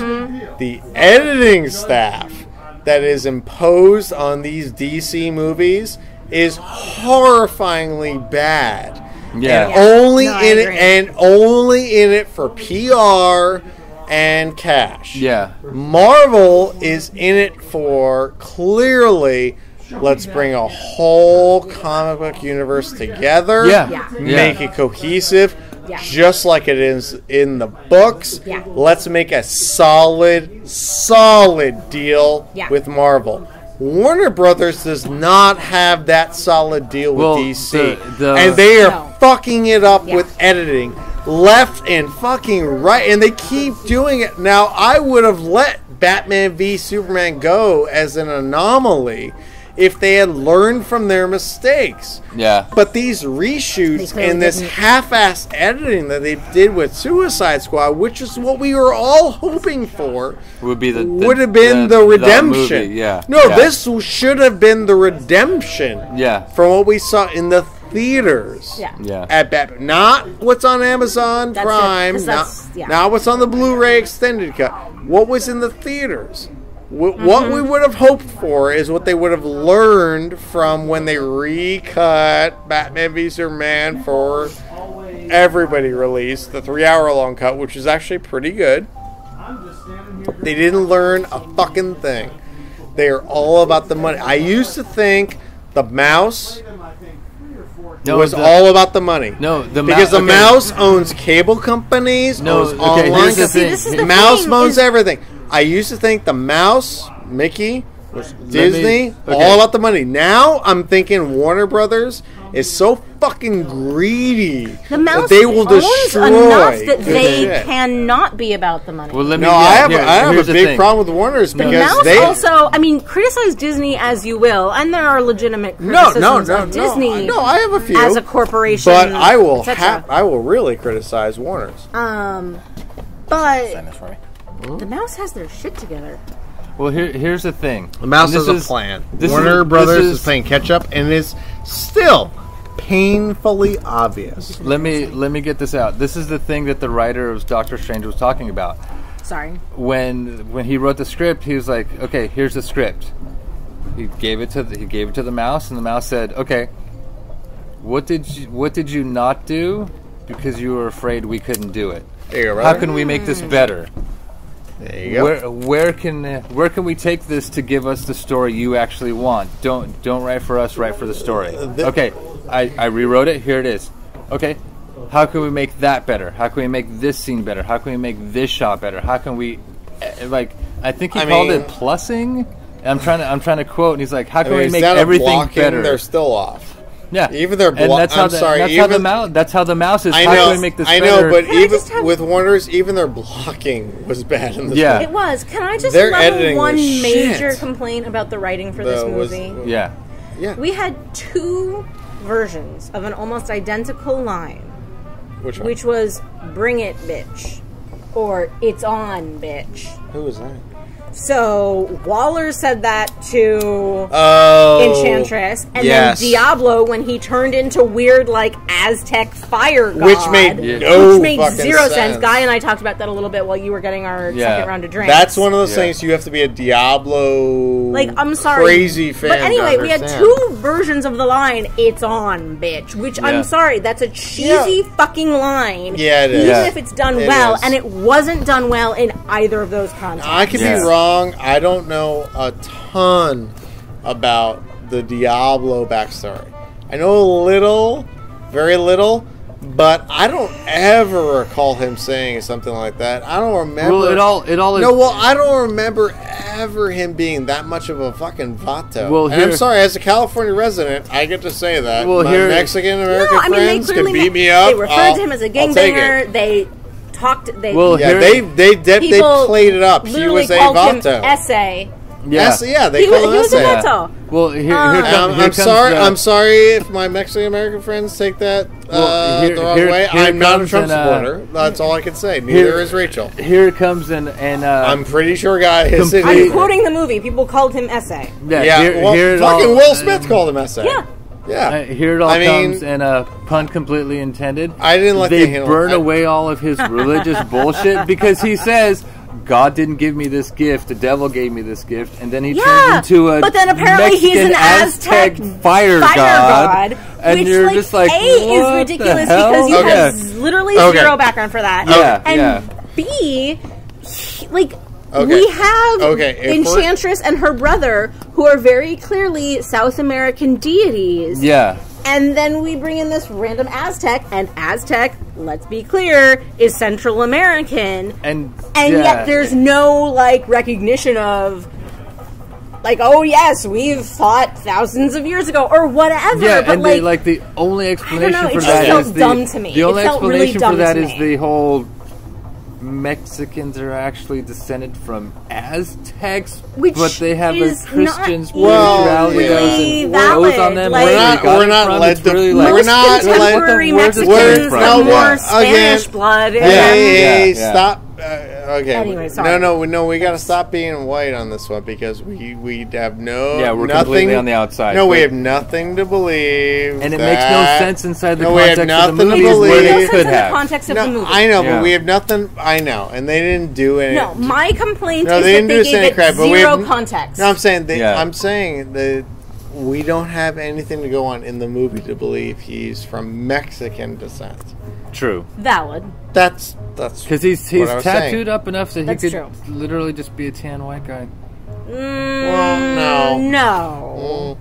The editing staff that is imposed on these DC movies is horrifyingly bad. Yeah. And only No, in it and only in it for PR and cash. Yeah. Marvel is in it for clearly let's bring a whole comic book universe together. Yeah. Yeah. Make it cohesive. Yeah. Just like it is in the books. Yeah. Let's make a solid, solid deal Yeah. with Marvel. Warner Brothers does not have that solid deal with Well, DC. the- the- and they are No. fucking it up Yeah. with editing left and fucking right and they keep doing it now i would have let batman v superman go as an anomaly if they had learned from their mistakes Yeah. but these reshoots and this half-assed editing that they did with suicide squad which is what we were all hoping for Would be the, the would have been the, that redemption movie, Yeah. no yeah. this should have been the redemption Yeah. from what we saw in the theaters Yeah. Yeah. at Bat- not what's on Amazon That's it, not, that's- yeah. not what's on the Blu-ray extended cut. What was in the theaters? Wh- What Mm-hmm. we would have hoped for is what they would have learned from when they recut Batman v Superman for everybody released the three-hour-long cut, which is actually pretty good. They didn't learn a fucking thing. They are all about the money. I used to think the mouse No, was the- all about the money. No, the mou- because the okay. mouse owns cable companies, No, owns okay, online here's the companies. thing. this is the mouse thing, owns is- everything. I used to think the mouse, Mickey, was Disney, okay. all about the money. Now I'm thinking Warner Brothers is so fucking greedy The mouse that they will owns destroy enough that they shit. cannot be about the money. Well, let me. No, yeah, I have, here- a, I have a big thing. problem with Warner's the because mouse they also, I mean, criticize Disney as you will, and there are legitimate no, criticisms no, no, of Disney no. I have a few as a corporation. but I will et cetera. have, I will really criticize Warner's. Um, but That's the hmm? mouse has their shit together. Well, here, here's the thing. The mouse And this has a is- plan. this Warner is- Brothers this is, is- playing catch up, and it's still painfully obvious. Let me let me get this out. This is the thing that the writer of Doctor Strange was talking about. Sorry. When when he wrote the script, he was like, "Okay, here's the script." He gave it to the, he gave it to the mouse, and the mouse said, "Okay, what did you what did you not do because you were afraid we couldn't do it? There you go, How can we make this hmm. better? There you go. Where where can uh, where can we take this to give us the story you actually want? Don't don't write for us, write for the story. Okay, I, I rewrote it. Here it is. Okay, how can we make that better? How can we make this scene better? How can we make this shot better? How can we uh, like? I think he I called mean- it plussing. I'm trying to I'm trying to quote, and he's like, how I can mean, we make everything blocking, better? They're still off. Yeah, Even their and blo- that's how I'm the, sorry, That's how the even- mouse. That's how the mouse is. I how know. can we make this I better? know, but Can I even just have- with Warner's, even their blocking was bad in this. Yeah. one. It was. Can I just Their level editing one was major shit. complaint about the writing for this The- was- movie? yeah, yeah. We had two versions of an almost identical line, Which one? which was "Bring it, bitch," or "It's on, bitch." Who was that? So Waller said that to Oh, Enchantress, and yes. then Diablo when he turned into weird like Aztec fire god, Which made Yeah. no which made fucking zero sense. sense. Guy and I talked about that a little bit while you were getting our Yeah. second round of drinks. That's one of those Yeah. things you have to be a Diablo like I'm sorry, crazy fan. But anyway, we had two versions of the line "It's on, bitch," which Yeah. I'm sorry, that's a cheesy fucking line. Yeah, it is. Even Yeah. if it's done It well, is. and it wasn't done well in either of those contexts. I could Yeah. be wrong. I don't know a ton about the Diablo backstory. I know a little, very little, but I don't ever recall him saying something like that. I don't remember. well, it all it all is. no, well, I don't remember ever him being that much of a fucking vato. Well, and I'm sorry, as a California resident, I get to say that. Well, My here- Mexican American no, I mean they friends can beat me up. They referred I'll- to him as a I'll take gangbanger. They talked. They Well, Yeah, here- they they they, they played it up. He was a called him vato. essay. yeah. Yes, yeah, they He call was- him he was a essay. Yeah. Well, here, here, Um, come, Um, here I'm comes sorry. the- I'm sorry if my Mexican American friends take that Well, uh, here- the wrong here- way. here I'm not a Trump an, uh, supporter. That's all I can say. Neither here- is Rachel. Here comes and and uh, I'm pretty sure guy is. Complete- I'm quoting the movie. People called him essay. yeah, Yeah, here, well, here fucking all, Will Smith called him essay. Yeah. Yeah. Uh, here it all I mean- comes, and a pun completely intended. I didn't like they the burn I- away all of his <laughs> religious bullshit because he says God didn't give me this gift; the devil gave me this gift, and then he Yeah, turns into a but then apparently he's an Aztec fire, fire god, god, and which you're like, just like, a is ridiculous the hell? because you Okay. have literally Okay. zero background for that. Yeah, and yeah. B, he- like Okay. we have Okay, Enchantress and her brother who are very clearly South American deities. yeah. And then we bring in this random Aztec, and Aztec, let's be clear, is Central American. And and yeah. yet there's no like recognition of like oh yes we've fought thousands of years ago or whatever Yeah, but and like, they, like the only explanation know, it for just that felt is the to me. the It only felt really explanation dumb for that is me. the whole Mexicans are actually descended from Aztecs, Which but they have a is Christian not spirituality really and goes on them. Like- We're not- we're not from, led to- really we're like, most not led- contemporary where's the Mexicans word from? have more Spanish blood Hey, in them. hey, hey, Yeah, yeah. stop. Uh, okay. Anyway, sorry. No, no, we- no. We got to stop being white on this one because we we have no. Yeah, we're nothing, completely on the outside, No, we have nothing to believe, and it that- makes no sense inside the No, we have context of the nothing to movies It makes no sense could in the have. context of No, the movie I know, Yeah. but we have nothing. I know, and they didn't do it. no my complaint No, is they that didn't they do gave it credit, but we zero have- context No, I'm saying they, Yeah. I'm saying that we don't have anything to go on in the movie to believe he's from Mexican descent. True, valid That's that's because he's what he's I was saying. tattooed up enough that That's he could true. literally just be a tan white guy. Well, no. Mm, no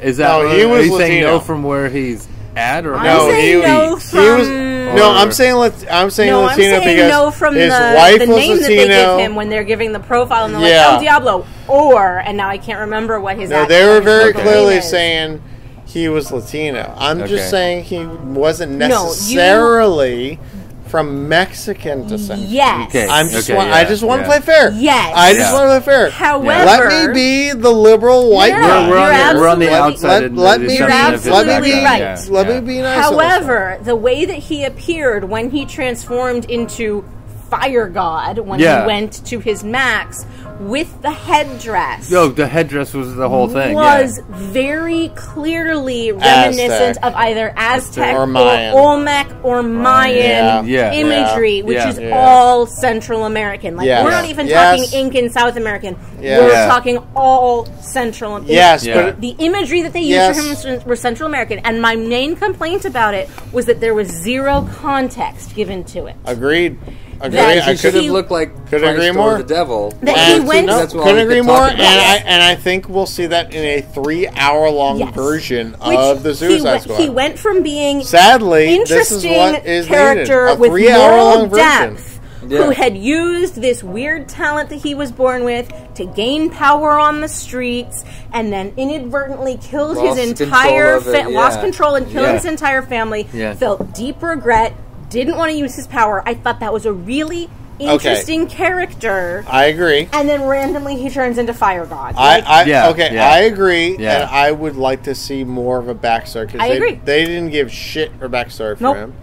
Mm. Is that No, he are was you saying no from where he's at, or I'm No, he, no he from was. No, I'm saying Lat- I'm saying no, I'm saying because no from his the, wife the was name that they give him when they're giving the profile and they're Yeah. like, oh, Diablo. Or, and now I can't remember what his No, actual they were very clearly name is. saying he was Latino. I'm Okay. just saying he wasn't No, you- necessarily from Mexican descent. Yes. Okay. I'm just Okay, want, I yeah, just want to yeah. play fair. Yes. I just Yeah. want to play fair. However- let me be the liberal white Yeah, guy. we're, on the, we're on the outside. Let- and let me- You're assumption of his absolutely right. Yeah, Let yeah. me be nice. However, the way that he appeared when he transformed into Fire God, when Yeah. he went to his max with the headdress. Yo, the headdress was the whole thing. was very clearly reminiscent Aztec. of either Aztec Or or, Olmec or Mayan Yeah. Yeah. imagery, Yeah. which Yeah. is Yeah. all Central American. Like Yes. we're not even Yes. talking Incan South American. Yeah. We're Yeah. talking all Central. one. Yes, Yeah. The, the imagery that they used Yes. for him was, were Central American, and my main complaint about it was that there was zero context given to it. agreed. Agreed. That I should could have looked like Couldn't Christ agree or more. the devil. That but he went- No, that's couldn't could agree more, and I and I think we'll see that in a three-hour-long Yes. version Which of the he, Suicide went, Squad. he went from being Sadly, this is interesting what is character needed. A with three-hour-long moral version. depth Yeah. who had used this weird talent that he was born with to gain power on the streets and then inadvertently killed Lost his control entire of it, fa- lost control and killed Yeah. his entire family Yeah. felt deep regret didn't want to use his power i thought that was a really interesting character I agree. and then randomly he turns into fire god I, Like, I Yeah, okay. yeah. I agree, Yeah. and I would like to see more of a backstory because I they, agree. they didn't give shit or backstory for Nope. him.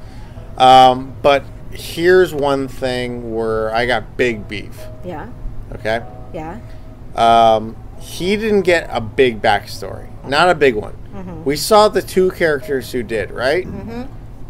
Um, but here's one thing where I got big beef. yeah Okay, yeah um, he didn't get a big backstory, not a big one. Mm-hmm. We saw the two characters who did right.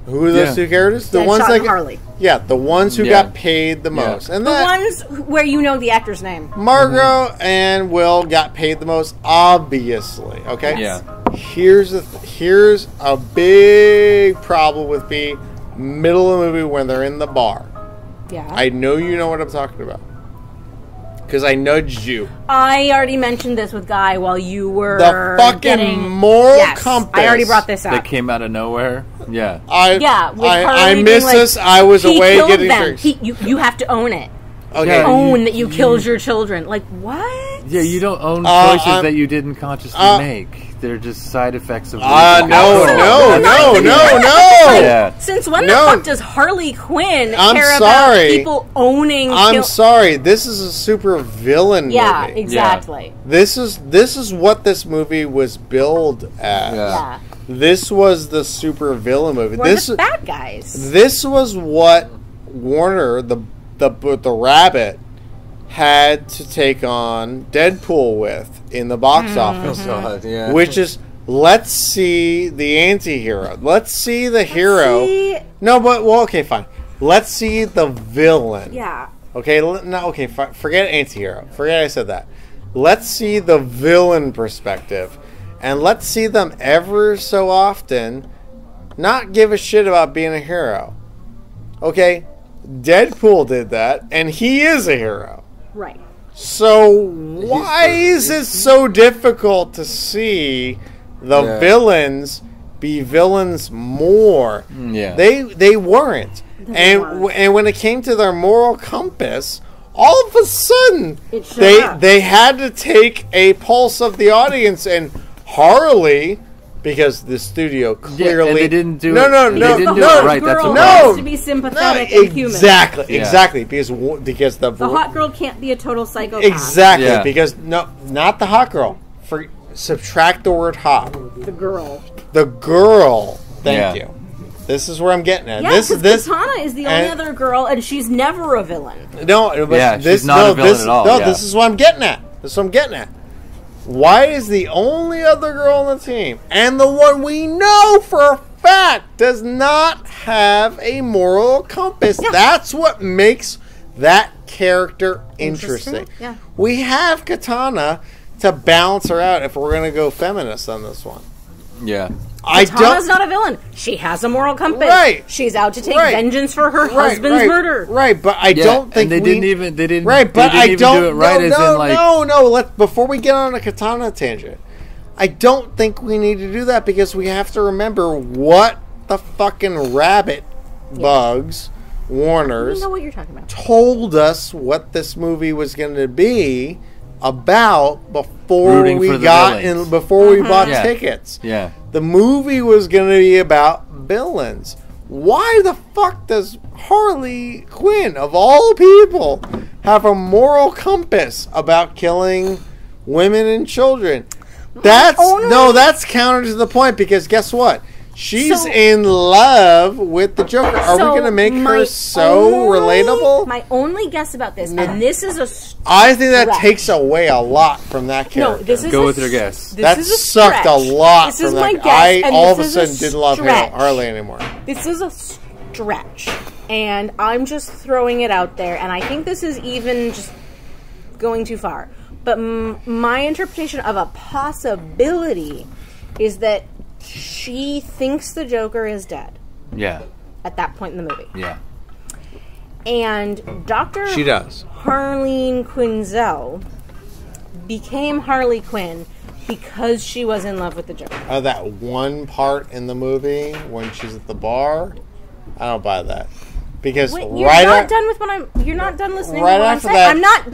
Who are those Yeah. two characters? The Deadshot ones that got- Harley. Yeah, the ones who Yeah. got paid the Yeah. most, and the that, ones where you know the actor's name Margot mm-hmm. and Will got paid the most, obviously. Okay. Yeah. Here's a th- here's a big problem with me. Middle of the movie when they're in the bar. yeah I know you know what I'm talking about because I nudged you. I already mentioned this with Guy while you were The fucking getting moral yes, compass. I already brought this up. That up. came out of nowhere. Yeah. I Yeah, with I, Harley I being missed like, this. I was he away killed getting them. drinks. He, you, you have to own it. okay. Yeah. Own that you killed your children. Like what? Yeah, you don't own Uh, choices I'm- that you didn't consciously uh, make. They're just side effects of. Uh, losing no, control. no, That's- no, Like, no, no. Yeah. Since when No. the fuck does Harley Quinn I'm care sorry. about people owning? I'm kill- sorry. This is a super villain movie. Yeah, movie. exactly. This is this is what this movie was billed as. Yeah. Yeah, This was the super villain movie. we're this the bad guys. this was what Warner the the the rabbit had to take on Deadpool with in the box Mm-hmm. office, God, yeah. which is let's see the anti-hero. Let's see the hero. See? No, but well, okay, fine. Let's see the villain. Yeah, Okay, l- no, okay, forget anti-hero. Forget I said that. Let's see the villain perspective, and let's see them ever so often not give a shit about being a hero. Okay, Deadpool did that, and he is a hero. right. So why is it so difficult to see the Yeah. villains be villains more? Yeah. They they weren't. And weren't. and when it came to their moral compass, all of a sudden they up. they had to take a pulse of the audience and Harley because the studio clearly they didn't do no it- no they no didn't the do no it right, that's girl what- no has to be no, sympathetic and human. exactly Yeah. exactly because because the The hot girl can't be a total psychopath. Exactly, Yeah. because no, not the hot girl. For subtract the word hot. The girl. The girl. Thank Yeah. you. This is where I'm getting at. Yeah, this because this Katana is the only other girl, and she's never a villain. no, but Yeah, she's not no, a villain this, at all, No, yeah. this is what I'm getting at. This is what I'm getting at. Why is the only other girl on the team and the one we know for a fact does not have a moral compass? That's what makes that character interesting. Interesting, yeah. We have Katana to balance her out if we're going to go feminist on this one. Yeah. I Katana's don't. not a villain. She has a moral compass. Right. She's out to take Right. vengeance for her right, husband's right, murder. Right, but I Yeah, don't think and they we, didn't even they didn't Right, but they didn't I even don't do it right no, as no, in like no, no. Let before we get on a katana tangent. I don't think we need to do that because we have to remember what the fucking rabbit bugs, I Warners, know what you're talking about. told us what this movie was going to be about before Rooting we got villains. in before we mm-hmm. bought Yeah. tickets. yeah. The movie was going to be about villains. Why the fuck does Harley Quinn, of all people, have a moral compass about killing women and children? That's no, that's counter to the point because guess what? She's So- in love with the Joker. Are So we going to make her so only- relatable? My only guess about this, and this is a s- I think that takes away a lot from that character. no. This is Go a with your guess. This that is a sucked a lot This from is that. my guess, I and all of a this is sudden didn't love Harley anymore. This is a stretch, and I'm just throwing it out there. And I think this is even just going too far. But m- my interpretation of a possibility is that she thinks the Joker is dead Yeah. at that point in the movie, Yeah. and Doctor She does. Harleen Quinzel became Harley Quinn because she was in love with the Joker. Uh, that one part in the movie when she's at the bar, I don't buy that. because Wait, you're right not a- done with what I'm. You're not done listening Right to what I'm after saying. that- I'm not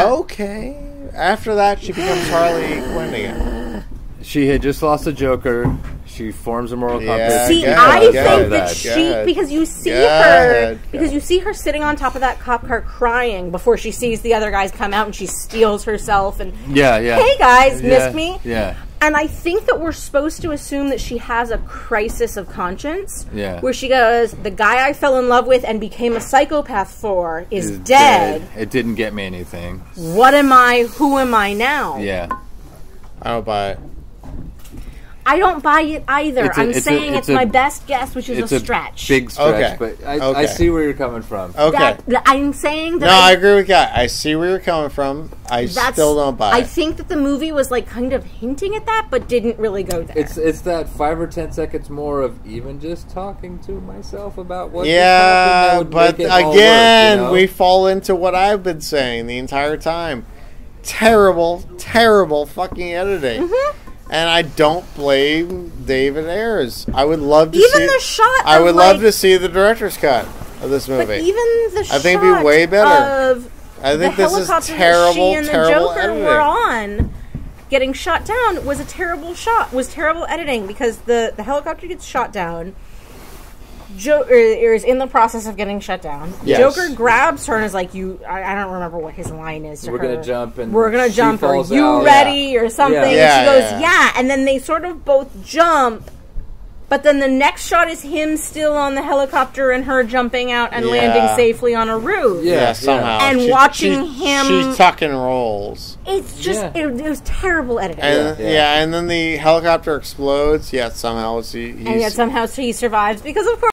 done. okay. After that, she becomes Harley Quinn again. She had just lost a Joker. She forms a moral Yeah, compass. See, go I ahead, think go that she because you see her ahead, because you see her sitting on top of that cop car crying before she sees the other guys come out and she steals herself and Yeah, yeah. hey guys, Yeah, missed me. Yeah. And I think that we're supposed to assume that she has a crisis of conscience. Yeah. Where she goes, the guy I fell in love with and became a psychopath for is, Is dead. It didn't get me anything. What am I? Who am I now? Yeah. I don't buy it. I don't buy it either. It's a- I'm it's a- saying it's it's, a- my best guess, which is It's a a stretch. big stretch, Okay. but I, I Okay. see where you're coming from. Okay. That, that- I'm saying that no, I I agree with Guy. I see where you're coming from. I That's, still don't buy it. I it. think that the movie was like kind of hinting at that, but didn't really go there. It's it's that five or ten seconds more of even just talking to myself about what. just happened yeah, that would but make it all work, again, you know? we fall into what I've been saying the entire time. Terrible, terrible fucking editing. Mm-hmm. And I don't blame David Ayers. I would love to even see. the shot. I would like, love to see the director's cut of this movie. But even the I shot think it'd be way better. of I think the this is helicopter terrible, that she and terrible the Joker editing. were on, getting shot down, was a terrible shot. Was terrible editing because the the helicopter gets shot down. Jo- or, or is in the process of getting shut down. Yes. Joker grabs her and is like, "You." I, I don't remember what his line is. To We're her. gonna jump and we're gonna she jump. Or falls you out. ready or something? Yeah. And Yeah, she goes, yeah. "Yeah." And then they sort of both jump. But then the next shot is him still on the helicopter and her jumping out and Yeah. landing safely on a roof. Yeah, Yeah, yeah. somehow. And watching him- She tuck and rolls. It's just Yeah. it, it was terrible editing. And Yeah. yeah. and then the helicopter explodes. Yet somehow he, he's and yet somehow he survives because of course